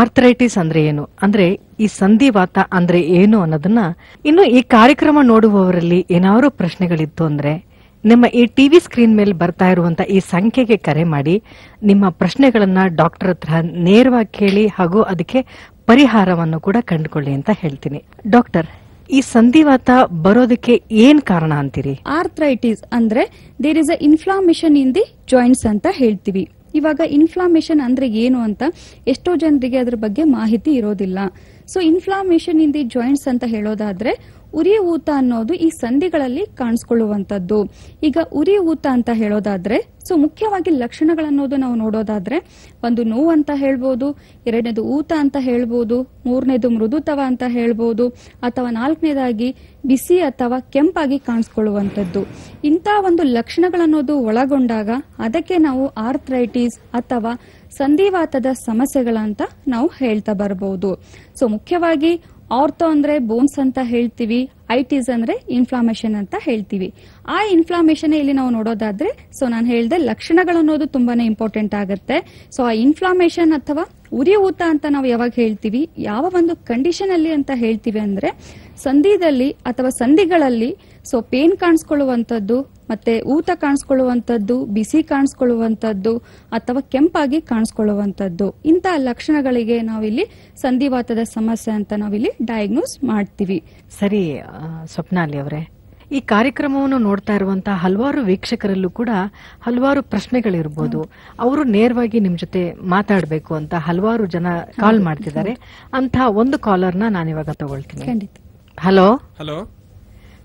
Arthritis ಅಂದ್ರೆ ಏನು? ಅಂದ್ರೆ ಈ ಸಂಧಿವಾತ ಅಂದ್ರೆ ಏನು ಅನ್ನೋದನ್ನ ಇನ್ನು ಈ ಕಾರ್ಯಕ್ರಮ ನೋಡುವವರಲ್ಲಿ ಏನಾದ್ರು ಪ್ರಶ್ನೆಗಳಿತ್ತು ಅಂದ್ರೆ ನಿಮ್ಮ ಈ ಟಿವಿ ಸ್ಕ್ರೀನ್ ಮೇಲೆ ಬರ್ತಾ ಇರುವಂತ ಈ ಸಂಖ್ಯೆಗೆ ಕರೆ ಮಾಡಿ, ನಿಮ್ಮ ಪ್ರಶ್ನೆಗಳನ್ನ ಡಾಕ್ಟರ್ ಹತ್ರ ನೇರವಾಗಿ ಕೇಳಿ ಹಾಗೂ ಅದಕ್ಕೆ ಪರಿಹಾರವನ್ನು ಕೂಡ ಕಂಡುಕೊಳ್ಳಿ ಅಂತ ಹೇಳ್ತೀನಿ. ಡಾಕ್ಟರ್, ಈ ಸಂಧಿವಾತ ಬರೋದಕ್ಕೆ ಏನ್ ಕಾರಣ ಅಂತೀರಿ? ಆರ್ಥ್ರೈಟಿಸ್ ಅಂದ್ರೆ there is a inflammation in the joints ಅಂತ ಹೇಳ್ತೀವಿ. ಇವಾಗ ಇನ್ಫ್ಲಾಮೇಷನ್ ಅಂದ್ರೆ ಏನು ಅಂತ ಎಷ್ಟೋ ಜನರಿಗೆ ಅದ್ರ ಬಗ್ಗೆ ಮಾಹಿತಿ ಇರೋದಿಲ್ಲ. So inflammation in the joints ಅಂತ ಹೇಳೋದಾದ್ರೆ ಉರಿ ಊತ ಅನ್ನೋದು ಈ ಸಂಧಿಗಳಲ್ಲಿ ಕಾಣಿಸ್ಕೊಳ್ಳುವಂತದ್ದು ಈಗ ಉರಿ ಊತ ಅಂತ ಹೇಳೋದಾದ್ರೆ, ಸೊ ಮುಖ್ಯವಾಗಿ ಲಕ್ಷಣಗಳನ್ನೋದು ನಾವು ನೋಡೋದಾದ್ರೆ, ಒಂದು ನೋವು ಅಂತ ಹೇಳ್ಬೋದು, ಎರಡನೇದು ಊತ ಅಂತ ಹೇಳ್ಬೋದು, ಮೂರನೇದು ಮೃದುತವ ಅಂತ ಹೇಳ್ಬೋದು, ಅಥವಾ ನಾಲ್ಕನೇದಾಗಿ ಬಿಸಿ ಅಥವಾ ಕೆಂಪಾಗಿ ಕಾಣಿಸ್ಕೊಳ್ಳುವಂಥದ್ದು. ಇಂಥ ಒಂದು ಲಕ್ಷಣಗಳನ್ನೋದು ಒಳಗೊಂಡಾಗ ಅದಕ್ಕೆ ನಾವು ಆರ್ಥ್ರೈಟಿಸ್ ಅಥವಾ ಸಂಧಿವಾತದ ಸಮಸ್ಯೆಗಳಂತ ನಾವು ಹೇಳ್ತಾ ಬರಬಹುದು ಸೊ ಮುಖ್ಯವಾಗಿ ಆರ್ಥೋ ಅಂದ್ರೆ ಬೋನ್ಸ್ ಅಂತ ಹೇಳ್ತೀವಿ, ಐಟಿಸ್ ಅಂದ್ರೆ ಇನ್ಫ್ಲಾಮೇಷನ್ ಅಂತ ಹೇಳ್ತೀವಿ. ಆ ಇನ್ಫ್ಲಾಮೇಷನ್ ಇಲ್ಲಿ ನಾವು ನೋಡೋದಾದ್ರೆ, ಸೊ ನಾನು ಹೇಳಿದೆ ಲಕ್ಷಣಗಳು ಅನ್ನೋದು ತುಂಬಾನೇ ಇಂಪಾರ್ಟೆಂಟ್ ಆಗುತ್ತೆ. ಸೊ ಆ ಇನ್ಫ್ಲಾಮೇಷನ್ ಅಥವಾ ಉರಿ ಊತ ಅಂತ ನಾವು ಯಾವಾಗ ಹೇಳ್ತೀವಿ? ಯಾವ ಒಂದು ಕಂಡೀಷನ್ ಅಲ್ಲಿ ಅಂತ ಹೇಳ್ತೀವಿ ಅಂದ್ರೆ ಸಂಧಿದಲ್ಲಿ ಅಥವಾ ಸಂಧಿಗಳಲ್ಲಿ ಸೊ ಪೇನ್ ಕಾಣಿಸ್ಕೊಳ್ಳುವಂಥದ್ದು, ಮತ್ತೆ ಊತ ಕಾಣಿಸ್ಕೊಳ್ಳುವಂಥದ್ದು, ಬಿಸಿ ಕಾಣಿಸ್ಕೊಳ್ಳುವಂಥದ್ದು, ಅಥವಾ ಕೆಂಪಾಗಿ ಕಾಣಿಸ್ಕೊಳ್ಳುವಂಥದ್ದು. ಇಂತಹ ಲಕ್ಷಣಗಳಿಗೆ ನಾವಿಲ್ಲಿ ಸಂಧಿವಾತದ ಸಮಸ್ಯೆ ಅಂತ ನಾವಿಲ್ಲಿ ಡಯಾಗ್ನೋಸ್ ಮಾಡ್ತೀವಿ. ಸರಿ ಸ್ವಪ್ನಾಲಿ ಅವರೇ ಈ ಕಾರ್ಯಕ್ರಮವನ್ನು ನೋಡ್ತಾ ಇರುವಂತಹ ಹಲವಾರು ವೀಕ್ಷಕರಲ್ಲೂ ಕೂಡ ಹಲವಾರು ಪ್ರಶ್ನೆಗಳಿರ್ಬೋದು. ಅವರು ನೇರವಾಗಿ ನಿಮ್ ಜೊತೆ ಮಾತಾಡಬೇಕು ಅಂತ ಹಲವಾರು ಜನ ಕಾಲ್ ಮಾಡ್ತಿದ್ದಾರೆ. ಅಂತ ಒಂದು ಕಾಲರ್ನ ನಾನಿವಾಗ ತಗೊಳ್ತೀನಿ. ಖಂಡಿತ. ಹಲೋ ಹಲೋ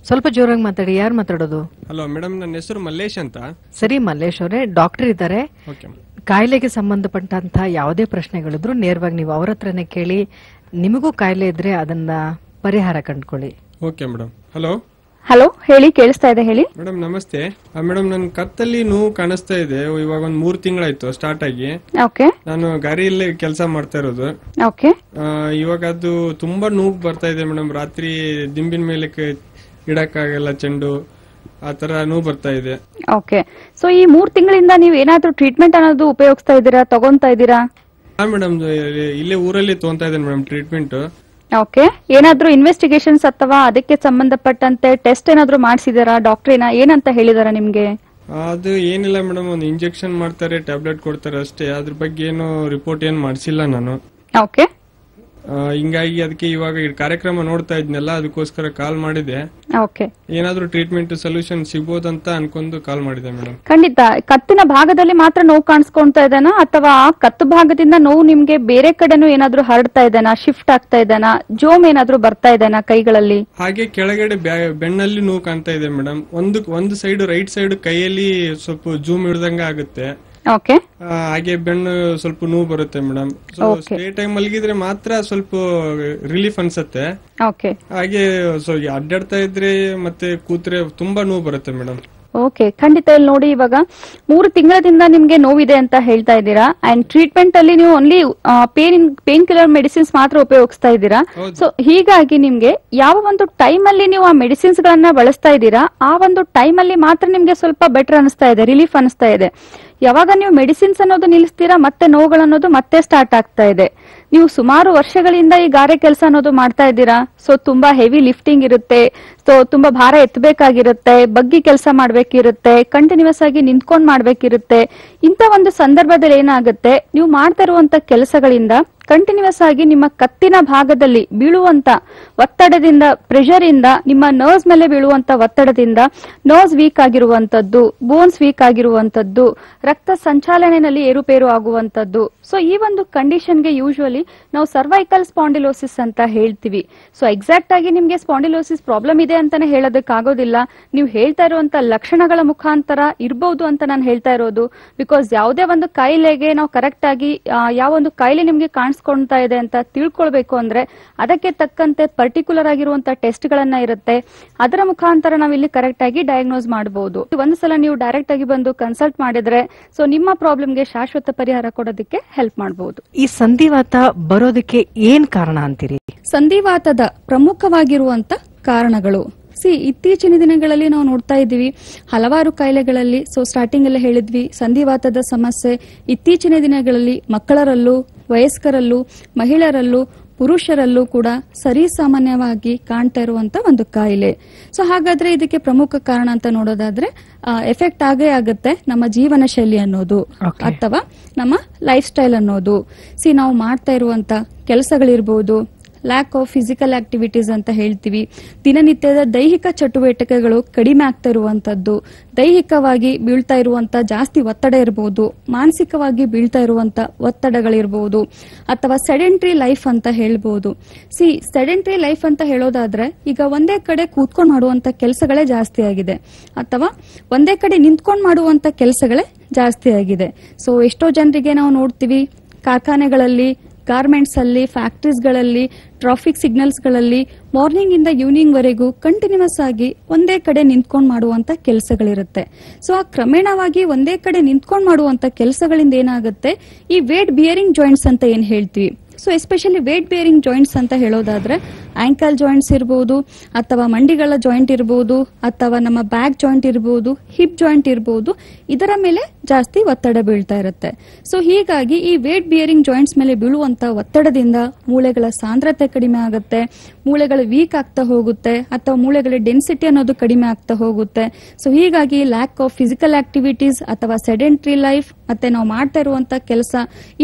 ಸ್ವಲ್ಪ ಜೋರಾಗಿ ಮಾತಾಡಿ ಯಾರು ಮಾತಾಡೋದು? ಹಲೋ ಮೇಡಮ್ ನನ್ನ ಹೆಸರು ಮಲ್ಲೇಶ್ ಅಂತ. ಸರಿ ಮಲ್ಲೇಶ್ ಅವರೇ ಡಾಕ್ಟರ್ ಇದ್ದಾರೆ. ಓಕೆ ಕಾಯಿಲೆಗೆ ಸಂಬಂಧಪಟ್ಟಂತ ಯಾವುದೇ ಪ್ರಶ್ನೆಗಳಿದ್ರು ನೇರವಾಗಿ ನೀವು ಅವ್ರ ಹತ್ರನೇ ಕೇಳಿ ನಿಮಗೂ ಕಾಯಿಲೆ ಇದ್ರೆ ಅದನ್ನ ಪರಿಹಾರ ಕಂಡ್ಕೊಳ್ಳಿ. ಓಕೆ ಮೇಡಮ್ ಹಲೋ ಹಲೋ ಹೇಳಿ ಕೇಳಿಸ್ತಾ ಇದೆ ಹೇಳಿ. ಮೇಡಮ್ ನಮಸ್ತೆ. ಮೇಡಮ್ ನನ್ ಕತ್ತಲ್ಲಿ ನೋವು ಕಾಣಿಸ್ತಾ ಇದೆ. ಇವಾಗ ಒಂದ್ ಮೂರ್ ತಿಂಗಳಾಯ್ತು ಸ್ಟಾರ್ಟ್ ಆಗಿ. ಓಕೆ ನಾನು ಗಾರಿಯಲ್ಲಿ ಕೆಲಸ ಮಾಡ್ತಾ ಇರೋದು. ಓಕೆ ಆ, ಇವಾಗ ಅದು ತುಂಬಾ ನೋವು ಬರ್ತಾ ಇದೆ ಮೇಡಮ್ ರಾತ್ರಿ ದಿಂಬಿನ ಮೇಲೆ ಇಡಕ್ಕಾಗಲ್ಲ ಚೆಂಡು. ಆ ತರ ನೋವು ಬರ್ತಾ ಇದೆ. ಓಕೆ ಸೊ ಈ ಮೂರ್ ತಿಂಗಳಿಂದ ನೀವು ಏನಾದ್ರೂ ಟ್ರೀಟ್ಮೆಂಟ್ ಅನ್ನೋದು ಉಪಯೋಗಿಸ್ತಾ ಇದ್ದೀರಾ ತಗೊಂತಾ ಇದ್ದೀರಾ? ಹಾ ಮೇಡಮ್ ಇಲ್ಲೇ ಊರಲ್ಲಿ ತಗೊಂತ ಇದ್ದೇನೆ ಮೇಡಮ್ ಟ್ರೀಟ್ಮೆಂಟ್ ಓಕೆ ಏನಾದ್ರೂ ಇನ್ವೆಸ್ಟಿಗೇಷನ್ಸ್ ಅಥವಾ ಅದಕ್ಕೆ ಸಂಬಂಧಪಟ್ಟಂತೆ ಟೆಸ್ಟ್ ಏನಾದ್ರೂ ಮಾಡಿಸಿದಾರಾ ಡಾಕ್ಟ್ರಿನ ಏನಂತ ಹೇಳಿದಾರಾ ನಿಮ್ಗೆ? ಅದು ಏನಿಲ್ಲ ಮೇಡಮ್ ಒಂದು ಇಂಜೆಕ್ಷನ್ ಮಾಡ್ತಾರೆ ಟ್ಯಾಬ್ಲೆಟ್ ಕೊಡ್ತಾರೆ ಅಷ್ಟೇ. ಅದ್ರ ಬಗ್ಗೆ ಏನು ರಿಪೋರ್ಟ್ ಏನು ಮಾಡಿಸಿಲ್ಲ ನಾನು. ಓಕೆ ಹಿಂಗಾಗಿ ಅದಕ್ಕೆ ಇವಾಗ ಕಾರ್ಯಕ್ರಮ ನೋಡ್ತಾ ಇದ್ನಲ್ಲ ಅದಕ್ಕೋಸ್ಕರ ಕಾಲ್ ಮಾಡಿದೆ. ಓಕೆ. ಏನಾದ್ರೂ ಟ್ರೀಟ್ಮೆಂಟ್ ಸೊಲ್ಯೂಷನ್ ಸಿಗ್ಬೋದಂತ ಅನ್ಕೊಂಡು ಕಾಲ್ ಮಾಡಿದೆ ಮೇಡಮ್ ಖಂಡಿತ. ಕತ್ತಿನ ಭಾಗದಲ್ಲಿ ಮಾತ್ರ ನೋವು ಕಾಣಿಸ್ಕೊಂತಾ ಇದೇನಾ ಅಥವಾ ಆ ಕತ್ತು ಭಾಗದಿಂದ ನೋವು ನಿಮ್ಗೆ ಬೇರೆ ಕಡೆನೂ ಏನಾದ್ರೂ ಹರಡ್ತಾ ಇದೇನಾ ಶಿಫ್ಟ್ ಆಗ್ತಾ ಇದೇನಾ ಜೋಮ್ ಏನಾದ್ರೂ ಬರ್ತಾ ಇದೇನಾ ಕೈಗಳಲ್ಲಿ? ಹಾಗೆ ಕೆಳಗಡೆ ಬೆನ್ನಲ್ಲಿ ನೋವು ಕಾಣ್ತಾ ಇದೆ ಮೇಡಮ್ ಒಂದು ಒಂದು ಸೈಡ್ ರೈಟ್ ಸೈಡ್ ಕೈಯಲ್ಲಿ ಸ್ವಲ್ಪ ಜೂಮ್ ಹಿಡ್ದಂಗ ಆಗುತ್ತೆ. ಹಾಗೆ ಬೆನ್ನು ಸ್ವಲ್ಪ ನೋವು ಬರುತ್ತೆ ಮೇಡಮ್ ಸೊ ಸ್ಟೇ ಟೈಮ್ ಮಲಗಿದ್ರೆ ಮಾತ್ರ ಸ್ವಲ್ಪ ರಿಲೀಫ್ ಅನ್ಸತ್ತೆ. ಓಕೆ. ಹಾಗೆ ಸೊ ಅಡ್ಡಾಡ್ತಾ ಇದ್ರೆ ಮತ್ತೆ ಕೂತ್ರೆ ತುಂಬಾ ನೋವು ಬರುತ್ತೆ ಮೇಡಮ್ ಓಕೆ ಖಂಡಿತ ಇಲ್ಲಿ ನೋಡಿ ಇವಾಗ ಮೂರು ತಿಂಗಳದಿಂದ ನಿಮ್ಗೆ ನೋವಿದೆ ಅಂತ ಹೇಳ್ತಾ ಇದ್ದೀರಾ. ಅಂಡ್ ಟ್ರೀಟ್ಮೆಂಟ್ ಅಲ್ಲಿ ನೀವು only pain pain killer medicines ಮಾತ್ರ ಉಪಯೋಗಿಸ್ತಾ ಇದ್ದೀರಾ. ಸೊ ಹೀಗಾಗಿ ನಿಮ್ಗೆ ಯಾವ ಒಂದು ಟೈಮ್ ಅಲ್ಲಿ ನೀವು ಆ ಮೆಡಿಸಿನ್ಸ್ ಗಳನ್ನ ಬಳಸ್ತಾ ಇದ್ದೀರಾ ಆ ಒಂದು ಟೈಮ್ ಅಲ್ಲಿ ಮಾತ್ರ ನಿಮ್ಗೆ ಸ್ವಲ್ಪ ಬೆಟರ್ ಅನಿಸ್ತಾ ಇದೆ ರಿಲೀಫ್ ಅನಿಸ್ತಾ ಇದೆ. ಯಾವಾಗ ನೀವು ಮೆಡಿಸಿನ್ಸ್ ಅನ್ನೋದು ನಿಲ್ಲಿಸ್ತೀರಾ, ಮತ್ತೆ ನೋವುಗಳು ಅನ್ನೋದು ಮತ್ತೆ ಸ್ಟಾರ್ಟ್ ಆಗ್ತಾ ಇದೆ. ನೀವು ಸುಮಾರು ವರ್ಷಗಳಿಂದ ಈ ಗಾರೆ ಕೆಲಸ ಅನ್ನೋದು ಮಾಡ್ತಾ ಇದ್ದೀರಾ? ಸೊ ತುಂಬಾ ಹೆವಿ ಲಿಫ್ಟಿಂಗ್ ಇರುತ್ತೆ. ಸೊ ತುಂಬಾ ಭಾರ ಎತ್ತಬೇಕಾಗಿರುತ್ತೆ ಬಗ್ಗಿ ಕೆಲಸ ಮಾಡ್ಬೇಕಿರುತ್ತೆ. ಕಂಟಿನ್ಯೂಸ್ ಆಗಿ ನಿಂತ್ಕೊಂಡ್ ಮಾಡ್ಬೇಕಿರುತ್ತೆ. ಇಂಥ ಒಂದು ಸಂದರ್ಭದಲ್ಲಿ ಏನಾಗುತ್ತೆ? ನೀವು ಮಾಡ್ತಾ ಇರುವಂತ ಕೆಲಸಗಳಿಂದ ಕಂಟಿನ್ಯೂಸ್ ಆಗಿ ನಿಮ್ಮ ಕತ್ತಿನ ಭಾಗದಲ್ಲಿ ಬೀಳುವಂತ ಒತ್ತಡದಿಂದ ಪ್ರೆಷರ್ ಇಂದ, ನಿಮ್ಮ ನರ್ವ್ಸ್ ಮೇಲೆ ಬೀಳುವಂತ ಒತ್ತಡದಿಂದ ನರ್ವ್ಸ್ ವೀಕ್ ಆಗಿರುವಂತದ್ದು ಬೋನ್ಸ್ ವೀಕ್ ಆಗಿರುವಂತದ್ದು, ರಕ್ತ ಸಂಚಾಲನೆಯಲ್ಲಿ ಏರುಪೇರು ಆಗುವಂತದ್ದು. ಸೊ ಈ ಒಂದು ಕಂಡೀಷನ್ಗೆ ಯೂಶುವಲಿ ನಾವು ಸರ್ವೈಕಲ್ ಸ್ಪಾಂಡಿಲೋಸಿಸ್ ಅಂತ ಹೇಳ್ತೀವಿ. ಸೊ ಎಕ್ಸಾಕ್ಟ್ ಆಗಿ ನಿಮ್ಗೆ ಸ್ಪಾಂಡಿಲೋಸಿಸ್ ಪ್ರಾಬ್ಲಮ್ ಇದೆ ಅಂತಾನೆ ಹೇಳೋದಕ್ಕಾಗೋದಿಲ್ಲ ನೀವು ಹೇಳ್ತಾ ಇರುವಂತ ಲಕ್ಷಣಗಳ ಮುಖಾಂತರ ಇರಬಹುದು ಅಂತ ನಾನು ಹೇಳ್ತಾ ಇರೋದು. ಬಿಕಾಸ್ ಯಾವುದೇ ಒಂದು ಕಾಯಿಲೆಗೆ ನಾವು ಕರೆಕ್ಟ್ ಆಗಿ ಯಾವ ಒಂದು ಕಾಯಿಲೆ ನಿಮ್ಗೆ ಕಾಣಿಸ್ಕೊಳ್ತಾ ಇದೆ ಅಂತ ತಿಳ್ಕೊಳ್ಬೇಕು ಅಂದ್ರೆ ಅದಕ್ಕೆ ತಕ್ಕಂತೆ ಪರ್ಟಿಕ್ಯುಲರ್ ಆಗಿರುವಂತಹ ಟೆಸ್ಟ್ ಗಳನ್ನ ಇರುತ್ತೆ. ಅದರ ಮುಖಾಂತರ ನಾವು ಇಲ್ಲಿ ಕರೆಕ್ಟ್ ಆಗಿ ಡಯಾಗ್ನೋಸ್ ಮಾಡಬಹುದು ಒಂದ್ಸಲ ನೀವು ಡೈರೆಕ್ಟ್ ಆಗಿ ಬಂದು ಕನ್ಸಲ್ಟ್ ಮಾಡಿದ್ರೆ ಸೊ ನಿಮ್ಮ ಪ್ರಾಬ್ಲಮ್ಗೆ ಶಾಶ್ವತ ಪರಿಹಾರ ಕೊಡೋದಕ್ಕೆ ಹೆಲ್ಪ್ ಮಾಡಬಹುದು ಈ ಸಂಧಿವಾತ ಬರೋದಕ್ಕೆ ಏನ್ ಕಾರಣ ಅಂತೀರಿ? ಸಂಧಿವಾತದ ಪ್ರಮುಖವಾಗಿರುವಂತ ಕಾರಣಗಳು. ಸಿ ಇತ್ತೀಚಿನ ದಿನಗಳಲ್ಲಿ ನಾವು ನೋಡ್ತಾ ಇದ್ದೀವಿ. ಹಲವಾರು ಕಾಯಿಲೆಗಳಲ್ಲಿ ಸೊ ಸ್ಟಾರ್ಟಿಂಗ್ ಎಲ್ಲ ಹೇಳಿದ್ವಿ ಸಂಧಿವಾತದ ಸಮಸ್ಯೆ ಇತ್ತೀಚಿನ ದಿನಗಳಲ್ಲಿ ಮಕ್ಕಳರಲ್ಲೂ ವಯಸ್ಕರಲ್ಲೂ ಮಹಿಳೆಯರಲ್ಲೂ ಪುರುಷರಲ್ಲೂ ಕೂಡ ಸರಿ ಸಾಮಾನ್ಯವಾಗಿ ಕಾಣ್ತಾ ಇರುವಂತ ಒಂದು ಕಾಯಿಲೆ. ಸೊ ಹಾಗಾದ್ರೆ ಇದಕ್ಕೆ ಪ್ರಮುಖ ಕಾರಣ ಅಂತ ನೋಡೋದಾದ್ರೆ ಎಫೆಕ್ಟ್ ಆಗೇ ಆಗುತ್ತೆ ನಮ್ಮ ಜೀವನ ಶೈಲಿ ಅನ್ನೋದು ಅಥವಾ ನಮ್ಮ ಲೈಫ್ ಸ್ಟೈಲ್ ಅನ್ನೋದು. ಸಿ ನಾವು ಮಾಡ್ತಾ ಇರುವಂತ ಕೆಲಸಗಳಿರ್ಬೋದು ಲ್ಯಾಕ್ ಆಫ್ ಫಿಸಿಕಲ್ ಆಕ್ಟಿವಿಟೀಸ್ ಅಂತ ಹೇಳ್ತೀವಿ. ದಿನನಿತ್ಯದ ದೈಹಿಕ ಚಟುವಟಿಕೆಗಳು ಕಡಿಮೆ ಆಗ್ತಾ ಇರುವಂತದ್ದು. ದೈಹಿಕವಾಗಿ ಬೀಳ್ತಾ ಇರುವಂತ ಜಾಸ್ತಿ ಒತ್ತಡ ಇರಬಹುದು ಮಾನಸಿಕವಾಗಿ ಬೀಳ್ತಾ ಇರುವಂತ ಒತ್ತಡಗಳಿರಬಹುದು ಅಥವಾ ಸೆಡೆಂಟ್ರಿ ಲೈಫ್ ಅಂತ ಹೇಳ್ಬಹುದು ಸಿ ಸೆಡೆಂಟ್ರಿ ಲೈಫ್ ಅಂತ ಹೇಳೋದಾದ್ರೆ ಈಗ ಒಂದೇ ಕಡೆ ಕೂತ್ಕೊಂಡು ಮಾಡುವಂತ ಕೆಲಸಗಳೇ ಜಾಸ್ತಿ ಆಗಿದೆ. ಅಥವಾ ಒಂದೇ ಕಡೆ ನಿಂತ್ಕೊಂಡು ಮಾಡುವಂತ ಕೆಲಸಗಳೇ ಜಾಸ್ತಿ ಆಗಿದೆ. ಸೊ ಎಷ್ಟೋ ಜನರಿಗೆ ನಾವು ನೋಡ್ತೀವಿ, ಕಾರ್ಖಾನೆಗಳಲ್ಲಿ ಗಾರ್ಮೆಂಟ್ಸ್ ಅಲ್ಲಿ ಫ್ಯಾಕ್ಟ್ರೀಸ್ಗಳಲ್ಲಿ, ಟ್ರಾಫಿಕ್ ಸಿಗ್ನಲ್ಸ್ಗಳಲ್ಲಿ ಮಾರ್ನಿಂಗ್ ಇಂದ ಈವ್ನಿಂಗ್ ವರೆಗೂ ಕಂಟಿನ್ಯೂಸ್ ಆಗಿ ಒಂದೇ ಕಡೆ ನಿಂತ್ಕೊಂಡು ಮಾಡುವಂತ ಕೆಲಸಗಳಿರುತ್ತೆ. ಸೊ, ಆ ಕ್ರಮೇಣವಾಗಿ ಒಂದೇ ಕಡೆ ನಿಂತ್ಕೊಂಡು ಮಾಡುವಂತ ಕೆಲಸಗಳಿಂದ ಏನಾಗುತ್ತೆ? ಈ ವೇಟ್ ಬಿಯರಿಂಗ್ ಜಾಯಿಂಟ್ಸ್ ಅಂತ ಏನ್ ಹೇಳ್ತೀವಿ? So especially weight bearing joints ಅಂತ ಹೇಳೋದಾದ್ರೆ ಆಂಕಲ್ ಜಾಯಿಂಟ್ಸ್ ಇರ್ಬೋದು, ಅಥವಾ ಮಂಡಿಗಳ ಜಾಯಿಂಟ್ ಇರ್ಬೋದು, ಅಥವಾ ನಮ್ಮ ಬ್ಯಾಕ್ ಜಾಯಿಂಟ್ ಇರ್ಬೋದು ಹಿಪ್ ಜಾಯಿಂಟ್ ಇರ್ಬೋದು, ಇದರ ಮೇಲೆ ಜಾಸ್ತಿ ಒತ್ತಡ ಬೀಳ್ತಾ ಇರುತ್ತೆ. ಸೊ ಹೀಗಾಗಿ ಈ ವೇಟ್ ಬಿಯರಿಂಗ್ ಜಾಯಿಂಟ್ಸ್ ಮೇಲೆ ಬೀಳುವಂತ ಒತ್ತಡದಿಂದ ಮೂಳೆಗಳ ಸಾಂದ್ರತೆ ಕಡಿಮೆ ಆಗುತ್ತೆ, ಮೂಳೆಗಳು ವೀಕ್ ಆಗ್ತಾ ಹೋಗುತ್ತೆ, ಅಥವಾ ಮೂಳೆಗಳ ಡೆನ್ಸಿಟಿ ಅನ್ನೋದು ಕಡಿಮೆ ಆಗ್ತಾ ಹೋಗುತ್ತೆ. ಸೊ ಹೀಗಾಗಿ ಲ್ಯಾಕ್ ಆಫ್ ಫಿಸಿಕಲ್ ಆಕ್ಟಿವಿಟೀಸ್ ಅಥವಾ ಸೆಡೆಂಟ್ರಿ ಲೈಫ್ ಮತ್ತೆ ನಾವು ಮಾಡ್ತಾ ಇರುವಂತ ಕೆಲಸ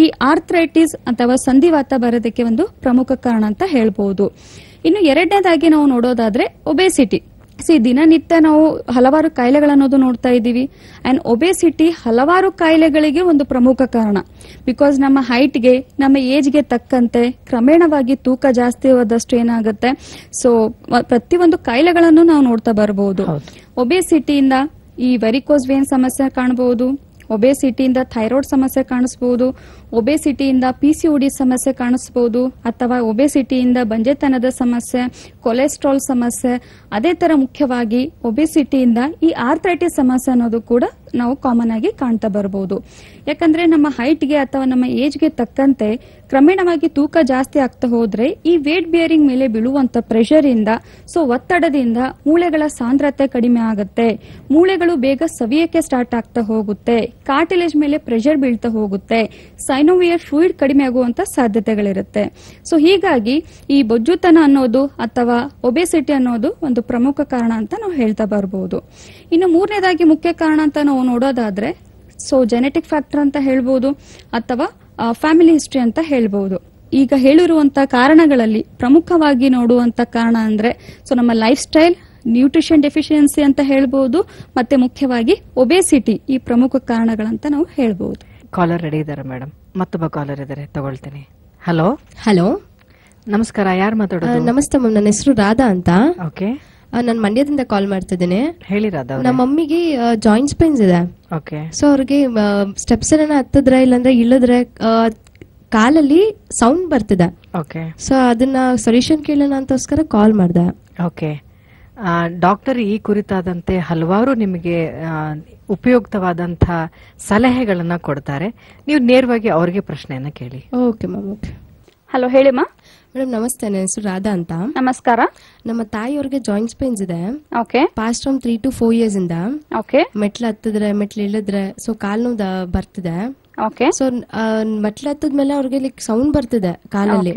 ಈ ಆರ್ಥ್ರೈಟಿಸ್ ಅಥವಾ ಸಂಧಿವಾತ ಬರೋದಕ್ಕೆ ಒಂದು ಪ್ರಮುಖ ಕಾರಣ ಅಂತ ಹೇಳ್ಬೋದು. ಇನ್ನು ಎರಡನೇದಾಗಿ ನಾವು ನೋಡೋದಾದ್ರೆ ಒಬೆಸಿಟಿ ಸಿ ದಿನನಿತ್ಯ ನಾವು ಹಲವಾರು ಕಾಯಿಲೆಗಳನ್ನೋದು ನೋಡ್ತಾ ಇದ್ದೀವಿ. ಅಂಡ್ ಒಬೆಸಿಟಿ ಹಲವಾರು ಕಾಯಿಲೆಗಳಿಗೆ ಒಂದು ಪ್ರಮುಖ ಕಾರಣ. ಬಿಕಾಸ್ ನಮ್ಮ ಹೈಟ್ಗೆ ನಮ್ಮ ಏಜ್ಗೆ ತಕ್ಕಂತೆ ಕ್ರಮೇಣವಾಗಿ ತೂಕ ಜಾಸ್ತಿ ಹೋದಷ್ಟು ಏನಾಗುತ್ತೆ? ಸೊ ಪ್ರತಿಯೊಂದು ಕಾಯಿಲೆಗಳನ್ನು ನಾವು ನೋಡ್ತಾ ಬರಬಹುದು ಹೌದು. ಒಬೆಸಿಟಿಯಿಂದ ಈ ವೆರಿಕೋಸ್ ವೇನ್ ಸಮಸ್ಯೆ ಕಾಣಬಹುದು ಒಬೆಸಿಟಿಯಿಂದ ಥೈರಾಯ್ಡ್ ಸಮಸ್ಯೆ ಕಾಣಿಸಬಹುದು ಒಬೆಸಿಟಿಯಿಂದ ಪಿಸಿಒಡಿ ಸಮಸ್ಯೆ ಕಾಣಿಸಬಹುದು ಅಥವಾ ಒಬೆಸಿಟಿಯಿಂದ ಬಂಜೆತನದ ಸಮಸ್ಯೆ, ಕೊಲೆಸ್ಟ್ರಾಲ್ ಸಮಸ್ಯೆ, ಅದೇ ತರ ಮುಖ್ಯವಾಗಿ ಒಬೆಸಿಟಿಯಿಂದ ಈ ಆರ್ಥ್ರೈಟಿಸ್ ಸಮಸ್ಯೆ ಅನ್ನೋದು ಕೂಡ ನಾವು ಕಾಮನ್ ಆಗಿ ಕಾಣ್ತಾ ಬರಬಹುದು ಯಾಕಂದ್ರೆ ನಮ್ಮ ಹೈಟ್ಗೆ ಅಥವಾ ನಮ್ಮ ಏಜ್ಗೆ ತಕ್ಕಂತೆ ಕ್ರಮೇಣವಾಗಿ ತೂಕ ಜಾಸ್ತಿ ಆಗ್ತಾ ಹೋದ್ರೆ ಈ ವೇಟ್ ಬಿಯರಿಂಗ್ ಮೇಲೆ ಬೀಳುವಂತ ಪ್ರೆಷರ್ ಇಂದ ಸೊ ಒತ್ತಡದಿಂದ ಮೂಳೆಗಳ ಸಾಂದ್ರತೆ ಕಡಿಮೆ ಆಗುತ್ತೆ. ಮೂಳೆಗಳು ಬೇಗ ಸವಿಯಕ್ಕೆ ಸ್ಟಾರ್ಟ್ ಆಗ್ತಾ ಹೋಗುತ್ತೆ. ಕಾರ್ಟಿಲೇಜ್ ಮೇಲೆ ಪ್ರೆಷರ್ ಬೀಳ್ತಾ ಹೋಗುತ್ತೆ. ಸೈನೋವಿಯರ್ ಫ್ಲೂಯಿಡ್ ಕಡಿಮೆ ಆಗುವಂತ ಸಾಧ್ಯತೆಗಳಿರುತ್ತೆ. ಸೊ ಹೀಗಾಗಿ ಈ ಬೊಜ್ಜುತನ ಅನ್ನೋದು ಅಥವಾ ಒಬೆಸಿಟಿ ಅನ್ನೋದು ಒಂದು ಪ್ರಮುಖ ಕಾರಣ ಅಂತ ನಾವು ಹೇಳ್ತಾ ಬರಬಹುದು ಇನ್ನು ಮೂರನೇದಾಗಿ ಮುಖ್ಯ ಕಾರಣ ಅಂತ ನಾವು ನೋಡೋದಾದ್ರೆ ಸೊ ಜೆನೆಟಿಕ್ ಫ್ಯಾಕ್ಟರ್ ಅಂತ ಹೇಳ್ಬೋದು, ಅಥವಾ ಫ್ಯಾಮಿಲಿ ಹಿಸ್ಟ್ರಿ ಅಂತ ಹೇಳ್ಬಹುದು ಈಗ ಹೇಳಿರುವಂತ ಕಾರಣಗಳಲ್ಲಿ ಪ್ರಮುಖವಾಗಿ ನೋಡುವಂತ ಕಾರಣ ಅಂದ್ರೆ ಸೊ ನಮ್ಮ ಲೈಫ್ ಸ್ಟೈಲ್ ನ್ಯೂಟ್ರಿಷನ್ ಡೆಫಿಷಿಯನ್ಸಿ ಅಂತ ಹೇಳ್ಬಹುದು ಮತ್ತೆ ಮುಖ್ಯವಾಗಿ ಒಬೆಸಿಟಿ ಈ ಪ್ರಮುಖ ಕಾರಣಗಳಂತ ನಾವು ಹೇಳ್ಬಹುದು ಕಾಲರ್ ರೆಡಿ ಇದ್ದಾರೆ ಮೇಡಮ್ ಮತ್ತೊಬ್ಬ ಕಾಲರ್ ಇದ್ದಾರೆ ತಗೊಳ್ತೀನಿ. ಹಲೋ ಹಲೋ ನಮಸ್ಕಾರ ಯಾರು ಮಾತಾಡೋದು? ನಮಸ್ತೆ ಮ್ಯಾಮ್ ನನ್ನ ಹೆಸರು ರಾಧಾ ಅಂತ. ಓಕೆ ನಾನು ಮಂಡ್ಯದಿಂದ ಕಾಲ್ ಮಾಡ್ತಿದ್ದೇನೆ. ಹೇಳಿರೋದು ನಮ್ಮ ಮಮ್ಮಿಗೆ ಜಾಯಿಂಟ್ಸ್ ಪೇನ್ಸ್ ಇದೆ. ಓಕೆ. ಸೊ ಅವ್ರಿಗೆ ಸ್ಟೆಪ್ಸ್ ಎಲ್ಲ ಹತ್ತಿದ್ರೆ ಇಲ್ಲಾಂದ್ರೆ ಇಳಿದ್ರೆ ಕಾಲಲ್ಲಿ ಸೌಂಡ್ ಬರ್ತಿದೆ. ಓಕೆ. ಸೊ ಅದನ್ನ ಸೊಲ್ಯೂಷನ್ ಕೇಳೋಣ ಅಂತೋಸ್ಕರ ಕಾಲ್ ಮಾಡ್ದೆ. ಓಕೆ. ಡಾಕ್ಟರ್ ಈ ಕುರಿತಾದಂತೆ ಹಲವಾರು ನಿಮಗೆ ಉಪಯುಕ್ತವಾದಂತಹ ಉಪಯುಕ್ತವಾದಂಥ ಸಲಹೆಗಳನ್ನ ಕೊಡ್ತಾರೆ. ನೀವು ನೇರವಾಗಿ ಅವ್ರಿಗೆ ಪ್ರಶ್ನೆಯನ್ನ ಕೇಳಿ. ಓಕೆ ಮ್ಯಾಮ್ ಓಕೆ ಹಲೋ ಹೇಳಿಮ್ಮ ಮೇಡಮ್ ನಮಸ್ತೆ ನನ್ನ ಹೆಸರು ರಾಧಾ ಅಂತ. ನಮಸ್ಕಾರ. ನಮ್ಮ ತಾಯಿಯವ್ರಿಗೆ ಜಾಯಿಂಟ್ಸ್ ಪೇನ್ಸ್ ಇದೆ. Okay past from three to four years ಇಂದ. ಓಕೆ ಮೆಟ್ಲು ಹತ್ತಿದ್ರೆ ಮೆಟ್ಲು ಇಳಿದ್ರೆ ಸೊ ಕಾಲ್ ನೋವು ಬರ್ತಿದೆ. ಓಕೆ ಸೊ ಮೆಟ್ಲು ಹತ್ತದ್ಮೇಲೆ ಅವ್ರಿಗೆ ಲೈಕ್ ಸೌಂಡ್ ಬರ್ತಿದೆ ಕಾಲಲ್ಲಿ.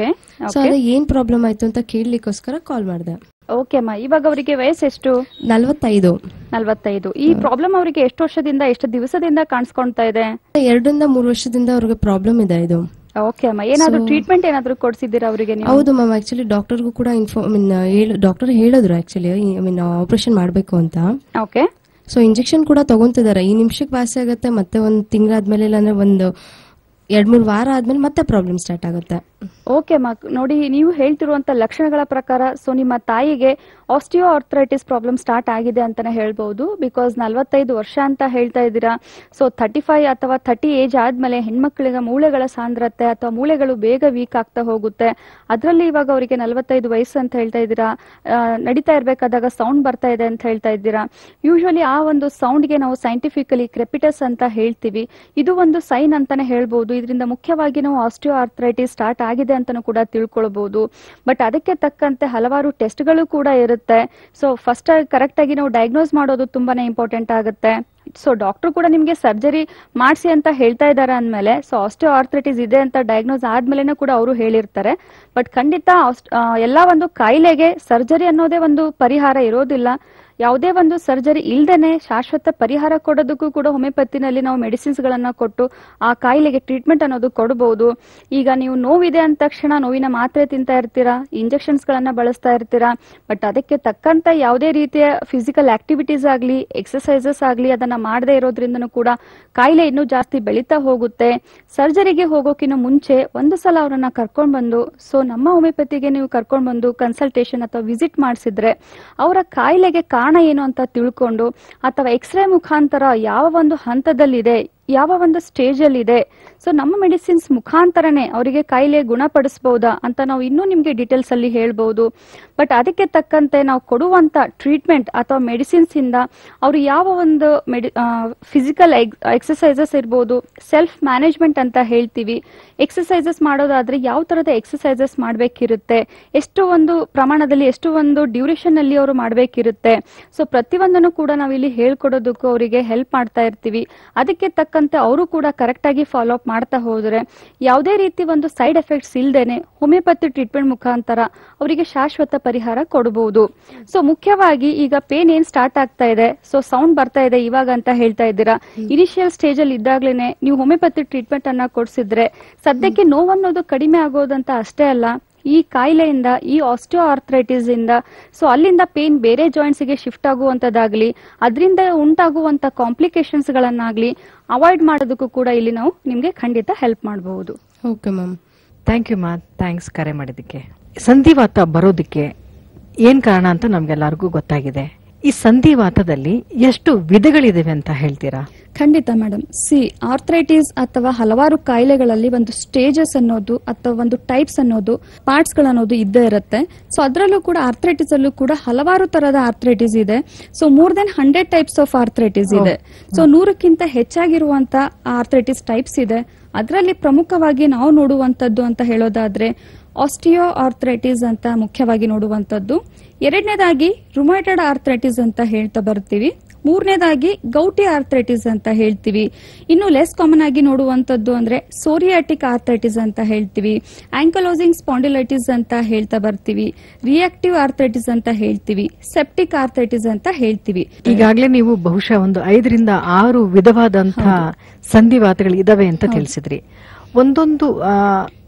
ಸೊ ಅದೇ ಏನ್ ಪ್ರಾಬ್ಲಮ್ ಆಯ್ತು ಅಂತ ಕೇಳಲಿಕ್ಕೋಸ್ಕರ ಕಾಲ್ ಮಾಡಿದೆ. ಓಕೆ ಅಮ್ಮ ಇವಾಗ ಅವರಿಗೆ ವಯಸ್ಸೆಷ್ಟು ನಲವತ್ತೈದು. ನಲವತ್ತೈದು. ಈ ಪ್ರಾಬ್ಲಮ್ ಅವರಿಗೆ ಎಷ್ಟು ವರ್ಷದಿಂದ ಎಷ್ಟು ದಿವಸದಿಂದ ಕಾಣಿಸ್ಕೊಳ್ತಾ ಇದೆ? ಎರಡರಿಂದ ಮೂರು ವರ್ಷದಿಂದ ಅವ್ರಿಗೆ ಪ್ರಾಬ್ಲಮ್ ಇದೆ ಇದು. ಓಕೆ ಅಮ್ಮ. ಏನಾದ್ರು ಟ್ರೀಟ್ಮೆಂಟ್ ಏನಾದ್ರು ಕೊಡ್ಸಿದ್ದೀರಾ ಅವರಿಗೆ ನೀವು? ಹೌದು ಮ್ಯಾಮ್ ಆಕ್ಚುಲಿ ಡಾಕ್ಟರ್ಗೂ ಕೂಡ ಇನ್ಫೋ ಐ ಮೀನ್ ಡಾಕ್ಟರ್ ಹೇಳಿದ್ರು ಆಕ್ಚುಲಿ ಐ ಮೀನ್ ಆಪರೇಷನ್ ಮಾಡಬೇಕು ಅಂತ. ಓಕೆ ಸೊ ಇಂಜೆಕ್ಷನ್ ಕೂಡ ತಗೊಂತಿದ್ದಾರೆ. ಈ ನಿಮಿಷಕ್ಕೆ ವಾಸಿ ಆಗುತ್ತೆ ಮತ್ತೆ ಒಂದು ತಿಂಗಳಾದ್ಮೇಲೆ ಇಲ್ಲಾಂದ್ರೆ ಒಂದು ಎರಡ್ ಮೂರು ವಾರ ಆದ್ಮೇಲೆ ಮತ್ತೆ ಪ್ರಾಬ್ಲಮ್ ಸ್ಟಾರ್ಟ್ ಆಗುತ್ತೆ. ಓಕೆ ಮಾ ನೋಡಿ, ನೀವು ಹೇಳ್ತಿರುವಂತ ಲಕ್ಷಣಗಳ ಪ್ರಕಾರ ಸೊ ನಿಮ್ಮ ತಾಯಿಗೆ ಆಸ್ಟಿಯೋ ಆರ್ಥರೈಟಿಸ್ ಪ್ರಾಬ್ಲಮ್ ಸ್ಟಾರ್ಟ್ ಆಗಿದೆ ಅಂತಾನೆ ಹೇಳ್ಬಹುದು ಬಿಕಾಸ್ ನಲವತ್ತೈದು ವರ್ಷ ಅಂತ ಹೇಳ್ತಾ ಇದ್ದೀರಾ. ಸೊ ಥರ್ಟಿ ಫೈವ್ ಅಥವಾ ಥರ್ಟಿ ಏಜ್ ಆದ್ಮೇಲೆ ಹೆಣ್ಮಕ್ಳಿಗೆ ಮೂಳೆಗಳ ಸಾಂದ್ರತೆ ಅಥವಾ ಮೂಳೆಗಳು ಬೇಗ ವೀಕ್ ಆಗ್ತಾ ಹೋಗುತ್ತೆ. ಅದರಲ್ಲಿ ಇವಾಗ ಅವರಿಗೆ ನಲವತ್ತೈದು ವಯಸ್ಸು ಅಂತ ಹೇಳ್ತಾ ಇದ್ದೀರಾ. ನಡೀತಾ ಇರ್ಬೇಕಾದಾಗ ಸೌಂಡ್ ಬರ್ತಾ ಇದೆ ಅಂತ ಹೇಳ್ತಾ ಇದ್ದೀರಾ. ಯೂಶುವಲಿ ಆ ಒಂದು ಸೌಂಡ್ಗೆ ನಾವು ಸೈಂಟಿಫಿಕಲಿ ಕ್ರೆಪಿಟಸ್ ಅಂತ ಹೇಳ್ತೀವಿ. ಇದು ಒಂದು ಸೈನ್ ಅಂತಾನೆ ಹೇಳ್ಬೋದು. ಇದರಿಂದ ಮುಖ್ಯವಾಗಿ ನಾವು ಆಸ್ಟಿಯೋ ಆರ್ಥರೈಟಿಸ್ ಸ್ಟಾರ್ಟ್ ಆಗಿದೆ ಅಂತಾನೂ ಕೂಡ ತಿಳ್ಕೊಳ್ಬಹುದು ಬಟ್ ಅದಕ್ಕೆ ತಕ್ಕಂತೆ ಹಲವಾರು ಟೆಸ್ಟ್ಗಳು ಕೂಡ ಇರುತ್ತೆ. ಸೊ ಫಸ್ಟ್ ಕರೆಕ್ಟ್ ಆಗಿ ನಾವು ಡಯಾಗ್ನೋಸ್ ಮಾಡೋದು ತುಂಬಾನೇ ಇಂಪಾರ್ಟೆಂಟ್ ಆಗುತ್ತೆ. ಸೊ ಡಾಕ್ಟರ್ ಕೂಡ ನಿಮ್ಗೆ ಸರ್ಜರಿ ಮಾಡಿಸಿ ಅಂತ ಹೇಳ್ತಾ ಇದ್ದಾರೆ ಅಂದ್ಮೇಲೆ ಸೊ ಆಸ್ಟಿಯೋ ಆರ್ಥ್ರೈಟಿಸ್ ಇದೆ ಅಂತ ಡಯಾಗ್ನೋಸ್ ಆದ್ಮೇಲೆ ಕೂಡ ಅವರು ಹೇಳಿರ್ತಾರೆ. ಬಟ್ ಖಂಡಿತ ಎಲ್ಲಾ ಒಂದು ಕಾಯಿಲೆಗೆ ಸರ್ಜರಿ ಅನ್ನೋದೇ ಒಂದು ಪರಿಹಾರ ಇರೋದಿಲ್ಲ. ಯಾವುದೇ ಒಂದು ಸರ್ಜರಿ ಇಲ್ದೇನೆ ಶಾಶ್ವತ ಪರಿಹಾರ ಕೊಡೋದಕ್ಕೂ ಕೂಡ ಹೋಮಿಯೋಪತಿನಲ್ಲಿ ನಾವು ಮೆಡಿಸಿನ್ಸ್ ಗಳನ್ನ ಕೊಟ್ಟು ಆ ಕಾಯಿಲೆಗೆ ಟ್ರೀಟ್ಮೆಂಟ್ ಅನ್ನೋದು ಕೊಡಬಹುದು ಈಗ ನೀವು ನೋವಿದೆ ಅಂದ ತಕ್ಷಣ ನೋವಿನ ಮಾತ್ರೆ ತಿಂತಾ ಇರ್ತೀರಾ ಇಂಜೆಕ್ಷನ್ಸ್ ಗಳನ್ನ ಬಳಸ್ತಾ ಇರ್ತೀರಾ ಬಟ್ ಅದಕ್ಕೆ ತಕ್ಕಂತ ಯಾವುದೇ ರೀತಿಯ ಫಿಸಿಕಲ್ ಆಕ್ಟಿವಿಟೀಸ್ ಆಗ್ಲಿ ಎಕ್ಸಸೈಸಸ್ ಆಗ್ಲಿ ಅದನ್ನ ಮಾಡದೇ ಇರೋದ್ರಿಂದನೂ ಕೂಡ ಕಾಯಿಲೆ ಇನ್ನೂ ಜಾಸ್ತಿ ಬೆಳೀತಾ ಹೋಗುತ್ತೆ. ಸರ್ಜರಿಗೆ ಹೋಗೋಕಿನ್ನ ಮುಂಚೆ ಒಂದು ಸಲ ಅವರನ್ನ ಕರ್ಕೊಂಡ್ ಬಂದು ಸೊ ನಮ್ಮ ಹೋಮಿಯೋಪತಿಗೆ ನೀವು ಕರ್ಕೊಂಡ್ ಬಂದು ಕನ್ಸಲ್ಟೇಷನ್ ಅಥವಾ ವಿಸಿಟ್ ಮಾಡಿಸಿದ್ರೆ, ಅವರ ಕಾಯಿಲೆಗೆ ಕಾರಣ ಏನು ಅಂತ ತಿಳ್ಕೊಂಡು ಅಥವಾ ಎಕ್ಸ್ರೇ ಮುಖಾಂತರ ಯಾವ ಒಂದು ಹಂತದಲ್ಲಿದೆ ಯಾವ ಒಂದು ಸ್ಟೇಜ್ ಅಲ್ಲಿ ಇದೆ ಸೊ ನಮ್ಮ ಮೆಡಿಸಿನ್ಸ್ ಮುಖಾಂತರನೇ ಅವರಿಗೆ ಕಾಯಿಲೆ ಗುಣಪಡಿಸಬಹುದಾ ಅಂತ ನಾವು ಇನ್ನೂ ನಿಮಗೆ ಡೀಟೇಲ್ಸ್ ಅಲ್ಲಿ ಹೇಳ್ಬಹುದು ಬಟ್ ಅದಕ್ಕೆ ತಕ್ಕಂತೆ ನಾವು ಕೊಡುವಂತ ಟ್ರೀಟ್ಮೆಂಟ್ ಅಥವಾ ಮೆಡಿಸಿನ್ಸ್ ಇಂದ ಅವರು ಯಾವ ಒಂದು ಮೆಡಿ ಫಿಸಿಕಲ್ ಎಕ್ಸಸೈಸಸ್ ಇರ್ಬೋದು ಸೆಲ್ಫ್ ಮ್ಯಾನೇಜ್ಮೆಂಟ್ ಅಂತ ಹೇಳ್ತೀವಿ. ಎಕ್ಸಸೈಸಸ್ ಮಾಡೋದಾದ್ರೆ ಯಾವ ತರದ ಎಕ್ಸಸೈಸಸ್ ಮಾಡಬೇಕಿರುತ್ತೆ, ಎಷ್ಟು ಒಂದು ಪ್ರಮಾಣದಲ್ಲಿ, ಎಷ್ಟು ಒಂದು ಡ್ಯೂರೇಷನ್ ಅಲ್ಲಿ ಅವರು ಮಾಡಬೇಕಿರುತ್ತೆ. ಸೊ ಪ್ರತಿಯೊಂದನ್ನು ಕೂಡ ನಾವಿಲ್ಲಿ ಹೇಳ್ಕೊಡೋದಕ್ಕೂ ಅವರಿಗೆ ಹೆಲ್ಪ್ ಮಾಡ್ತಾ ಇರ್ತೀವಿ. ಅದಕ್ಕೆ ತಕ್ಕಂತೆ ಅವರು ಕೂಡ ಕರೆಕ್ಟ್ ಆಗಿ ಫಾಲೋ ಅಪ್ ಮಾಡ್ತಾ ಹೋದ್ರೆ ಯಾವುದೇ ರೀತಿ ಒಂದು ಸೈಡ್ ಎಫೆಕ್ಟ್ಸ್ ಇಲ್ಲದೇನೆ ಹೋಮಿಯೋಪತಿ ಟ್ರೀಟ್ಮೆಂಟ್ ಮುಖಾಂತರ ಅವರಿಗೆ ಶಾಶ್ವತ ಪರಿಹಾರ ಕೊಡಬಹುದು ಸೊ ಮುಖ್ಯವಾಗಿ ಈಗ ಪೇನ್ ಏನ್ ಸ್ಟಾರ್ಟ್ ಆಗ್ತಾ ಇದೆ ಸೊ ಸೌಂಡ್ ಬರ್ತಾ ಇದೆ ಇವಾಗ ಅಂತ ಹೇಳ್ತಾ ಇದ್ದೀರಾ. ಇನಿಷಿಯಲ್ ಸ್ಟೇಜ್ ಅಲ್ಲಿ ಇದ್ದಾಗ್ಲೇನೆ ನೀವು ಹೋಮಿಯೋಪತಿ ಟ್ರೀಟ್ಮೆಂಟ್ ಅನ್ನ ಕೊಡ್ಸಿದ್ರೆ ಸದ್ಯಕ್ಕೆ ನೋವನ್ನೋದು ಕಡಿಮೆ ಆಗೋದಂತ ಅಷ್ಟೇ ಅಲ್ಲ ಈ ಕಾಯಿಲೆಯಿಂದ ಈ ಆಸ್ಟಿಯೋ ಆರ್ಥ್ರೈಟಿಸ್ ಇಂದ ಸೊ ಅಲ್ಲಿಂದ ಪೇನ್ ಬೇರೆ ಜಾಯಿಂಟ್ಸ್ಗೆ ಶಿಫ್ಟ್ ಆಗುವಂತದ್ದಾಗ್ಲಿ ಅದರಿಂದ ಉಂಟಾಗುವಂತ ಕಾಂಪ್ಲಿಕೇಶನ್ಸ್ ಗಳನ್ನಾಗ್ಲಿ ಅವಾಯ್ಡ್ ಮಾಡೋದಕ್ಕೂ ಕೂಡ ಇಲ್ಲಿ ನಾವು ನಿಮ್ಗೆ ಖಂಡಿತ ಹೆಲ್ಪ್ ಮಾಡಬಹುದು. Okay ma'am thank you ma'am thanks ಕರೆ ಮಾಡಿದ್ದಕ್ಕೆ. ಸಂಧಿವಾತ ಬರೋದಕ್ಕೆ ಏನ್ ಕಾರಣ ಅಂತ ನಮ್ಗೆಲ್ಲರಿಗೂ ಗೊತ್ತಾಗಿದೆ. ಈ ಸಂಧಿವಾತದಲ್ಲಿ ಎಷ್ಟು ವಿಧಗಳಿದಾವೆ ಅಂತ ಹೇಳ್ತೀರಾ? ಖಂಡಿತ ಮೇಡಮ್ ಸಿ ಆರ್ಥ್ರೈಟಿಸ್ ಅಥವಾ ಹಲವಾರು ಕಾಯಿಲೆಗಳಲ್ಲಿ ಒಂದು ಸ್ಟೇಜಸ್ ಅನ್ನೋದು ಅಥವಾ ಒಂದು ಟೈಪ್ಸ್ ಅನ್ನೋದು ಪಾರ್ಟ್ಸ್ ಅನ್ನೋದು ಇದ್ದೇ ಇರುತ್ತೆ. ಸೊ ಅದರಲ್ಲೂ ಕೂಡ ಆರ್ಥ್ರೈಟಿಸ್ ಅಲ್ಲೂ ಕೂಡ ಹಲವಾರು ತರದ ಆರ್ಥ್ರೈಟಿಸ್ ಇದೆ. So more than hundred types of arthritis ಇದೆ. ಸೊ ನೂರಕ್ಕಿಂತ ಹೆಚ್ಚಾಗಿರುವಂತ ಆರ್ಥ್ರೈಟಿಸ್ ಟೈಪ್ಸ್ ಇದೆ. ಅದರಲ್ಲಿ ಪ್ರಮುಖವಾಗಿ ನಾವು ನೋಡುವಂತದ್ದು ಅಂತ ಹೇಳೋದಾದ್ರೆ ಆಸ್ಟಿಯೋ ಆರ್ಥ್ರೈಟಿಸ್ ಅಂತ ಮುಖ್ಯವಾಗಿ ನೋಡುವಂತದ್ದು ಎರಡನೇದಾಗಿ ರುಮೈಟೆಡ್ ಆರ್ಥ್ರೈಟಿಸ್ ಅಂತ ಹೇಳ್ತಾ ಬರ್ತೀವಿ. ಮೂರನೇದಾಗಿ ಗೌಟಿ ಆರ್ಥ್ರೈಟಿಸ್ ಅಂತ ಹೇಳ್ತೀವಿ. ಇನ್ನು ಲೆಸ್ ಕಾಮನ್ ಆಗಿ ನೋಡುವಂತದ್ದು ಅಂದ್ರೆ ಸೋರಿಯಾಟಿಕ್ ಆರ್ಥ್ರೈಟಿಸ್ ಅಂತ ಹೇಳ್ತೀವಿ. ಆಂಕಲೋಸಿಂಗ್ ಸ್ಪಾಂಡಿಲೈಟಿಸ್ ಅಂತ ಹೇಳ್ತಾ ಬರ್ತೀವಿ. ರಿಯಾಕ್ಟಿವ್ ಆರ್ಥ್ರೈಟಿಸ್ ಅಂತ ಹೇಳ್ತೀವಿ. ಸೆಪ್ಟಿಕ್ ಆರ್ಥ್ರೈಟಿಸ್ ಅಂತ ಹೇಳ್ತೀವಿ. ಈಗಾಗಲೇ ನೀವು ಬಹುಶಃ ಒಂದು ಐದರಿಂದ ಆರು ವಿಧವಾದಂತಹ ಸಂಧಿವಾತಗಳು ಇದಾವೆ ಅಂತ ತಿಳಿಸಿದ್ರಿ. ಒಂದೊಂದು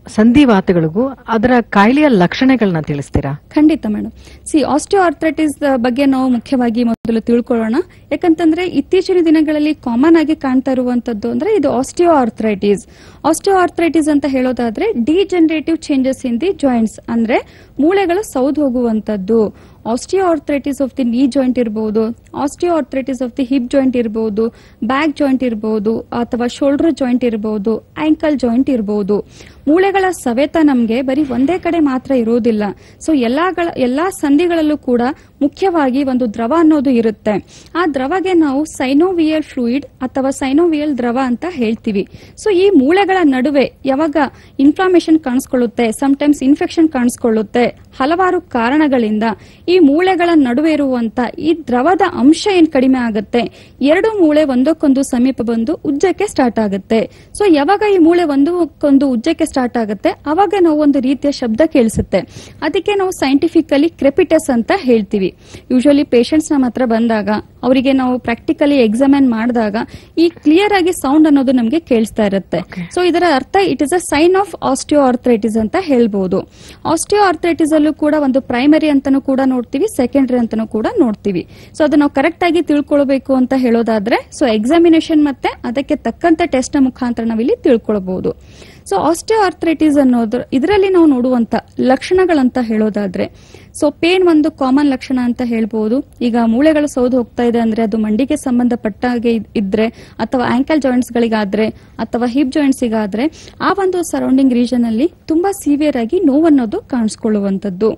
ಸಂಧಿವಾತಗಳಿಗೂ ಅದರ ಕಾಯಿಲೆಯ ಲಕ್ಷಣಗಳನ್ನ ತಿಳಿಸ್ತೀರಾ? ಖಂಡಿತ ಮೇಡಮ್ ಸಿ ಆಸ್ಟಿಯೋ ಆರ್ಥ್ರೈಟಿಸ್ ಬಗ್ಗೆ ನಾವು ಮುಖ್ಯವಾಗಿ ಮೊದಲು ತಿಳ್ಕೊಳ್ಳೋಣ. ಯಾಕಂತಂದ್ರೆ ಇತ್ತೀಚಿನ ದಿನಗಳಲ್ಲಿ ಕಾಮನ್ ಆಗಿ ಕಾಣ್ತಾ ಇರುವಂತದ್ದು ಅಂದ್ರೆ ಇದು ಆಸ್ಟಿಯೋ ಆರ್ಥ್ರೈಟಿಸ್ ಆಸ್ಟಿಯೋ ಆರ್ಥ್ರೈಟಿಸ್ ಅಂತ ಹೇಳೋದಾದ್ರೆ degenerative changes in the joints ಅಂದ್ರೆ ಮೂಳೆಗಳು ಸೌದ್ ಹೋಗುವಂತದ್ದು. Osteoarthritis of the knee joint ಇರಬಹುದು osteoarthritis of the hip joint ಇರಬಹುದು ಬ್ಯಾಕ್ ಜಾಯಿಂಟ್ ಇರಬಹುದು ಅಥವಾ ಶೋಲ್ಡರ್ ಜಾಯಿಂಟ್ ಇರಬಹುದು ಆಂಕಲ್ ಜಾಯಿಂಟ್ ಇರಬಹುದು ಮೂಳೆಗಳ ಸವೆತ ನಮ್ಗೆ ಬರೀ ಒಂದೇ ಕಡೆ ಮಾತ್ರ ಇರೋದಿಲ್ಲ. ಸೊ ಎಲ್ಲಾ ಎಲ್ಲಾ ಸಂಧಿಗಳಲ್ಲೂ ಕೂಡ ಮುಖ್ಯವಾಗಿ ಒಂದು ದ್ರವ ಅನ್ನೋದು ಇರುತ್ತೆ. ಆ ದ್ರವಗೆ ನಾವು ಸೈನೋವಿಯಲ್ ಫ್ಲೂಯಿಡ್ ಅಥವಾ ಸೈನೋವಿಯಲ್ ದ್ರವ ಅಂತ ಹೇಳ್ತೀವಿ. ಸೊ ಈ ಮೂಳೆಗಳ ನಡುವೆ ಯಾವಾಗ ಇನ್ಫ್ಲಾಮೇಶನ್ ಕಾಣಿಸ್ಕೊಳ್ಳುತ್ತೆ ಟೈಮ್ಸ್ ಇನ್ಫೆಕ್ಷನ್ ಕಾಣಿಸ್ಕೊಳ್ಳುತ್ತೆ, ಹಲವಾರು ಕಾರಣಗಳಿಂದ ಈ ಮೂಳೆಗಳ ನಡುವೆ ಇರುವಂತ ಈ ದ್ರವದ ಅಂಶ ಏನ್ ಕಡಿಮೆ ಆಗುತ್ತೆ? ಎರಡು ಮೂಳೆ ಒಂದಕ್ಕೊಂದು ಸಮೀಪ ಬಂದು ಉಜ್ಜಕ್ಕೆ ಸ್ಟಾರ್ಟ್ ಆಗುತ್ತೆ. ಸೊ ಯಾವಾಗ ಈ ಮೂಳೆ ಒಂದಕ್ಕೊಂದು ಉಜ್ಜಕ್ಕೆ ಸ್ಟಾರ್ಟ್ ಆಗುತ್ತೆ. ಅವಾಗ ನಾವು ಒಂದು ರೀತಿಯ ಶಬ್ದ ಕೇಳಿಸುತ್ತೆ. ಅದಕ್ಕೆ ನಾವು ಸೈಂಟಿಫಿಕಲಿ ಕ್ರೆಪಿಟಸ್ ಅಂತ ಹೇಳ್ತೀವಿ. ಯೂಶಲಿ ಪೇಷಂಟ್ಸ್ ನಮ್ಮ ಹತ್ರ ಬಂದಾಗ ಅವರಿಗೆ ನಾವು ಪ್ರಾಕ್ಟಿಕಲಿ ಎಕ್ಸಾಮಿನ್ ಮಾಡಿದಾಗ ಈ ಕ್ಲಿಯರ್ ಆಗಿ ಸೌಂಡ್ ಅನ್ನೋದು ನಮಗೆ ಕೇಳಿಸ್ತಾ ಇರುತ್ತೆ. ಸೊ ಇದರ ಅರ್ಥ it is a sign of osteoarthritis ಅಂತ ಹೇಳ್ಬೋದು. ಆಸ್ಟಿಯೋ ಆರ್ಥ್ರೈಟಿಸ್ ಅಲ್ಲೂ ಕೂಡ ಒಂದು ಪ್ರೈಮರಿ ಅಂತಾನೂ ಕೂಡ ನೋಡ್ತೀವಿ ಸೆಕೆಂಡರಿ ಅಂತಾನೂ ಕೂಡ ನೋಡ್ತೀವಿ. ಸೊ ಅದನ್ನ ನಾವು ಕರೆಕ್ಟ್ ಆಗಿ ತಿಳ್ಕೊಳ್ಬೇಕು ಅಂತ ಹೇಳೋದಾದ್ರೆ ಸೊ ಎಕ್ಸಾಮಿನೇಷನ್ ಮತ್ತೆ ಅದಕ್ಕೆ ತಕ್ಕಂತ ಟೆಸ್ಟ್ನ ಮುಖಾಂತರ ನಾವಿಲ್ಲಿ ತಿಳ್ಕೊಳ್ಬಹುದು ಸೊ ಆಸ್ಟಿಯೋ ಆರ್ಥ್ರೈಟಿಸ್ ಅನ್ನೋದು ಇದರಲ್ಲಿ ನಾವು ನೋಡುವಂತ ಲಕ್ಷಣಗಳಂತ ಹೇಳೋದಾದ್ರೆ ಸೊ ಪೇನ್ ಒಂದು ಕಾಮನ್ ಲಕ್ಷಣ ಅಂತ ಹೇಳ್ಬೋದು. ಈಗ ಮೂಳೆಗಳು ಸೌದು ಹೋಗ್ತಾ ಇದೆ ಅಂದ್ರೆ ಅದು ಮಂಡಿಗೆ ಸಂಬಂಧಪಟ್ಟ ಹಾಗೆ ಇದ್- ಇದ್ರೆ, ಅಥವಾ ಆಂಕಲ್ ಜಾಯಿಂಟ್ಸ್ ಗಳಿಗಾದ್ರೆ, ಅಥವಾ ಹಿಪ್ ಜಾಯಿಂಟ್ಸ್ ಗಾದ್ರೆ, ಆ ಒಂದು ಸರೌಂಡಿಂಗ್ ರೀಜನ್ ಅಲ್ಲಿ ತುಂಬಾ ಸಿವಿಯರ್ ಆಗಿ ನೋವನ್ನೋದು ಕಾಣಿಸ್ಕೊಳ್ಳುವಂತದ್ದು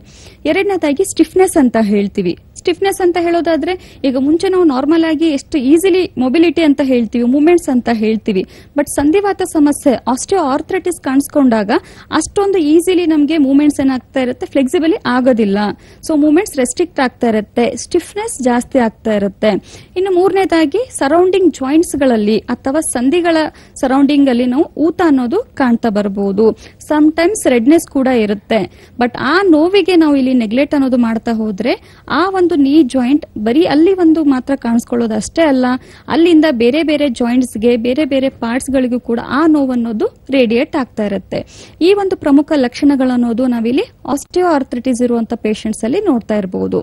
ಎರಡನೇದಾಗಿ ಸ್ಟಿಫ್ನೆಸ್ ಅಂತ ಹೇಳ್ತೀವಿ. ಸ್ಟಿಫ್ನೆಸ್ ಅಂತ ಹೇಳೋದಾದ್ರೆ, ಈಗ ಮುಂಚೆ ನಾವು ನಾರ್ಮಲ್ ಆಗಿ ಎಷ್ಟು ಈಸಿಲಿ ಮೊಬಿಲಿಟಿ ಅಂತ ಹೇಳ್ತೀವಿ ಮೂಮೆಂಟ್ಸ್ ಅಂತ ಹೇಳ್ತೀವಿ. ಬಟ್ ಸಂಧಿವಾತ ಸಮಸ್ಯೆ ಆಸ್ಟಿಯೋ ಆರ್ಥ್ರೈಟಿಸ್ ಕಾಣಿಸ್ಕೊಂಡಾಗ ಅಷ್ಟೊಂದು ಈಸಿಲಿ ನಮಗೆ ಮೂಮೆಂಟ್ಸ್ ಏನಾಗ್ತಾ ಇರುತ್ತೆ? ಫ್ಲೆಕ್ಸಿಬಲಿ ಆಗೋದಿಲ್ಲ. ಸೊ ಮೂಮೆಂಟ್ಸ್ ರೆಸ್ಟ್ರಿಕ್ಟ್ ಆಗ್ತಾ ಇರುತ್ತೆ. ಸ್ಟಿಫ್ನೆಸ್ ಜಾಸ್ತಿ ಆಗ್ತಾ ಇರುತ್ತೆ. ಇನ್ನು ಮೂರನೇದಾಗಿ ಸರೌಂಡಿಂಗ್ ಜಾಯಿಂಟ್ಸ್ಗಳಲ್ಲಿ ಅಥವಾ ಸಂಧಿಗಳ ಸರೌಂಡಿಂಗ್ ಅಲ್ಲಿ ನಾವು ಊತ ಅನ್ನೋದು ಕಾಣ್ತಾ ಬರಬಹುದು ಸಮ್ ಟೈಮ್ಸ್ ರೆಡ್ನೆಸ್ ಕೂಡ ಇರುತ್ತೆ. ಬಟ್ ಆ ನೋವಿಗೆ ನಾವು ಇಲ್ಲಿ ನೆಗ್ಲೆಕ್ಟ್ ಅನ್ನೋದು ಮಾಡ್ತಾ ಹೋದ್ರೆ, ಆ ಒಂದು ನೀ ಜಾಯಿಂಟ್ ಬರೀ ಅಲ್ಲಿ ಒಂದು ಮಾತ್ರ ಕಾಣಿಸ್ಕೊಳ್ಳೋದು ಅಷ್ಟೇ ಅಲ್ಲ, ಅಲ್ಲಿಂದ ಬೇರೆ ಬೇರೆ ಜಾಯಿಂಟ್ಸ್ಗೆ ಬೇರೆ ಬೇರೆ ಪಾರ್ಟ್ಸ್ ಗಳಿಗೂ ಕೂಡ ಆ ನೋವು ಅನ್ನೋದು ರೇಡಿಯೇಟ್ ಆಗ್ತಾ ಇರುತ್ತೆ. ಈ ಒಂದು ಪ್ರಮುಖ ಲಕ್ಷಣಗಳನ್ನೋದು ನಾವಿಲ್ಲಿ ಆಸ್ಟಿಯೋ ಆರ್ಥ್ರಿಟಿಸ್ ಇರುವಂತ ಪೇಷಂಟ್ಸ್ ಅಲ್ಲಿ ನೋಡ್ತಾ ಇರಬಹುದು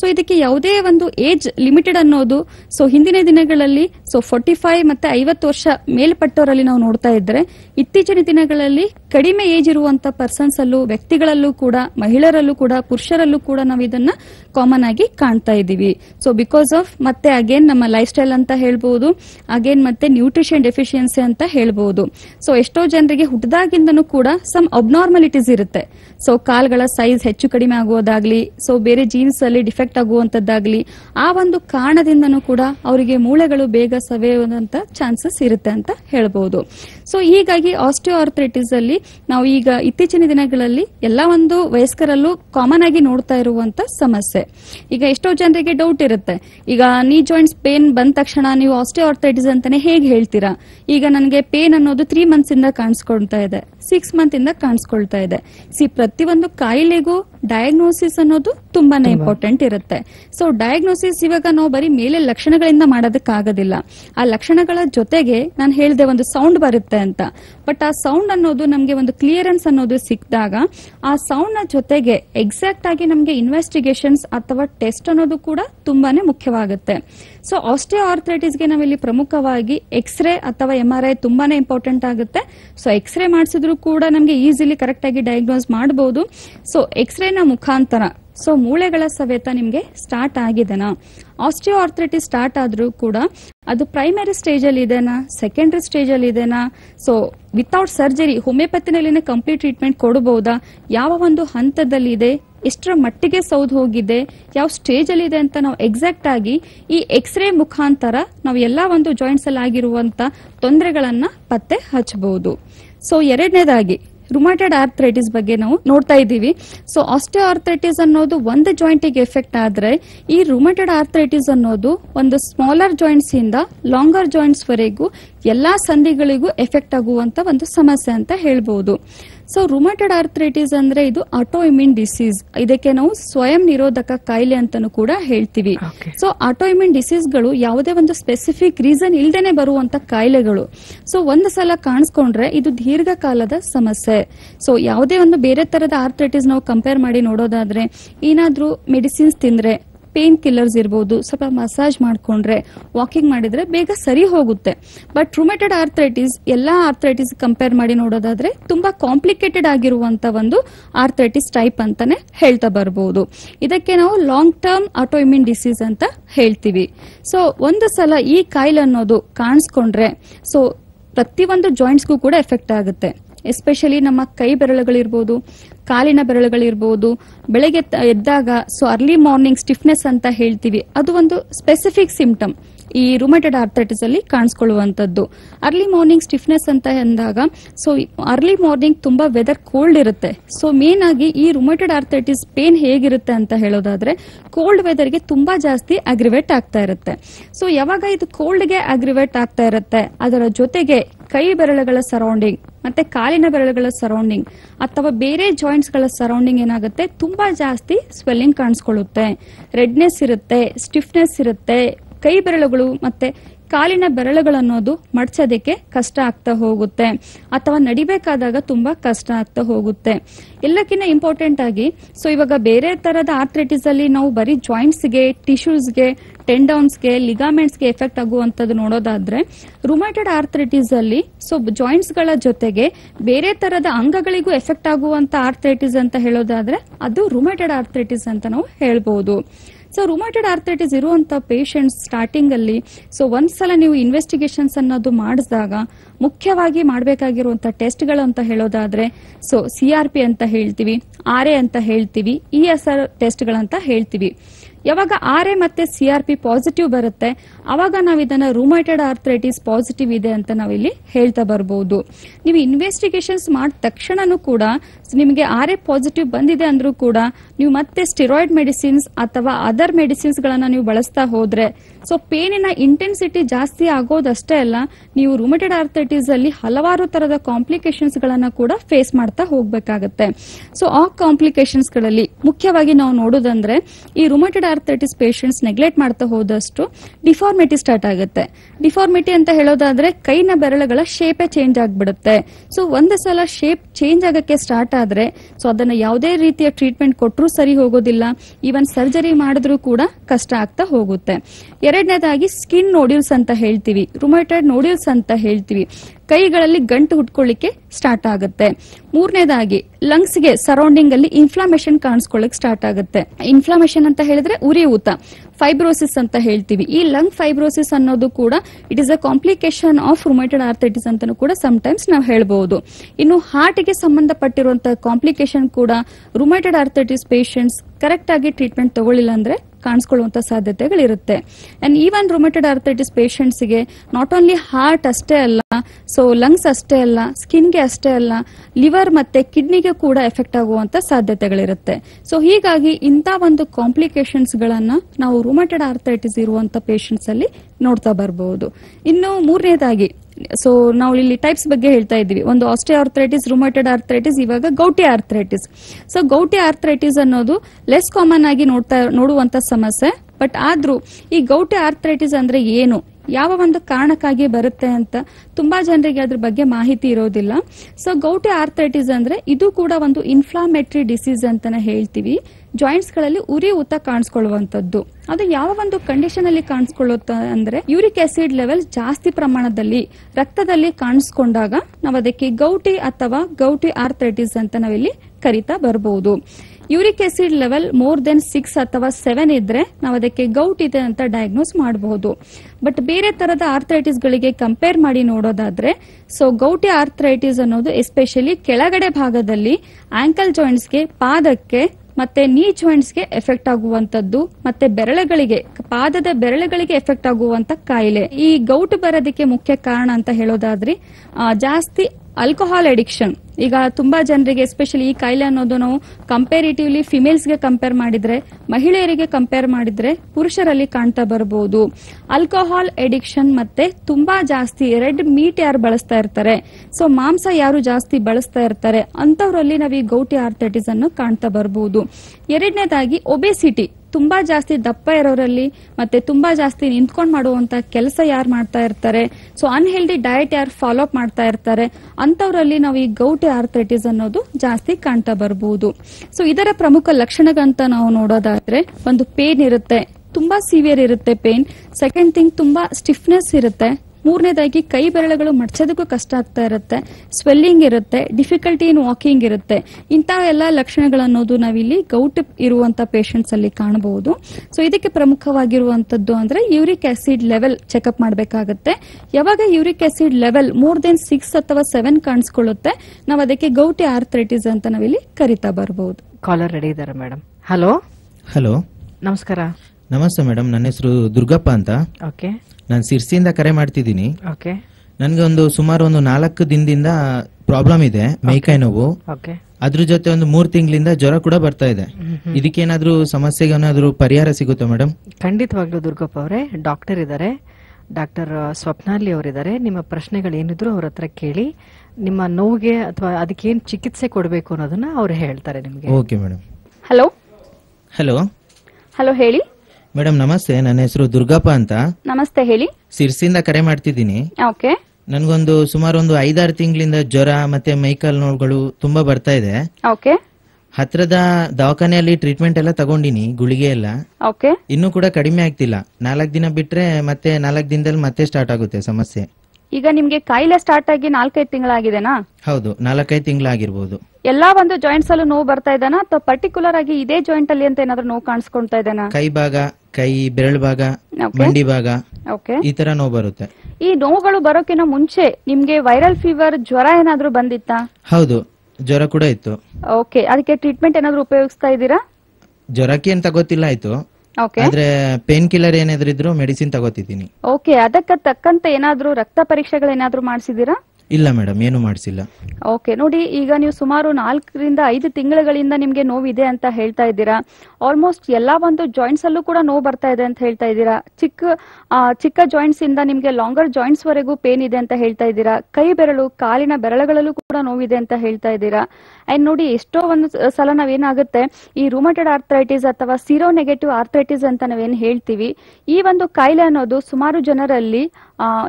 ಸೊ ಇದಕ್ಕೆ ಯಾವುದೇ ಒಂದು ಏಜ್ ಲಿಮಿಟೆಡ್ ಅನ್ನೋದು ಸೊ ಹಿಂದಿನ ದಿನಗಳಲ್ಲಿ ಸೊ ಫೋರ್ಟಿ ಫೈವ್ ಮತ್ತೆ ಐವತ್ತು ವರ್ಷ ಮೇಲ್ಪಟ್ಟವರಲ್ಲಿ ನಾವು ನೋಡ್ತಾ ಇದ್ರೆ, ಇತ್ತೀಚಿನ ದಿನಗಳಲ್ಲಿ ಕಡಿಮೆ ಏಜ್ ಇರುವಂತ ಪರ್ಸನ್ಸ್ ಅಲ್ಲೂ, ವ್ಯಕ್ತಿಗಳಲ್ಲೂ ಕೂಡ, ಮಹಿಳೆಯರಲ್ಲೂ ಕೂಡ, ಪುರುಷರಲ್ಲೂ ಕೂಡ ನಾವು ಇದನ್ನ ಕಾಮನ್ ಆಗಿ ಕಾಣ್ತಾ ಇದ್ದೀವಿ. ಸೊ ಬಿಕಾಸ್ ಆಫ್ ಮತ್ತೆ ಅಗೇನ್ ನಮ್ಮ ಲೈಫ್ ಸ್ಟೈಲ್ ಅಂತ ಹೇಳ್ಬಹುದು ಅಗೇನ್ ಮತ್ತೆ ನ್ಯೂಟ್ರಿಷನ್ ಡೆಫಿಷಿಯನ್ಸಿ ಅಂತ ಹೇಳ್ಬಹುದು ಸೊ ಎಷ್ಟೋ ಜನರಿಗೆ ಹುಟ್ಟದಾಗಿಂದನೂ ಕೂಡ ಸಮ್ ಅಬ್ನಾರ್ಮಲಿಟೀಸ್ ಇರುತ್ತೆ. ಸೊ ಕಾಲ್ಗಳ ಸೈಜ್ ಹೆಚ್ಚು ಕಡಿಮೆ ಆಗುವುದಾಗ್ಲಿ ಸೊ ಬೇರೆ ಜೀನ್ಸ್ ಅಲ್ಲಿ ಡಿಫೆಕ್ಟ್ ಆಗುವಂತದ್ದಾಗ್ಲಿ, ಆ ಒಂದು ಕಾರಣದಿಂದನೂ ಕೂಡ ಅವರಿಗೆ ಮೂಳೆಗಳು ಬೇಗ ಸವೆಯುವಂತ ಚಾನ್ಸಸ್ ಇರುತ್ತೆ ಅಂತ ಹೇಳ್ಬಹುದು ಸೊ ಹೀಗಾಗಿ ಆಸ್ಟಿಯೋಆರ್ಥ್ರೈಟಿಸ್ ಅಲ್ಲಿ ನಾವು ಈಗ ಇತ್ತೀಚಿನ ದಿನಗಳಲ್ಲಿ ಎಲ್ಲ ಒಂದು ವಯಸ್ಕರಲ್ಲೂ ಕಾಮನ್ ಆಗಿ ನೋಡ್ತಾ ಇರುವಂತ ಸಮಸ್ಯೆ. ಈಗ ಎಷ್ಟೋ ಜನರಿಗೆ ಡೌಟ್ ಇರುತ್ತೆ. ಈಗ ನೀ ಜಾಯಿಂಟ್ಸ್ ಪೇನ್ ಬಂದ ತಕ್ಷಣ ನೀವು ಆಸ್ಟಿಯೋ ಆರ್ಥೈಟಿಸ್ ಅಂತಾನೆ ಹೇಗೆ ಹೇಳ್ತೀರಾ? ಈಗ ನನಗೆ ಪೇನ್ ಅನ್ನೋದು ತ್ರೀ ಮಂತ್ಸ್ ಇಂದ ಕಾಣಿಸ್ಕೊಳ್ತಾ ಇದೆ. ಸಿಕ್ಸ್ ಮಂತ್ ಇಂದ ಕಾಣಿಸ್ಕೊಳ್ತಾ ಇದೆ. ಸಿ ಪ್ರತಿಯೊಂದು ಕಾಯಿಲೆಗೂ ಡಯಾಗ್ನೋಸಿಸ್ ಅನ್ನೋದು ತುಂಬಾನೇ ಇಂಪಾರ್ಟೆಂಟ್ ಇರುತ್ತೆ. ಸೊ ಡಯಾಗ್ನೋಸಿಸ್ ಇವಾಗ ನಾವು ಬರೀ ಮೇಲೆ ಲಕ್ಷಣಗಳಿಂದ ಮಾಡೋದಕ್ಕಾಗೋದಿಲ್ಲ. ಆ ಲಕ್ಷಣಗಳ ಜೊತೆಗೆ ನಾನು ಹೇಳಿದೆ ಒಂದು ಸೌಂಡ್ ಬರುತ್ತೆ ಅಂತ. ಬಟ್ ಆ ಸೌಂಡ್ ಅನ್ನೋದು ನಮಗೆ ಒಂದು ಕ್ಲಿಯರೆನ್ಸ್ ಅನ್ನೋದು ಸಿಕ್ಕಿದಾಗ ಆ ಸೌಂಡ್ನ ಜೊತೆಗೆ ಎಕ್ಸಾಕ್ಟ್ ಆಗಿ ನಮಗೆ ಇನ್ವೆಸ್ಟಿಗೇಷನ್ಸ್ ಅಥವಾ ಟೆಸ್ಟ್ ಅನ್ನೋದು ಕೂಡ ತುಂಬಾನೇ ಮುಖ್ಯವಾಗುತ್ತೆ. ಸೊ ಆಸ್ಟಿಯೋ ಆರ್ಥ್ರೈಟಿಸ್ಗೆ ನಾವಿಲ್ಲಿ ಪ್ರಮುಖವಾಗಿ ಎಕ್ಸ್ರೇ ಅಥವಾ ಎಂ ಆರ್ ಐ ತುಂಬಾನೇ ಇಂಪಾರ್ಟೆಂಟ್ ಆಗುತ್ತೆ. ಸೊ ಎಕ್ಸ್ರೇ ಮಾಡಿಸಿದ್ರು ಕೂಡ ನಮಗೆ ಈಸಿಲಿ ಕರೆಕ್ಟ್ ಆಗಿ ಡಯಾಗ್ನೋಸ್ ಮಾಡಬಹುದು ಸೊ ಎಕ್ಸ್ರೇನ ಮುಖಾಂತರ ಸೊ ಮೂಳೆಗಳ ಸವೆತ ನಿಮಗೆ ಸ್ಟಾರ್ಟ್ ಆಗಿದೆನಾ? ಆಸ್ಟಿಯೋ ಆರ್ಥ್ರೈಟಿಸ್ ಸ್ಟಾರ್ಟ್ ಆದ್ರೂ ಕೂಡ ಅದು ಪ್ರೈಮರಿ ಸ್ಟೇಜ್ ಅಲ್ಲಿ ಇದೆನಾ? ಸೆಕೆಂಡರಿ ಸ್ಟೇಜ್ ಅಲ್ಲಿ ಇದೆನಾ? ಸೊ ವಿತೌಟ್ ಸರ್ಜರಿ ಹೋಮಿಯೋಪತಿನಲ್ಲಿ ಕಂಪ್ಲೀಟ್ ಟ್ರೀಟ್ಮೆಂಟ್ ಕೊಡಬಹುದಾ ಯಾವ ಒಂದು ಹಂತದಲ್ಲಿ ಇದೆ ಎಷ್ಟರ ಮಟ್ಟಿಗೆ ಸೌದ್ ಹೋಗಿದೆ, ಯಾವ ಸ್ಟೇಜ್ ಅಲ್ಲಿ ಇದೆ ಅಂತ ನಾವು ಎಕ್ಸಾಕ್ಟ್ ಆಗಿ ಈ ಎಕ್ಸ್ರೇ ಮುಖಾಂತರ ನಾವು ಎಲ್ಲಾ ಒಂದು ಜಾಯಿಂಟ್ಸ್ ಅಲ್ಲಿ ಆಗಿರುವಂತ ತೊಂದರೆಗಳನ್ನ ಪತ್ತೆ ಹಚ್ಚಬಹುದು. ಸೊ ಎರಡನೇದಾಗಿ ರುಮಾಟೆಡ್ ಆರ್ಥ್ರೈಟಿಸ್ ಬಗ್ಗೆ ನಾವು ನೋಡ್ತಾ ಇದ್ದೀವಿ. ಸೊ ಆಸ್ಟಿಯೋ ಆರ್ಥ್ರೈಟಿಸ್ ಅನ್ನೋದು ಒಂದು ಜಾಯಿಂಟಿಗೆ ಎಫೆಕ್ಟ್ ಆದ್ರೆ ಈ ರುಮಾಟೆಡ್ ಆರ್ಥ್ರೈಟಿಸ್ ಅನ್ನೋದು ಒಂದು ಸ್ಮಾಲರ್ ಜಾಯಿಂಟ್ಸ್ ಇಂದ ಲಾಂಗರ್ ಜಾಯಿಂಟ್ಸ್ ವರೆಗೂ ಎಲ್ಲಾ ಸಂಧಿಗಳಿಗೂ ಎಫೆಕ್ಟ್ ಆಗುವಂತ ಒಂದು ಸಮಸ್ಯೆ ಅಂತ ಹೇಳ್ಬಹುದು ಸೊ ರುಮಾಟೆಡ್ ಆರ್ಥ್ರೈಟಿಸ್ ಅಂದ್ರೆ ಇದು ಆಟೋ ಇಮ್ಯೂನ್ ಡಿಸೀಸ್ ಇದಕ್ಕೆ ನಾವು ಸ್ವಯಂ ನಿರೋಧಕ ಕಾಯಿಲೆ ಅಂತಾನೂ ಕೂಡ ಹೇಳ್ತೀವಿ. ಸೊ ಆಟೋ ಇಮ್ಯೂನ್ ಡಿಸೀಸ್ಗಳು ಯಾವುದೇ ಒಂದು ಸ್ಪೆಸಿಫಿಕ್ ರೀಸನ್ ಇಲ್ದೇನೆ ಬರುವಂತ ಕಾಯಿಲೆಗಳು. ಸೊ ಒಂದ್ ಸಲ ಕಾಣಿಸ್ಕೊಂಡ್ರೆ ಇದು ದೀರ್ಘಕಾಲದ ಸಮಸ್ಯೆ. ಸೊ ಯಾವುದೇ ಒಂದು ಬೇರೆ ತರದ ಆರ್ಥ್ರೈಟಿಸ್ ನಾವು ಕಂಪೇರ್ ಮಾಡಿ ನೋಡೋದಾದ್ರೆ ಏನಾದ್ರೂ ಮೆಡಿಸಿನ್ಸ್ ತಿಂದ್ರೆ ಪೇನ್ ಕಿಲ್ಲರ್ಸ್ ಇರ್ಬೋದು, ಸ್ವಲ್ಪ ಮಸಾಜ್ ಮಾಡ್ಕೊಂಡ್ರೆ ವಾಕಿಂಗ್ ಮಾಡಿದ್ರೆ ಬೇಗ ಸರಿ ಹೋಗುತ್ತೆ. ಬಟ್ ರುಮೆಟೆಡ್ ಆರ್ಥ್ರೈಟಿಸ್ ಎಲ್ಲಾ ಆರ್ಥ್ರೈಟಿಸ್ ಕಂಪೇರ್ ಮಾಡಿ ನೋಡೋದಾದ್ರೆ ತುಂಬಾ ಕಾಂಪ್ಲಿಕೇಟೆಡ್ ಆಗಿರುವಂತ ಒಂದು ಆರ್ಥ್ರೈಟಿಸ್ ಟೈಪ್ ಅಂತಾನೆ ಹೇಳ್ತಾ ಬರಬಹುದು ಇದಕ್ಕೆ ನಾವು long term autoimmune disease ಅಂತ ಹೇಳ್ತೀವಿ. ಸೊ ಒಂದು ಸಲ ಈ ಕಾಯಿಲೆ ಅನ್ನೋದು ಕಾಣಿಸ್ಕೊಂಡ್ರೆ ಸೊ ಪ್ರತಿಯೊಂದು ಜಾಯಿಂಟ್ಸ್ಗೂ ಕೂಡ ಎಫೆಕ್ಟ್ ಆಗುತ್ತೆ. ಎಸ್ಪೆಷಲಿ ನಮ್ಮ ಕೈ ಬೆರಳುಗಳಿರ್ಬೋದು, ಕಾಲಿನ ಬೆರಳುಗಳಿರ್ಬೋದು, ಬೆಳಗ್ಗೆ ಎದ್ದಾಗ ಸೊ ಅರ್ಲಿ ಮಾರ್ನಿಂಗ್ ಸ್ಟಿಫ್ನೆಸ್ ಅಂತ ಹೇಳ್ತೀವಿ. ಅದು ಒಂದು ಸ್ಪೆಸಿಫಿಕ್ ಸಿಂಪ್ಟಮ್ ಈ ರುಮೆಟೆಡ್ ಆರ್ಥೈಟಿಸ್ ಅಲ್ಲಿ ಕಾಣಿಸ್ಕೊಳ್ಳುವಂತದ್ದು ಅರ್ಲಿ ಮಾರ್ನಿಂಗ್ ಸ್ಟಿಫ್ನೆಸ್ ಅಂತ ಅಂದಾಗ ಸೊ ಅರ್ಲಿ ಮಾರ್ನಿಂಗ್ ತುಂಬಾ ವೆದರ್ ಕೋಲ್ಡ್ ಇರುತ್ತೆ. ಸೊ ಮೇನ್ ಆಗಿ ಈ ರುಮೆಟೆಡ್ ಆರ್ಥೈಟಿಸ್ ಪೇನ್ ಹೇಗಿರುತ್ತೆ ಅಂತ ಹೇಳೋದಾದ್ರೆ ಕೋಲ್ಡ್ ವೆದರ್ಗೆ ತುಂಬಾ ಜಾಸ್ತಿ ಅಗ್ರಿವೇಟ್ ಆಗ್ತಾ ಇರುತ್ತೆ. ಸೊ ಯಾವಾಗ ಇದು ಕೋಲ್ಡ್ಗೆ ಅಗ್ರಿವೇಟ್ ಆಗ್ತಾ ಇರುತ್ತೆ, ಅದರ ಜೊತೆಗೆ ಕೈ ಬೆರಳುಗಳ ಸರೌಂಡಿಂಗ್ ಮತ್ತೆ ಕಾಲಿನ ಬೆರಳುಗಳ ಸರೌಂಡಿಂಗ್ ಅಥವಾ ಬೇರೆ ಜಾಯಿಂಟ್ಸ್ಗಳ ಸರೌಂಡಿಂಗ್ ಏನಾಗುತ್ತೆ, ತುಂಬಾ ಜಾಸ್ತಿ ಸ್ವೆಲ್ಲಿಂಗ್ ಕಾಣಿಸ್ಕೊಳ್ಳುತ್ತೆ. ರೆಡ್ನೆಸ್ ಇರುತ್ತೆ ಸ್ಟಿಫ್ನೆಸ್ ಇರುತ್ತೆ ಕೈ ಬೆರಳುಗಳು ಮತ್ತೆ ಕಾಲಿನ ಬೆರಳುಗಳನ್ನೋದು ಮಡ್ಸೋದಕ್ಕೆ ಕಷ್ಟ ಆಗ್ತಾ ಹೋಗುತ್ತೆ. ಅಥವಾ ನಡಿಬೇಕಾದಾಗ ತುಂಬಾ ಕಷ್ಟ ಆಗ್ತಾ ಹೋಗುತ್ತೆ. ಎಲ್ಲಕ್ಕಿಂತ ಇಂಪಾರ್ಟೆಂಟ್ ಆಗಿ ಸೊ ಇವಾಗ ಬೇರೆ ತರದ ಆರ್ಥ್ರೈಟಿಸ್ ಅಲ್ಲಿ ನಾವು ಬರೀ ಜಾಯಿಂಟ್ಸ್ಗೆ ಟಿಶ್ಯೂಸ್ಗೆ ಟೆಂಡೌನ್ಸ್ಗೆ ಲಿಗಾಮೆಂಟ್ಸ್ಗೆ ಎಫೆಕ್ಟ್ ಆಗುವಂತದ್ದು ನೋಡೋದಾದ್ರೆ ರುಮೈಟೆಡ್ ಆರ್ಥ್ರೈಟಿಸ್ ಅಲ್ಲಿ ಸೊ ಜಾಯಿಂಟ್ಸ್ಗಳ ಜೊತೆಗೆ ಬೇರೆ ತರದ ಅಂಗಗಳಿಗೂ ಎಫೆಕ್ಟ್ ಆಗುವಂತ ಆರ್ಥ್ರೈಟಿಸ್ ಅಂತ ಹೇಳೋದಾದ್ರೆ ಅದು ರುಮೈಟೆಡ್ ಆರ್ಥ್ರೈಟಿಸ್ ಅಂತ ನಾವು ಹೇಳ್ಬಹುದು ಸೊ ರೂಮಾಟೆಡ್ ಆರ್ಥ್ರೈಟಿಸ್ ಇರುವಂತ ಪೇಷಂಟ್ಸ್ ಸ್ಟಾರ್ಟಿಂಗ್ ಅಲ್ಲಿ ಸೊ ಒಂದ್ಸಲ ನೀವು ಇನ್ವೆಸ್ಟಿಗೇಷನ್ಸ್ ಅನ್ನೋದು ಮಾಡಿಸಿದಾಗ ಮುಖ್ಯವಾಗಿ ಮಾಡಬೇಕಾಗಿರುವಂತ ಟೆಸ್ಟ್ಗಳು ಅಂತ ಹೇಳೋದಾದ್ರೆ ಸೊ ಸಿ ಆರ್ ಪಿ ಅಂತ ಹೇಳ್ತೀವಿ ಆರ್ ಎ ಅಂತ ಹೇಳ್ತೀವಿ ಇ ಎಸ್ ಆರ್ ಟೆಸ್ಟ್ಗಳಂತ ಹೇಳ್ತೀವಿ. ಯಾವಾಗ ಆರ್ ಎ ಮತ್ತೆ ಸಿ ಆರ್ ಪಿ ಪಾಸಿಟಿವ್ ಬರುತ್ತೆ, ಅವಾಗ ನಾವು ಇದನ್ನ ರೂಮೈಟೆಡ್ ಆರ್ಥ್ರೈಟಿಸ್ ಪಾಸಿಟಿವ್ ಇದೆ ಅಂತ ನಾವಿಲ್ಲಿ ಹೇಳ್ತಾ ಬರ್ಬೋದು. ನೀವು ಇನ್ವೆಸ್ಟಿಗೇಷನ್ಸ್ ಮಾಡಿದ ತಕ್ಷಣನೂ ಕೂಡ ನಿಮಗೆ ಆರ್ ಪಾಸಿಟಿವ್ ಬಂದಿದೆ ಅಂದ್ರೂ ಕೂಡ ನೀವು ಮತ್ತೆ ಸ್ಟಿರಾಯ್ಡ್ ಮೆಡಿಸಿನ್ಸ್ ಅಥವಾ ಅದರ್ ಮೆಡಿಸಿನ್ಸ್ ಗಳನ್ನ ನೀವು ಬಳಸ್ತಾ ಹೋದ್ರೆ, ಸೊ ಪೇನಿನ ಇಂಟೆನ್ಸಿಟಿ ಜಾಸ್ತಿ ಆಗೋದಷ್ಟೇ ಅಲ್ಲ, ನೀವು ರುಮಟೆಡ್ ಆರ್ಥೈಟಿಸ್ ಅಲ್ಲಿ ಹಲವಾರು ತರದ ಕಾಂಪ್ಲಿಕೇಶನ್ಸ್ ಗಳನ್ನ ಕೂಡ ಫೇಸ್ ಮಾಡ್ತಾ ಹೋಗ್ಬೇಕಾಗತ್ತೆ. ಸೊ ಆ ಕಾಂಪ್ಲಿಕೇಶನ್ಸ್ಗಳಲ್ಲಿ ಮುಖ್ಯವಾಗಿ ನಾವು ನೋಡೋದಂದ್ರೆ, ಈ ರುಮಟೆಡ್ ಆರ್ಥೈಟಿಸ್ ಪೇಷಂಟ್ಸ್ ನೆಗ್ಲೆಕ್ಟ್ ಮಾಡ್ತಾ ಹೋದಷ್ಟು ಡಿಫಾರ್ಮಿಟಿ ಸ್ಟಾರ್ಟ್ ಆಗುತ್ತೆ. ಡಿಫಾರ್ಮಿಟಿ ಅಂತ ಹೇಳೋದಾದ್ರೆ ಕೈನ ಬೆರಳುಗಳ ಶೇಪೇ ಚೇಂಜ್ ಆಗ್ಬಿಡುತ್ತೆ. ಸೊ ಒಂದು ಸಲ ಶೇಪ್ ಚೇಂಜ್ ಆಗಕ್ಕೆ ಸ್ಟಾರ್ಟ್ ಆದ್ರೆ ಸೊ ಅದನ್ನ ಯಾವುದೇ ರೀತಿಯ ಟ್ರೀಟ್ಮೆಂಟ್ ಕೊಟ್ಟರೂ ಸರಿ ಹೋಗೋದಿಲ್ಲ. ಈವನ್ ಸರ್ಜರಿ ಮಾಡಿದ್ರೂ ಕೂಡ ಕಷ್ಟ ಆಗ್ತಾ ಹೋಗುತ್ತೆ. ಎರಡನೇದಾಗಿ ಸ್ಕಿನ್ ನೋಡ್ಯೂಲ್ಸ್ ಅಂತ ಹೇಳ್ತೀವಿ. ರುಮೈಟೆಡ್ ನೋಡ್ಯೂಲ್ಸ್ ಅಂತ ಹೇಳ್ತೀವಿ. ಕೈಗಳಲ್ಲಿ ಗಂಟು ಹುಟ್ಕೊಳ್ಳಿಕ್ಕೆ ಸ್ಟಾರ್ಟ್ ಆಗುತ್ತೆ. ಮೂರನೇದಾಗಿ ಲಂಗ್ಸ್ಗೆ ಸರೌಂಡಿಂಗ್ ಅಲ್ಲಿ ಇನ್ಫ್ಲಾಮೇಶನ್ ಕಾಣಿಸ್ಕೊಳ್ಳಕ್ ಸ್ಟಾರ್ಟ್ ಆಗುತ್ತೆ. ಇನ್ಫ್ಲಾಮೇಶನ್ ಅಂತ ಹೇಳಿದ್ರೆ ಉರಿಯೂತ ಫೈಬ್ರೋಸಿಸ್ ಅಂತ ಹೇಳ್ತೀವಿ. ಈ ಲಂಗ್ ಫೈಬ್ರೋಸಿಸ್ ಅನ್ನೋದು ಕೂಡ it is a complication of rheumatoid arthritis ಅಂತಾನು ಕೂಡ ಸಮಟೈಮ್ಸ್ ನಾವು ಹೇಳಬಹುದು ಇನ್ನು ಹಾರ್ಟ್ಗೆ ಸಂಬಂಧಪಟ್ಟಿರುವಂತಹ ಕಾಂಪ್ಲಿಕೇಶನ್ ಕೂಡ ರುಮೈಟೆಡ್ ಆರ್ಥೈಟಿಸ್ ಪೇಷಂಟ್ಸ್ ಕರೆಕ್ಟ್ ಆಗಿ ಟ್ರೀಟ್ಮೆಂಟ್ ತಗೊಳ್ಳಿಲ್ಲ ಅಂದ್ರೆ ಕಾಣಿಸ್ಕೊಳ್ಳುವಂತ ಸಾಧ್ಯತೆಗಳಿರುತ್ತೆ. ಅಂಡ್ ಈವನ್ ರೊಮೆಟೆಡ್ ಆರ್ಥೈಟಿಸ್ ಪೇಷಂಟ್ಸ್ಗೆ ನಾಟ್ ಓನ್ಲಿ ಹಾರ್ಟ್ ಅಷ್ಟೇ ಅಲ್ಲ ಸೊ ಲಂಗ್ಸ್ ಅಷ್ಟೇ ಅಲ್ಲ ಸ್ಕಿನ್ಗೆ ಅಷ್ಟೇ ಅಲ್ಲ ಲಿವರ್ ಮತ್ತೆ ಕಿಡ್ನಿಗೆ ಕೂಡ ಎಫೆಕ್ಟ್ ಆಗುವಂತ ಸಾಧ್ಯತೆಗಳಿರುತ್ತೆ. ಸೊ ಹೀಗಾಗಿ ಇಂಥ ಒಂದು ಕಾಂಪ್ಲಿಕೇಶನ್ಸ್ ಗಳನ್ನ ನಾವು ರೊಮೆಟೆಡ್ ಆರ್ಥೈಟಿಸ್ ಇರುವಂತ ಪೇಷಂಟ್ಸ್ ಅಲ್ಲಿ ನೋಡ್ತಾ ಬರಬಹುದು ಇನ್ನು ಮೂರನೇದಾಗಿ ಸೊ ನಾವು ಇಲ್ಲಿ ಟೈಪ್ಸ್ ಬಗ್ಗೆ ಹೇಳ್ತಾ ಇದ್ದೀವಿ. ಒಂದು ಆಸ್ಟೆ ಆರ್ಥ್ರೈಟಿಸ್ ರುಮೈಟೆಡ್ ಆರ್ಥ್ರೈಟಿಸ್ ಇವಾಗ gouty arthritis so gouty arthritis ಅನ್ನೋದು ಲೆಸ್ ಕಾಮನ್ ಆಗಿ ನೋಡ್ತಾ, ನೋಡುವಂತ ಸಮಸ್ಯೆ. ಬಟ್ ಆದ್ರೂ ಈ ಗೌಟೆ ಆರ್ಥರೈಟಿಸ್ ಅಂದ್ರೆ ಏನು? ಯಾವ ಒಂದು ಕಾರಣಕ್ಕಾಗಿ ಬರುತ್ತೆ ಅಂತ ತುಂಬಾ ಜನರಿಗೆ ಅದ್ರ ಬಗ್ಗೆ ಮಾಹಿತಿ ಇರೋದಿಲ್ಲ. ಸೊ ಗೌಟೆ ಆರ್ಥರೈಟಿಸ್ ಅಂದ್ರೆ ಇದು ಕೂಡ ಒಂದು ಇನ್ಫ್ಲಾಮೇಟರಿ ಡಿಸೀಸ್ ಅಂತಾನೆ ಹೇಳ್ತೀವಿ. ಜಾಯಿಂಟ್ಸ್ಗಳಲ್ಲಿ ಉರಿ ಊತ ಕಾಣಿಸ್ಕೊಳ್ಳುವಂತದ್ದು ಅದು ಯಾವ ಒಂದು ಕಂಡೀಷನ್ ಅಲ್ಲಿ ಕಾಣಿಸ್ಕೊಳ್ಳುತ್ತ ಅಂದ್ರೆ ಯೂರಿಕ್ ಆಸಿಡ್ ಲೆವೆಲ್ ಜಾಸ್ತಿ ಪ್ರಮಾಣದಲ್ಲಿ ರಕ್ತದಲ್ಲಿ ಕಾಣಿಸ್ಕೊಂಡಾಗ ನಾವು ಅದಕ್ಕೆ ಗೌಟಿ ಅಥವಾ ಗೌಟಿ ಆರ್ಥರೈಟಿಸ್ ಅಂತ ನಾವಿಲ್ಲಿ ಕರಿತಾ ಬರಬಹುದು uric acid level more than six ಅಥವಾ ಸೆವೆನ್ ಇದ್ರೆ ನಾವು ಅದಕ್ಕೆ ಗೌಟ್ ಇದೆ ಅಂತ ಡಯಾಗ್ನೋಸ್ ಮಾಡಬಹುದು. ಬಟ್ ಬೇರೆ ತರದ ಆರ್ಥರೈಟಿಸ್ ಗಳಿಗೆ ಕಂಪೇರ್ ಮಾಡಿ ನೋಡೋದಾದ್ರೆ ಸೊ ಗೌಟಿ ಆರ್ಥರೈಟಿಸ್ ಅನ್ನೋದು ಎಸ್ಪೆಷಲಿ ಕೆಳಗಡೆ ಭಾಗದಲ್ಲಿ ಆಂಕಲ್ ಜಾಯಿಂಟ್ಸ್ಗೆ ಪಾದಕ್ಕೆ ಮತ್ತೆ ನೀ ಜಾಯಿಂಟ್ಸ್ಗೆ ಎಫೆಕ್ಟ್ ಆಗುವಂತದ್ದು ಮತ್ತೆ ಬೆರಳುಗಳಿಗೆ, ಪಾದದ ಬೆರಳುಗಳಿಗೆ ಎಫೆಕ್ಟ್ ಆಗುವಂತ ಕಾಯಿಲೆ. ಈ ಗೌಟ್ ಬರೋದಕ್ಕೆ ಮುಖ್ಯ ಕಾರಣ ಅಂತ ಹೇಳೋದಾದ್ರೆ ಜಾಸ್ತಿ ಆಲ್ಕೋಹಾಲ್ ಅಡಿಕ್ಷನ್ ಈಗ ತುಂಬಾ ಜನರಿಗೆ ಎಸ್ಪೆಷಲಿ ಈ ಕಾಯಿಲೆ ಅನ್ನೋದು ನಾವು ಕಂಪೇರಿಟಿವ್ಲಿ ಫಿಮೇಲ್ಸ್ಗೆ ಕಂಪೇರ್ ಮಾಡಿದ್ರೆ, ಮಹಿಳೆಯರಿಗೆ ಕಂಪೇರ್ ಮಾಡಿದ್ರೆ ಪುರುಷರಲ್ಲಿ ಕಾಣ್ತಾ ಬರಬಹುದು ಆಲ್ಕೋಹಾಲ್ ಎಡಿಕ್ಷನ್ ಮತ್ತೆ ತುಂಬಾ ಜಾಸ್ತಿ ರೆಡ್ ಮೀಟ್ ಯಾರು ಬಳಸ್ತಾ ಇರ್ತಾರೆ? ಸೊ ಮಾಂಸ ಯಾರು ಜಾಸ್ತಿ ಬಳಸ್ತಾ ಇರ್ತಾರೆ? ಅಂತವರಲ್ಲಿ ನಾವು ಈ ಗೌಟಿ ಆರ್ಥೈಟಿಸ್ ಅನ್ನು ಕಾಣ್ತಾ ಬರಬಹುದು ಎರಡನೇದಾಗಿ ಒಬೆಸಿಟಿ ತುಂಬಾ ಜಾಸ್ತಿ ದಪ್ಪ ಇರೋರಲ್ಲಿ ಮತ್ತೆ ತುಂಬಾ ಜಾಸ್ತಿ ನಿಂತ್ಕೊಂಡು ಮಾಡುವಂತ ಕೆಲಸ ಯಾರು ಮಾಡ್ತಾ ಇರ್ತಾರೆ? ಸೊ ಅನ್ಹೆಲ್ದಿ ಡಯಟ್ ಯಾರು ಫಾಲೋ ಅಪ್ ಮಾಡ್ತಾ ಇರ್ತಾರೆ? ಅಂತವರಲ್ಲಿ ನಾವು ಈ ಗೌಟ್ ಆರ್ಥ್ರೈಟಿಸ್ ಅನ್ನೋದು ಜಾಸ್ತಿ ಕಾಣ್ತಾ ಬರಬಹುದು ಸೊ ಇದರ ಪ್ರಮುಖ ಲಕ್ಷಣಗಂತ ನಾವು ನೋಡೋದಾದ್ರೆ ಒಂದು ಪೇನ್ ಇರುತ್ತೆ. ತುಂಬಾ ಸಿವಿಯರ್ ಇರುತ್ತೆ ಪೇನ್ ಸೆಕೆಂಡ್ ಥಿಂಗ್ ತುಂಬಾ ಸ್ಟಿಫ್ನೆಸ್ ಇರುತ್ತೆ. ಮೂರನೇದಾಗಿ ಕೈ ಬೆರಳುಗಳು ಮಡ್ಚೋದಕ್ಕೂ ಕಷ್ಟ ಆಗ್ತಾ ಇರುತ್ತೆ. ಸ್ವೆಲ್ಲಿಂಗ್ ಇರುತ್ತೆ ಡಿಫಿಕಲ್ಟಿ ಇನ್ ವಾಕಿಂಗ್ ಇರುತ್ತೆ. ಇಂತಹ ಎಲ್ಲ ಲಕ್ಷಣಗಳನ್ನೋದು ನಾವಿಲ್ಲಿ ಗೌಟ್ ಇರುವಂತ ಪೇಷಂಟ್ಸ್ ಅಲ್ಲಿ ಕಾಣಬಹುದು. ಸೊ ಇದಕ್ಕೆ ಪ್ರಮುಖವಾಗಿರುವಂತದ್ದು ಅಂದ್ರೆ ಯೂರಿಕ್ ಆಸಿಡ್ ಲೆವೆಲ್ ಚೆಕಪ್ ಮಾಡಬೇಕಾಗುತ್ತೆ. ಯಾವಾಗ uric acid level more than six ಅಥವಾ ಸೆವೆನ್ ಕಾಣಿಸ್ಕೊಳ್ಳುತ್ತೆ ನಾವು ಅದಕ್ಕೆ ಗೌಟಿ ಆರ್ಥ್ರೈಟಿಸ್ ಅಂತ ನಾವಿಲ್ಲಿ ಕರಿತಾ ಬರಬಹುದು ಕಾಲರ್ ರೆಡಿ ಇದ್ದಾರೆ ಮೇಡಮ್ ಹಲೋ ಹಲೋ ನಮಸ್ಕಾರ. ನಮಸ್ತೆ ಮೇಡಮ್ ನನ್ನ ಹೆಸರು ದುರ್ಗಪ್ಪ ಅಂತ. ಓಕೆ ನಾನು ಸಿರ್ಸಿಯಿಂದ ಕರೆ ಮಾಡ್ತಿದ್ದೀನಿ. ಓಕೆ. ನನಗೆ ಒಂದು ಸುಮಾರು ಒಂದು ನಾಲ್ಕು ದಿನದಿಂದ ಪ್ರಾಬ್ಲಮ್ ಇದೆ ಮೈಕೈ ನೋವು. ಓಕೆ. ಅದ್ರ ಜೊತೆ ಒಂದು ಮೂರ್ ತಿಂಗಳಿಂದ ಜ್ವರ ಕೂಡ ಬರ್ತಾ ಇದೆ. ಇದಕ್ಕೇನಾದ್ರೂ ಸಮಸ್ಯೆಗೆ ಏನಾದ್ರೂ ಪರಿಹಾರ ಸಿಗುತ್ತಾ ಮೇಡಮ್ ಖಂಡಿತವಾಗ್ಲೂ ದುರ್ಗಪ್ಪ ಅವರೇ ಡಾಕ್ಟರ್ ಇದ್ದಾರೆ ಡಾಕ್ಟರ್ ಸ್ವಪ್ನಾಲಿ ಅವರಿದ್ದಾರೆ ನಿಮ್ಮ ಪ್ರಶ್ನೆಗಳು ಏನಿದ್ರು ಅವ್ರ ಹತ್ರ ಕೇಳಿ ನಿಮ್ಮ ನೋವಿಗೆ ಅಥವಾ ಅದಕ್ಕೇನು ಚಿಕಿತ್ಸೆ ಕೊಡಬೇಕು ಅನ್ನೋದನ್ನ ಅವ್ರು ಹೇಳ್ತಾರೆ ನಿಮಗೆ. Okay madam hello hello hello ಹೇಳಿ. ಮೇಡಮ್ ನಮಸ್ತೆ. ನನ್ನ ಹೆಸರು ದುರ್ಗಪ್ಪ ಅಂತ. ನಮಸ್ತೆ ಹೇಳಿ. ಸಿರ್ಸಿಂದ ಕರೆ ಮಾಡ್ತಿದ್ದೀನಿ. ಓಕೆ. ನನ್ಗೊಂದು ಸುಮಾರು ಒಂದು ಐದಾರು ತಿಂಗಳಿಂದ ಜ್ವರ ಮತ್ತೆ ಮೈಕಲ್ ನೋವುಗಳು ತುಂಬಾ ಬರ್ತಾ ಇದೆ. ಓಕೆ. ಹತ್ರದ ದವಾಖಾನೆಯಲ್ಲಿ ಟ್ರೀಟ್ಮೆಂಟ್ ಎಲ್ಲ ತಗೊಂಡಿನಿ ಗುಳಿಗೆ ಎಲ್ಲ. ಓಕೆ. ಇನ್ನೂ ಕೂಡ ಕಡಿಮೆ ಆಗ್ತಿಲ್ಲ. ನಾಲ್ಕು ದಿನ ಬಿಟ್ರೆ ಮತ್ತೆ ನಾಲ್ಕು ದಿನದಲ್ಲಿ ಮತ್ತೆ ಸ್ಟಾರ್ಟ್ ಆಗುತ್ತೆ ಸಮಸ್ಯೆ. ಈಗ ನಿಮ್ಗೆ ಕಾಯಿಲೆ ಸ್ಟಾರ್ಟ್ ಆಗಿ ನಾಲ್ಕೈದು ತಿಂಗಳಾಗಿದೆನಾ? ಹೌದು ನಾಲ್ಕೈದು ತಿಂಗಳಾಗಿರ್ಬೋದು. ಎಲ್ಲಾ ಒಂದು ಜಾಯಿಂಟ್ಸ್ ಅಲ್ಲೂ ನೋವು ಬರ್ತಾ ಇದ್ದಾನಾ ಅಥವಾ ಪರ್ಟಿಕ್ಯುಲರ್ ಆಗಿ ಇದೇ ಜಾಯಿಂಟ್ ಅಲ್ಲಿ ಅಂತ ಏನಾದ್ರು ನೋವು ಕಾಣಿಸ್ಕೊಳ್ತಾ ಇದ್ದಾನಾ ಕೈ ಭಾಗ ಕೈ ಬೆರಳು ಭಾಗ. ಮಂಡಿ ಭಾಗ ಓಕೆ ಈ ತರ ನೋವು ಬರುತ್ತೆ. ಈ ನೋವುಗಳು ಬರೋಕಿನ ಮುಂಚೆ ನಿಮ್ಗೆ ವೈರಲ್ ಫೀವರ್ ಜ್ವರ ಏನಾದ್ರೂ ಬಂದಿತ್ತಾ? ಹೌದು ಜ್ವರ ಕೂಡ ಇತ್ತು. ಓಕೆ ಅದಕ್ಕೆ ಟ್ರೀಟ್ಮೆಂಟ್ ಏನಾದ್ರೂ ಉಪಯೋಗಿಸ್ತಾ ಇದ್ದೀರಾ? ಜ್ವರಕ್ಕೆ ಅಂತ ಗೊತ್ತಿಲ್ಲ ಆಯ್ತು. ಆದ್ರೆ ಪೇನ್ ಕಿಲ್ಲರ್ ಏನಾದ್ರು ಇದ್ರು ಮೆಡಿಸಿನ್ ತಗೋತಿದ್ದೀನಿ. ಓಕೆ ಅದಕ್ಕೆ ತಕ್ಕಂತ ಏನಾದ್ರೂ ರಕ್ತ ಪರೀಕ್ಷೆಗಳೇನಾದ್ರೂ ಮಾಡಿಸಿದೀರಾ ಇಲ್ಲ ಮೇಡಮ್, ಏನು ಮಾಡಿಸಿಲ್ಲ. ಓಕೆ ನೋಡಿ, ಈಗ ನೀವು ಸುಮಾರು ನಾಲ್ಕರಿಂದ ಐದು ತಿಂಗಳುಗಳಿಂದ ನಿಮ್ಗೆ ನೋವಿದೆ ಅಂತ ಹೇಳ್ತಾ ಇದ್ದೀರಾ. ಆಲ್ಮೋಸ್ಟ್ ಎಲ್ಲಾ ಒಂದು ಜಾಯಿಂಟ್ಸ್ ಅಲ್ಲೂ ಕೂಡ ನೋವು ಬರ್ತಾ ಇದೆ ಅಂತ ಹೇಳ್ತಾ ಇದ್ದೀರಾ. ಚಿಕ್ಕ ಚಿಕ್ಕ ಜಾಯಿಂಟ್ಸ್ ಇಂದ ನಿಮ್ಗೆ ಲಾಂಗರ್ ಜಾಯಿಂಟ್ಸ್ ವರೆಗೂ ಪೇನ್ ಇದೆ ಅಂತ ಹೇಳ್ತಾ ಇದ್ದೀರಾ. ಕೈ ಬೆರಳು, ಕಾಲಿನ ಬೆರಳುಗಳಲ್ಲೂ ಕೂಡ ನೋವಿದೆ ಅಂತ ಹೇಳ್ತಾ ಇದ್ದೀರಾ. ಅಂಡ್ ನೋಡಿ, ಎಷ್ಟೋ ಒಂದು ಸಲ ನಾವೇನಾಗುತ್ತೆ, ಈ ರೂಮಟೆಡ್ ಆರ್ಥ್ರೈಟಿಸ್ ಅಥವಾ ಸೀರೋ ನೆಗೆಟಿವ್ ಆರ್ಥ್ರೈಟಿಸ್ ಅಂತ ನಾವೇನು ಹೇಳ್ತೀವಿ, ಈ ಒಂದು ಕಾಯಿಲೆ ಅನ್ನೋದು ಸುಮಾರು ಜನರಲ್ಲಿ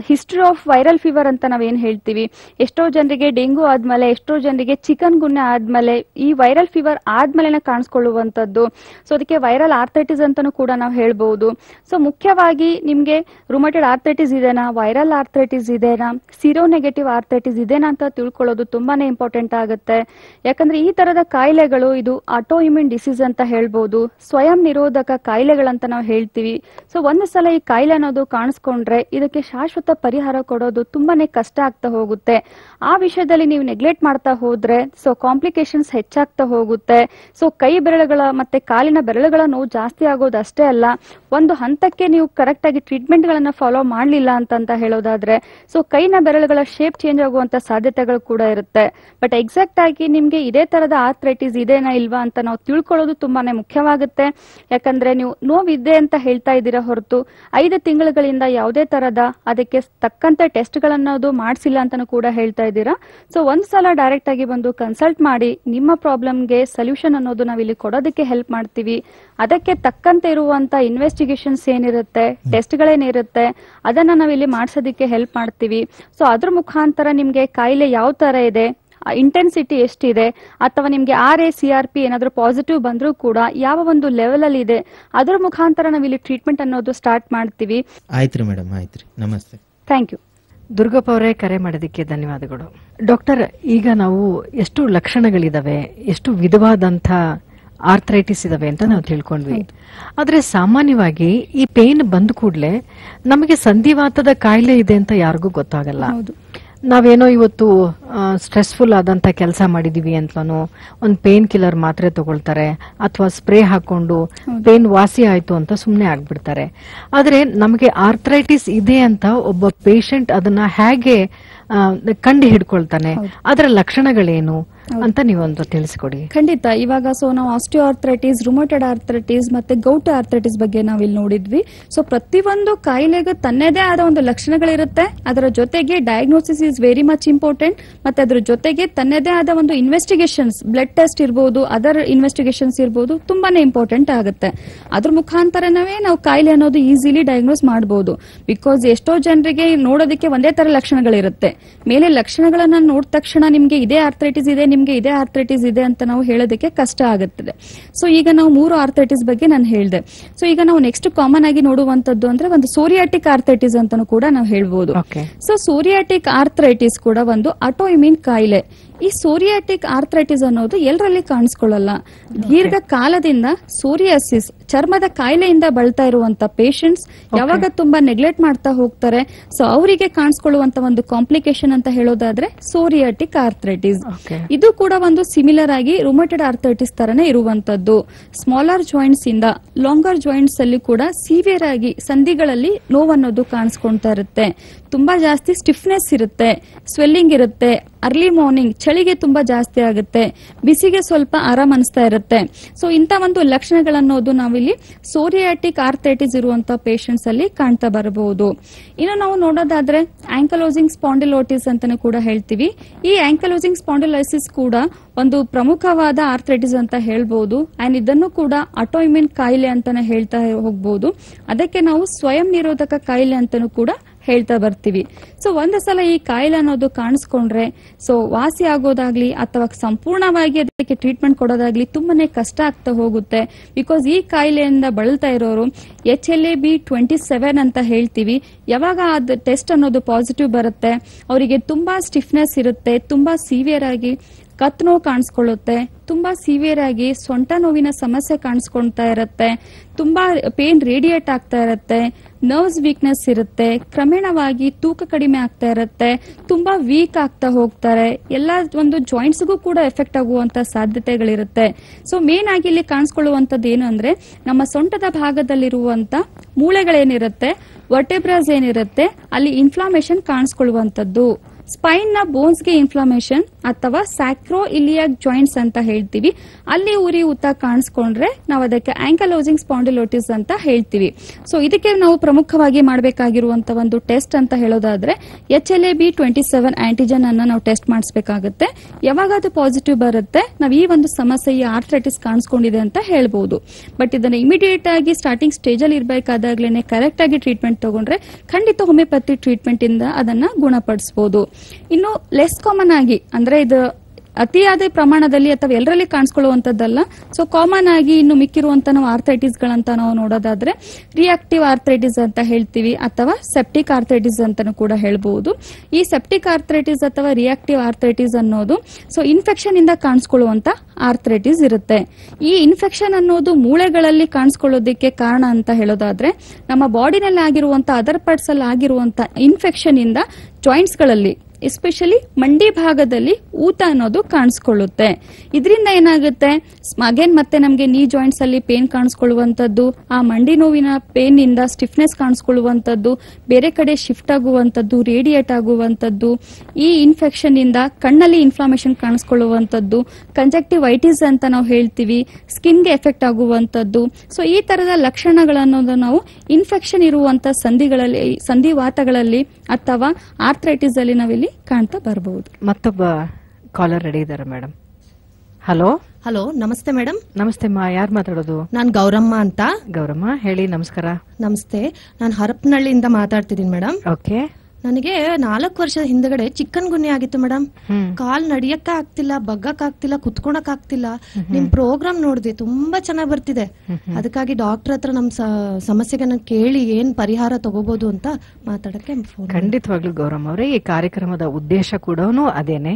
ಹಿಸ್ಟ್ರಿ ಆಫ್ ವೈರಲ್ ಫೀವರ್ ಅಂತ ನಾವೇನ್ ಹೇಳ್ತೀವಿ? ಎಷ್ಟೋ ಜನರಿಗೆ ಡೆಂಗು ಆದ್ಮೇಲೆ, ಎಷ್ಟೋ ಜನರಿಗೆ ಚಿಕನ್ ಗುಣ್ಣೆ ಆದ್ಮೇಲೆ, ಈ ವೈರಲ್ ಫೀವರ್ ಆದ್ಮೇಲೆ ಕಾಣಿಸ್ಕೊಳ್ಳುವಂತದ್ದು ಸೊ ಅದಕ್ಕೆ ವೈರಲ್ ಆರ್ಥೈಟಿಸ್ ಅಂತಾನು ಕೂಡ ನಾವು ಹೇಳ್ಬಹುದು ಸೊ ಮುಖ್ಯವಾಗಿ ನಿಮ್ಗೆ ರುಮಟೆಡ್ ಆರ್ಥೈಟಿಸ್ ಇದೆನಾ? ವೈರಲ್ ಆರ್ಥೈಟಿಸ್ ಇದೆನಾ? ಸಿರೋ ನೆಗೆಟಿವ್ ಆರ್ಥೈಟಿಸ್ ಇದೆನಾ ಅಂತ ತಿಳ್ಕೊಳ್ಳೋದು ತುಂಬಾನೇ ಇಂಪಾರ್ಟೆಂಟ್ ಆಗುತ್ತೆ. ಯಾಕಂದ್ರೆ ಈ ತರದ ಕಾಯಿಲೆಗಳು ಇದು ಆಟೋ ಇಮ್ಯೂನ್ ಡಿಸೀಸ್ ಅಂತ ಹೇಳ್ಬಹುದು ಸ್ವಯಂ ನಿರೋಧಕ ಕಾಯಿಲೆಗಳಂತ ನಾವು ಹೇಳ್ತೀವಿ. ಸೊ ಒಂದು ಸಲ ಈ ಕಾಯಿಲೆ ಅನ್ನೋದು ಕಾಣಿಸ್ಕೊಂಡ್ರೆ ಇದಕ್ಕೆ ಶಾಶ್ವತ ಪರಿಹಾರ ಕೊಡೋದು ತುಂಬಾನೇ ಕಷ್ಟ ಆಗ್ತಾ ಹೋಗುತ್ತೆ. ಆ ವಿಷಯದಲ್ಲಿ ನೀವು ನೆಗ್ಲೆಕ್ಟ್ ಮಾಡ್ತಾ ಹೋದ್ರೆ ಸೊ ಕಾಂಪ್ಲಿಕೇಶನ್ಸ್ ಹೆಚ್ಚಾಗ್ತಾ ಹೋಗುತ್ತೆ. ಸೊ ಕೈ ಬೆರಳುಗಳ ಮತ್ತೆ ಕಾಲಿನ ಬೆರಳುಗಳ ನೋವು ಜಾಸ್ತಿ ಆಗೋದು ಅಷ್ಟೇ ಅಲ್ಲ, ಒಂದು ಹಂತಕ್ಕೆ ನೀವು ಕರೆಕ್ಟ್ ಆಗಿ ಟ್ರೀಟ್ಮೆಂಟ್ ಗಳನ್ನ ಫಾಲೋ ಮಾಡ್ಲಿಲ್ಲ ಅಂತ ಹೇಳೋದಾದ್ರೆ ಸೊ ಕೈನ ಬೆರಳುಗಳ ಶೇಪ್ ಚೇಂಜ್ ಆಗುವಂತ ಸಾಧ್ಯತೆಗಳು ಕೂಡ ಇರುತ್ತೆ. ಬಟ್ ಎಕ್ಸಾಕ್ಟ್ ಆಗಿ ನಿಮ್ಗೆ ಇದೇ ತರದ ಆರ್ಥ್ರೈಟಿಸ್ ಇದೇನಾ ಇಲ್ವಾ ಅಂತ ನಾವು ತಿಳ್ಕೊಳ್ಳೋದು ತುಂಬಾನೇ ಮುಖ್ಯವಾಗುತ್ತೆ. ಯಾಕಂದ್ರೆ ನೀವು ನೋವಿದೆ ಅಂತ ಹೇಳ್ತಾ ಇದ್ದೀರಾ ಹೊರತು, ಐದು ತಿಂಗಳುಗಳಿಂದ ಯಾವುದೇ ತರದ ಅದಕ್ಕೆ ತಕ್ಕಂತೆ ಟೆಸ್ಟ್ ಗಳನ್ನೋದು ಮಾಡಿಸಿಲ್ಲ ಅಂತಾನು ಕೂಡ ಹೇಳ್ತಾ ಇದ್ದೀರಾ. ಸೊ ಒಂದ್ಸಲ ಡೈರೆಕ್ಟ್ ಆಗಿ ಬಂದು ಕನ್ಸಲ್ಟ್ ಮಾಡಿ ನಿಮ್ಮ ಪ್ರಾಬ್ಲಮ್ಗೆ ಸೊಲ್ಯೂಷನ್ ಅನ್ನೋದು ನಾವಿಲ್ಲಿ ಕೊಡೋದಕ್ಕೆ ಹೆಲ್ಪ್ ಮಾಡ್ತೀವಿ. ಅದಕ್ಕೆ ತಕ್ಕಂತೆ ಇರುವಂತ ಇನ್ವೆಸ್ಟಿಗೇಷನ್ಸ್ ಏನಿರುತ್ತೆ ಟೆಸ್ಟ್ ಗಳೇನಿರುತ್ತೆ ಅದನ್ನ ನಾವಿಲ್ಲಿ ಮಾಡಿಸೋದಕ್ಕೆ ಹೆಲ್ಪ್ ಮಾಡ್ತೀವಿ. ಸೊ ಅದ್ರ ಮುಖಾಂತರ ನಿಮ್ಗೆ ಕಾಯಿಲೆ ಯಾವ ತರ ಇದೆ ಇಂಟೆನ್ಸಿಟಿ ಎಷ್ಟಿದೆ? ಅಥವಾ ನಿಮಗೆ R A C R P ಏನಾದರೂ ಪಾಸಿಟಿವ್ ಬಂದರೂ ಕೂಡ ಯಾವ ಒಂದು ಲೆವೆಲ್ ಅಲ್ಲಿ ಇದೆ? ಅದರ ಮುಖಾಂತರ ನಾವಿಲ್ಲಿ ಟ್ರೀಟ್ಮೆಂಟ್ ಅನ್ನೋದು ಸ್ಟಾರ್ಟ್ ಮಾಡ್ತೀವಿ. ಆಯ್ತ್ರಿ ಮೇಡಮ್ ಆಯ್ತ್ರಿ ನಮಸ್ತೆ. ಥ್ಯಾಂಕ್ ಯು ದುರ್ಗಪ್ಪ ಅವರೇ ಕರೆ ಮಾಡೋದಕ್ಕೆ ಧನ್ಯವಾದಗಳು. ಡಾಕ್ಟರ್ ಈಗ ನಾವು ಎಷ್ಟು ಲಕ್ಷಣಗಳಿದಾವೆ ಎಷ್ಟು ವಿಧವಾದಂಥ ಆರ್ಥ್ರೈಟಿಸ್ ಇದಾವೆ ಅಂತ ನಾವು ತಿಳ್ಕೊಂಡ್ವಿ. ಆದ್ರೆ ಸಾಮಾನ್ಯವಾಗಿ ಈ ಪೇನ್ ಬಂದ ಕೂಡಲೇ ನಮಗೆ ಸಂಧಿವಾತದ ಕಾಯಿಲೆ ಇದೆ ಅಂತ ಯಾರಿಗೂ ಗೊತ್ತಾಗಲ್ಲ. ನಾವೇನೋ ಇವತ್ತು ಸ್ಟ್ರೆಸ್ಫುಲ್ ಆದಂಥ ಕೆಲಸ ಮಾಡಿದೀವಿ ಅಂತಲೂ ಒಂದು ಪೇನ್ ಕಿಲ್ಲರ್ ಮಾತ್ರೆ ತಗೊಳ್ತಾರೆ ಅಥವಾ ಸ್ಪ್ರೇ ಹಾಕೊಂಡು ಪೇನ್ ವಾಸಿ ಆಯಿತು ಅಂತ ಸುಮ್ಮನೆ ಆಗ್ಬಿಡ್ತಾರೆ. ಆದರೆ ನಮಗೆ ಆರ್ಥ್ರೈಟಿಸ್ ಇದೆ ಅಂತ ಒಬ್ಬ ಪೇಷಂಟ್ ಅದನ್ನ ಹೇಗೆ ಕಂಡು ಹಿಡ್ಕೊಳ್ತಾನೆ ಅದರ ಲಕ್ಷಣಗಳೇನು? ಅಂತ ನೀವೊಂದು ತಿಳಿಸಿಕೊಡಿ. ಖಂಡಿತ. ಇವಾಗ ಸೊ ನಾವು ಆಸ್ಟಿಯೋ ಆರ್ಥ್ರೈಟಿಸ್ ರುಮೋಟೆಡ್ ಆರ್ಥ್ರೈಟಿಸ್ ಮತ್ತೆ ಗೌಟ್ ಆರ್ಥ್ರೈಟಿಸ್ ಬಗ್ಗೆ ನಾವು ಇಲ್ಲಿ ನೋಡಿದ್ವಿ. ಸೊ ಪ್ರತಿಯೊಂದು ಕಾಯಿಲೆಗೂ ತನ್ನದೇ ಆದ ಒಂದು ಲಕ್ಷಣಗಳಿರುತ್ತೆ. ಅದರ ಜೊತೆಗೆ diagnosis is very much important ಮತ್ತೆ ಅದ್ರ ಜೊತೆಗೆ ತನ್ನದೇ ಆದ ಒಂದು ಇನ್ವೆಸ್ಟಿಗೇಷನ್ಸ್ ಬ್ಲಡ್ ಟೆಸ್ಟ್ ಇರ್ಬೋದು ಅದರ್ ಇನ್ವೆಸ್ಟಿಗೇಷನ್ಸ್ ಇರ್ಬೋದು ತುಂಬಾನೇ ಇಂಪಾರ್ಟೆಂಟ್ ಆಗುತ್ತೆ. ಅದ್ರ ಮುಖಾಂತರನವೇ ನಾವು ಕಾಯಿಲೆ ಅನ್ನೋದು ಈಸಿಲಿ ಡಯಾಗ್ನೋಸ್ ಮಾಡಬಹುದು ಬಿಕಾಸ್ ಎಷ್ಟೋ ಜನರಿಗೆ ನೋಡೋದಕ್ಕೆ ಒಂದೇ ತರ ಲಕ್ಷಣಗಳಿರುತ್ತೆ. ಮೇಲೆ ಲಕ್ಷಣಗಳನ್ನ ನೋಡಿದ ತಕ್ಷಣ ನಿಮ್ಗೆ ಇದೇ ಆರ್ಥ್ರೈಟಿಸ್ ಇದೆ ನಿಮ್ಗೆ ಇದೇ ಆರ್ಥ್ರೈಟಿಸ್ ಇದೆ ಅಂತ ನಾವು ಹೇಳೋದಕ್ಕೆ ಕಷ್ಟ ಆಗುತ್ತದೆ. ಸೊ ಈಗ ನಾವು ಮೂರು ಆರ್ಥ್ರೈಟಿಸ್ ಬಗ್ಗೆ ನಾನು ಹೇಳಿದೆ. ಸೊ ಈಗ ನಾವು ನೆಕ್ಸ್ಟ್ ಕಾಮನ್ ಆಗಿ ನೋಡುವಂತದ್ದು ಅಂದ್ರೆ ಒಂದು ಸೋರಿಯಾಟಿಕ್ ಆರ್ಥ್ರೈಟಿಸ್ ಅಂತಾನು ಕೂಡ ನಾವು ಹೇಳ್ಬೋದು. ಸೊ ಸೋರಿಯಾಟಿಕ್ ಆರ್ಥ್ರೈಟಿಸ್ ಕೂಡ ಒಂದು ಆಟೋಇಮ್ಯೂನ್ ಕಾಯಿಲೆ. ಈ ಸೋರಿಯಾಟಿಕ್ ಆರ್ಥ್ರೈಟಿಸ್ ಅನ್ನೋದು ಎಲ್ಲರಲ್ಲಿ ಕಾಣಿಸ್ಕೊಳ್ಳಲ್ಲ. ದೀರ್ಘ ಕಾಲದಿಂದ ಸೋರಿಯಾಸಿಸ್ ಚರ್ಮದ ಕಾಯಿಲೆಯಿಂದ ಬಳತಾ ಇರುವಂತ ಪೇಷಂಟ್ಸ್ ಯಾವಾಗ ತುಂಬಾ ನೆಗ್ಲೆಕ್ಟ್ ಮಾಡ್ತಾ ಹೋಗ್ತಾರೆ. ಸೊ ಅವರಿಗೆ ಕಾಣಿಸ್ಕೊಳ್ಳುವಂತ ಒಂದು ಕಾಂಪ್ಲಿಕೇಶನ್ ಅಂತ ಹೇಳೋದಾದ್ರೆ ಸೋರಿಯಾಟಿಕ್ ಆರ್ಥ್ರೈಟಿಸ್. ಇದು ಕೂಡ ಒಂದು ಸಿಮಿಲರ್ ಆಗಿ ರುಮಟೆಡ್ ಆರ್ಥ್ರೈಟಿಸ್ ತರನೇ ಇರುವಂತದ್ದು. ಸ್ಮಾಲರ್ ಜಾಯಿಂಟ್ಸ್ ಇಂದ ಲಾಂಗರ್ ಜಾಯಿಂಟ್ಸ್ ಅಲ್ಲಿ ಕೂಡ ಸಿವಿಯರ್ ಆಗಿ ಸಂಧಿಗಳಲ್ಲಿ ನೋವನ್ನೋದು ಕಾಣಿಸ್ಕೊಳ್ತಾ ಇರುತ್ತೆ. ತುಂಬಾ ಜಾಸ್ತಿ ಸ್ಟಿಫ್ನೆಸ್ ಇರುತ್ತೆ ಸ್ವೆಲ್ಲಿಂಗ್ ಇರುತ್ತೆ. ಅರ್ಲಿ ಮಾರ್ನಿಂಗ್ ಚಳಿಗೆ ತುಂಬಾ ಜಾಸ್ತಿ ಆಗುತ್ತೆ. ಬಿಸಿಗೆ ಸ್ವಲ್ಪ ಆರಾಮ್ ಅನಿಸ್ತಾ ಇರುತ್ತೆ. ಸೊ ಇಂಥ ಒಂದು ಲಕ್ಷಣಗಳನ್ನೋದು ನಾವಿಲ್ಲಿ ಸೋರಿಯಾಟಿಕ್ ಆರ್ಥೈಟಿಸ್ ಇರುವಂತಹ ಪೇಷಂಟ್ಸ್ ಅಲ್ಲಿ ಕಾಣ್ತಾ ಬರಬಹುದು. ಇನ್ನು ನಾವು ನೋಡೋದಾದ್ರೆ ಆಂಕಲೋಸಿಂಗ್ ಸ್ಪಾಂಡಿಲೋಟಿಸ್ ಅಂತಾನೆ ಕೂಡ ಹೇಳ್ತೀವಿ. ಈ ಆಂಕಲೋಸಿಂಗ್ ಸ್ಪಾಂಡಿಲೋಸಿಸ್ ಕೂಡ ಒಂದು ಪ್ರಮುಖವಾದ ಆರ್ಥೈಟಿಸ್ ಅಂತ ಹೇಳ್ಬಹುದು ಅಂಡ್ ಇದನ್ನು ಕೂಡ ಆಟೋಇಮ್ಯೂನ್ ಕಾಯಿಲೆ ಅಂತಾನೆ ಹೇಳ್ತಾ ಹೋಗ್ಬಹುದು ಅದಕ್ಕೆ ನಾವು ಸ್ವಯಂ ನಿರೋಧಕ ಕಾಯಿಲೆ ಅಂತಾನೂ ಕೂಡ ಹೇಳ್ತಾ ಬರ್ತೀವಿ. ಸೊ ಒಂದು ಸಲ ಈ ಕಾಯಿಲೆ ಅನ್ನೋದು ಕಾಣಿಸ್ಕೊಂಡ್ರೆ ಸೊ ವಾಸಿ ಆಗೋದಾಗ್ಲಿ ಅಥವಾ ಸಂಪೂರ್ಣವಾಗಿ ಅದಕ್ಕೆ ಟ್ರೀಟ್ಮೆಂಟ್ ಕೊಡೋದಾಗ್ಲಿ ತುಂಬಾನೇ ಕಷ್ಟ ಆಗ್ತಾ ಹೋಗುತ್ತೆ. ಬಿಕಾಸ್ ಈ ಕಾಯಿಲೆಯಿಂದ ಬಳಲ್ತಾ ಇರೋರು H L A B twenty seven ಅಂತ ಹೇಳ್ತೀವಿ. ಯಾವಾಗ ಅದು ಟೆಸ್ಟ್ ಅನ್ನೋದು ಪಾಸಿಟಿವ್ ಬರುತ್ತೆ, ಅವರಿಗೆ ತುಂಬಾ ಸ್ಟಿಫ್ನೆಸ್ ಇರುತ್ತೆ, ತುಂಬಾ ಸಿವಿಯರ್ ಆಗಿ ಕತ್ ನೋವು ಕಾಣಿಸ್ಕೊಳ್ಳುತ್ತೆ. ತುಂಬಾ ಸಿವಿಯರ್ ಆಗಿ ಸೊಂಟ ನೋವಿನ ಸಮಸ್ಯೆ ಕಾಣಿಸ್ಕೊಳ್ತಾ ಇರುತ್ತೆ. ತುಂಬಾ ಪೇನ್ ರೇಡಿಯೇಟ್ ಆಗ್ತಾ ಇರುತ್ತೆ. ನರ್ವ್ಸ್ ವೀಕ್ನೆಸ್ ಇರುತ್ತೆ. ಕ್ರಮೇಣವಾಗಿ ತೂಕ ಕಡಿಮೆ ಆಗ್ತಾ ಇರುತ್ತೆ. ತುಂಬಾ ವೀಕ್ ಆಗ್ತಾ ಹೋಗ್ತಾರೆ. ಎಲ್ಲ ಒಂದು ಜಾಯಿಂಟ್ಸ್ಗೂ ಕೂಡ ಎಫೆಕ್ಟ್ ಆಗುವಂತ ಸಾಧ್ಯತೆಗಳಿರುತ್ತೆ. ಸೊ ಮೇನ್ ಆಗಿ ಇಲ್ಲಿ ಕಾಣಿಸ್ಕೊಳ್ಳುವಂತದ್ದು ಏನು ಅಂದ್ರೆ, ನಮ್ಮ ಸೊಂಟದ ಭಾಗದಲ್ಲಿರುವಂತ ಮೂಳೆಗಳೇನಿರುತ್ತೆ ವರ್ಟೆಬ್ರಾಸ್ ಏನಿರುತ್ತೆ, ಅಲ್ಲಿ ಇನ್ಫ್ಲಾಮೇಶನ್ ಕಾಣಿಸ್ಕೊಳ್ಳುವಂತದ್ದು ಸ್ಪೈನ್ನ ಬೋನ್ಸ್ಗೆ ಇನ್ಫ್ಲಮೇಷನ್ ಅಥವಾ ಸ್ಯಾಕ್ರೋ ಇಲಿಯಾಕ್ ಜಾಯಿಂಟ್ಸ್ ಅಂತ ಹೇಳ್ತೀವಿ. ಅಲ್ಲಿ ಉರಿ ಉತ್ತ ಕಾಣಿಸ್ಕೊಂಡ್ರೆ ನಾವು ಅದಕ್ಕೆ ಆಂಕಲೋಸಿಂಗ್ ಸ್ಪಾಂಡಿಲೋಟಿಸ್ ಅಂತ ಹೇಳ್ತೀವಿ. ಸೊ ಇದಕ್ಕೆ ನಾವು ಪ್ರಮುಖವಾಗಿ ಮಾಡಬೇಕಾಗಿರುವಂತಹ ಒಂದು ಟೆಸ್ಟ್ ಅಂತ ಹೇಳೋದಾದ್ರೆ H L A B twenty seven antigen ಅನ್ನ ನಾವು ಟೆಸ್ಟ್ ಮಾಡಿಸಬೇಕಾಗುತ್ತೆ. ಯಾವಾಗ ಅದು ಪಾಸಿಟಿವ್ ಬರುತ್ತೆ, ನಾವು ಈ ಒಂದು ಸಮಸ್ಯೆ ಆರ್ಥ್ರೈಟಿಸ್ ಕಾಣಿಸ್ಕೊಂಡಿದೆ ಅಂತ ಹೇಳ್ಬಹುದು ಬಟ್ ಇದನ್ನ ಇಮಿಡಿಯೇಟ್ ಆಗಿ ಸ್ಟಾರ್ಟಿಂಗ್ ಸ್ಟೇಜ್ ಅಲ್ಲಿ ಇರಬೇಕಾದಾಗ್ಲೇನೆ ಕರೆಕ್ಟ್ ಆಗಿ ಟ್ರೀಟ್ಮೆಂಟ್ ತಗೊಂಡ್ರೆ ಖಂಡಿತ ಹೋಮಿಯೋಪತಿ ಟ್ರೀಟ್ಮೆಂಟ್ ಇಂದ ಅದನ್ನ ಗುಣಪಡಿಸಬಹುದು ಇನ್ನು ಲೆಸ್ ಕಾಮನ್ ಆಗಿ, ಅಂದ್ರೆ ಇದು ಅತಿಯಾದ ಪ್ರಮಾಣದಲ್ಲಿ ಅಥವಾ ಎಲ್ಲರಲ್ಲಿ ಕಾಣಿಸ್ಕೊಳ್ಳುವಂತದ್ದಲ್ಲ ಸೊ ಕಾಮನ್ ಆಗಿ ಇನ್ನು ಮಿಕ್ಕಿರುವಂತ ನಾವು ಆರ್ಥೈಟಿಸ್ ಗಳಂತ ನಾವು ನೋಡೋದಾದ್ರೆ ರಿಯಾಕ್ಟಿವ್ ಆರ್ಥೈಟಿಸ್ ಅಂತ ಹೇಳ್ತೀವಿ, ಅಥವಾ ಸೆಪ್ಟಿಕ್ ಆರ್ಥೈಟಿಸ್ ಅಂತಾನು ಕೂಡ ಹೇಳ್ಬಹುದು ಈ ಸೆಪ್ಟಿಕ್ ಆರ್ಥೈಟಿಸ್ ಅಥವಾ ರಿಯಾಕ್ಟಿವ್ ಆರ್ಥೈಟಿಸ್ ಅನ್ನೋದು ಸೊ ಇನ್ಫೆಕ್ಷನ್ ಇಂದ ಕಾಣಿಸ್ಕೊಳ್ಳುವಂತ ಆರ್ಥ್ರೈಟಿಸ್ ಇರುತ್ತೆ. ಈ ಇನ್ಫೆಕ್ಷನ್ ಅನ್ನೋದು ಮೂಳೆಗಳಲ್ಲಿ ಕಾಣಿಸ್ಕೊಳ್ಳೋದಿಕ್ಕೆ ಕಾರಣ ಅಂತ ಹೇಳೋದಾದ್ರೆ, ನಮ್ಮ ಬಾಡಿನಲ್ಲಿ ಆಗಿರುವಂತ ಅದರ್ ಪಾರ್ಟ್ಸ್ ಅಲ್ಲಿ ಆಗಿರುವಂತ ಇನ್ಫೆಕ್ಷನ್ ಇಂದ ಜಾಯಿಂಟ್ಸ್ಗಳಲ್ಲಿ. ಎಸ್ಪೆಷಲಿ ಮಂಡಿ ಭಾಗದಲ್ಲಿ ಊತ ಅನ್ನೋದು ಕಾಣಿಸ್ಕೊಳ್ಳುತ್ತೆ. ಇದರಿಂದ ಏನಾಗುತ್ತೆ? ಅಗೇನ್ ಮತ್ತೆ ನಮಗೆ ನೀ ಜಾಯಿಂಟ್ಸ್ ಅಲ್ಲಿ ಪೇನ್ ಕಾಣಿಸ್ಕೊಳ್ಳುವಂಥದ್ದು, ಆ ಮಂಡಿ ನೋವಿನ ಪೇನ್ ಇಂದ ಸ್ಟಿಫ್ನೆಸ್ ಕಾಣಿಸ್ಕೊಳ್ಳುವಂಥದ್ದು, ಬೇರೆ ಕಡೆ ಶಿಫ್ಟ್ ಆಗುವಂಥದ್ದು ರೇಡಿಯೇಟ್ ಆಗುವಂಥದ್ದು, ಈ ಇನ್ಫೆಕ್ಷನ್ ಇಂದ ಕಣ್ಣಲ್ಲಿ ಇನ್ಫ್ಲಾಮೇಶನ್ ಕಾಣಿಸ್ಕೊಳ್ಳುವಂಥದ್ದು ಕಂಜಕ್ಟಿವ್ ಐಟಿಸ್ ಅಂತ ನಾವು ಹೇಳ್ತೀವಿ ಸ್ಕಿನ್ಗೆ ಎಫೆಕ್ಟ್ ಆಗುವಂಥದ್ದು. ಸೊ ಈ ತರದ ಲಕ್ಷಣಗಳನ್ನೋದು ನಾವು ಇನ್ಫೆಕ್ಷನ್ ಇರುವಂತಹ ಸಂಧಿಗಳಲ್ಲಿ ಸಂಧಿವಾತಗಳಲ್ಲಿ ಅಥವಾ ಆರ್ಥ್ರೈಟಿಸ್ ಅಲ್ಲಿ ನಾವಿಲ್ಲಿ ಕಾಣ್ತಾ ಬರಬಹುದು. ಮತ್ತೊಬ್ಬ ಕಾಲರ್ ರೆಡಿ ಇದ್ದಾರೆ ಮೇಡಮ್ ಹಲೋ ಹಲೋ ನಮಸ್ತೆ ಮೇಡಮ್ ನಮಸ್ತೆ ಮಾ ಯಾರು ಮಾತಾಡೋದು? ನಾನು ಗೌರಮ್ಮ ಅಂತ. ಗೌರಮ್ಮ ಹೇಳಿ ನಮಸ್ಕಾರ. ನಮಸ್ತೆ. ನಾನು ಹರಪನಹಳ್ಳಿಯಿಂದ ಮಾತಾಡ್ತಿದ್ದೀನಿ ಮೇಡಮ್ ಓಕೆ ನನಗೆ ನಾಲ್ಕು ವರ್ಷದ ಹಿಂದಗಡೆ ಚಿಕ್ಕನ್ ಗುನ್ನಿ ಆಗಿತ್ತು ಮೇಡಮ್ ಕಾಲ್ ನಡಿಯಕ್ಕ ಆಗ್ತಿಲ್ಲ ಬಗ್ಗಕ್ ಆಗ್ತಿಲ್ಲ ಕುತ್ಕೊಳಕ್ ಆಗ್ತಿಲ್ಲ. ನಿಮ್ ಪ್ರೋಗ್ರಾಮ್ ನೋಡಿದೆ ತುಂಬಾ ಚೆನ್ನಾಗ್ ಬರ್ತಿದೆ. ಅದಕ್ಕಾಗಿ ಡಾಕ್ಟರ್ ಹತ್ರ ನಮ್ ಸಮಸ್ಯೆಗಳನ್ನ ಸಮಸ್ಯೆಗೆ ಕೇಳಿ ಏನ್ ಪರಿಹಾರ ತಗೋಬಹುದು ಅಂತ ಮಾತಾಡಕ್ಕೆ ಖಂಡಿತವಾಗ್ಲು ಖಂಡಿತವಾಗ್ಲೂ ಗೌರಮ್ಮ ಅವರೇ ಈ ಕಾರ್ಯಕ್ರಮದ ಉದ್ದೇಶ ಕೂಡ ಅದೇನೆ.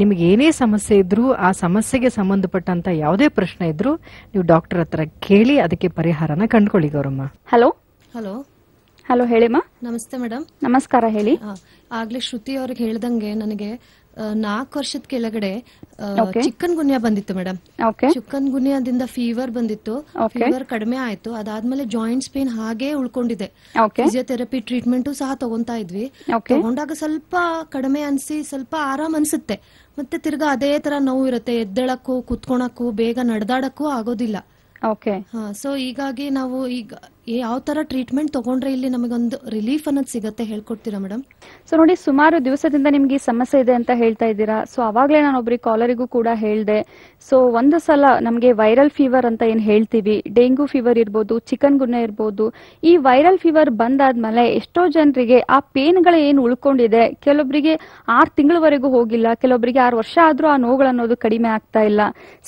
ನಿಮ್ಗೆ ಏನೇ ಸಮಸ್ಯೆ ಇದ್ರೂ ಆ ಸಮಸ್ಯೆಗೆ ಸಂಬಂಧಪಟ್ಟಂತ ಯಾವುದೇ ಪ್ರಶ್ನೆ ಇದ್ರೂ ನೀವು ಡಾಕ್ಟರ್ ಹತ್ರ ಕೇಳಿ ಅದಕ್ಕೆ ಪರಿಹಾರನ ಕಂಡ್ಕೊಳ್ಳಿ ಗೌರಮ್ಮ. ಹಲೋ ಹಲೋ ಹಲೋ ಹೇಳಿಮ್ಮ ನಮಸ್ತೆ ಮೇಡಮ್. ನಮಸ್ಕಾರ ಹೇಳಿ. ಆಗ್ಲೇ ಶ್ರುತಿ ಅವ್ರಿಗೆ ಹೇಳ್ದಂಗೆ ನನಗೆ ನಾಲ್ಕು ವರ್ಷದ ಕೆಳಗಡೆ ಚಿಕನ್ ಗುನ್ಯಾ ಬಂದಿತ್ತು ಮೇಡಮ್. ಚಿಕನ್ ಗುನ್ಯಾದಿಂದ ಫೀವರ್ ಬಂದಿತ್ತು. ಫೀವರ್ ಕಡಿಮೆ ಆಯ್ತು. ಅದಾದ್ಮೇಲೆ ಜಾಯಿಂಟ್ಸ್ ಪೇನ್ ಹಾಗೆ ಉಳ್ಕೊಂಡಿದೆ. ಫಿಸಿಯೋಥೆರಪಿ ಟ್ರೀಟ್ಮೆಂಟು ಸಹ ತಗೊಂತಾ ಇದ್ವಿ. ತಗೊಂಡಾಗ ಸ್ವಲ್ಪ ಕಡಿಮೆ ಅನ್ಸಿ ಸ್ವಲ್ಪ ಆರಾಮ್ ಅನ್ಸುತ್ತೆ. ಮತ್ತೆ ತಿರ್ಗಾ ಅದೇ ತರ ನೋವು ಇರುತ್ತೆ. ಎದ್ದೇಳಕ್ಕೂ ಕುತ್ಕೊಳಕ್ಕೂ ಬೇಗ ನಡೆದಾಡಕ್ಕೂ ಆಗೋದಿಲ್ಲ. ಸೊ ಹೀಗಾಗಿ ನಾವು ಈಗ ಯಾವ ತರ ಟ್ರೀಟ್ಮೆಂಟ್ ತಗೊಂಡ್ರೆ ಇಲ್ಲಿ ನಮಗೊಂದು ರಿಲೀಫ್ ಅನ್ನೋದು ಸಿಗತ್ತೆ ಹೇಳ್ಕೊಡ್ತೀರಾ ಮೇಡಮ್ ಸೊ ನೋಡಿ, ಸುಮಾರು ದಿವಸದಿಂದ ನಿಮ್ಗೆ ಈ ಸಮಸ್ಯೆ ಇದೆ ಅಂತ ಹೇಳ್ತಾ ಇದ್ದೀರಾ. ಸೊ ಅವಾಗಲೇ ನಾನು ಒಬ್ರಿಗೆ ಕಾಲರಿಗೂ ಕೂಡ ಹೇಳ್ದೆ. ಸೊ ಒಂದು ಸಲ ನಮಗೆ ವೈರಲ್ ಫೀವರ್ ಅಂತ ಏನು ಹೇಳ್ತೀವಿ? ಡೆಂಗು ಫೀವರ್ ಇರ್ಬೋದು ಚಿಕನ್ ಗುನ್ನ ಇರ್ಬೋದು. ಈ ವೈರಲ್ ಫೀವರ್ ಬಂದಾದ್ಮೇಲೆ ಎಷ್ಟೋ ಜನರಿಗೆ ಆ ಪೇನ್ಗಳು ಏನು ಉಳ್ಕೊಂಡಿದೆ? ಕೆಲವೊಬ್ಬರಿಗೆ ಆರು ತಿಂಗಳವರೆಗೂ ಹೋಗಿಲ್ಲ ಕೆಲವೊಬ್ಬರಿಗೆ ಆರು ವರ್ಷ ಆದರೂ ಆ ನೋವುಗಳು ಅನ್ನೋದು ಕಡಿಮೆ ಆಗ್ತಾ ಇಲ್ಲ.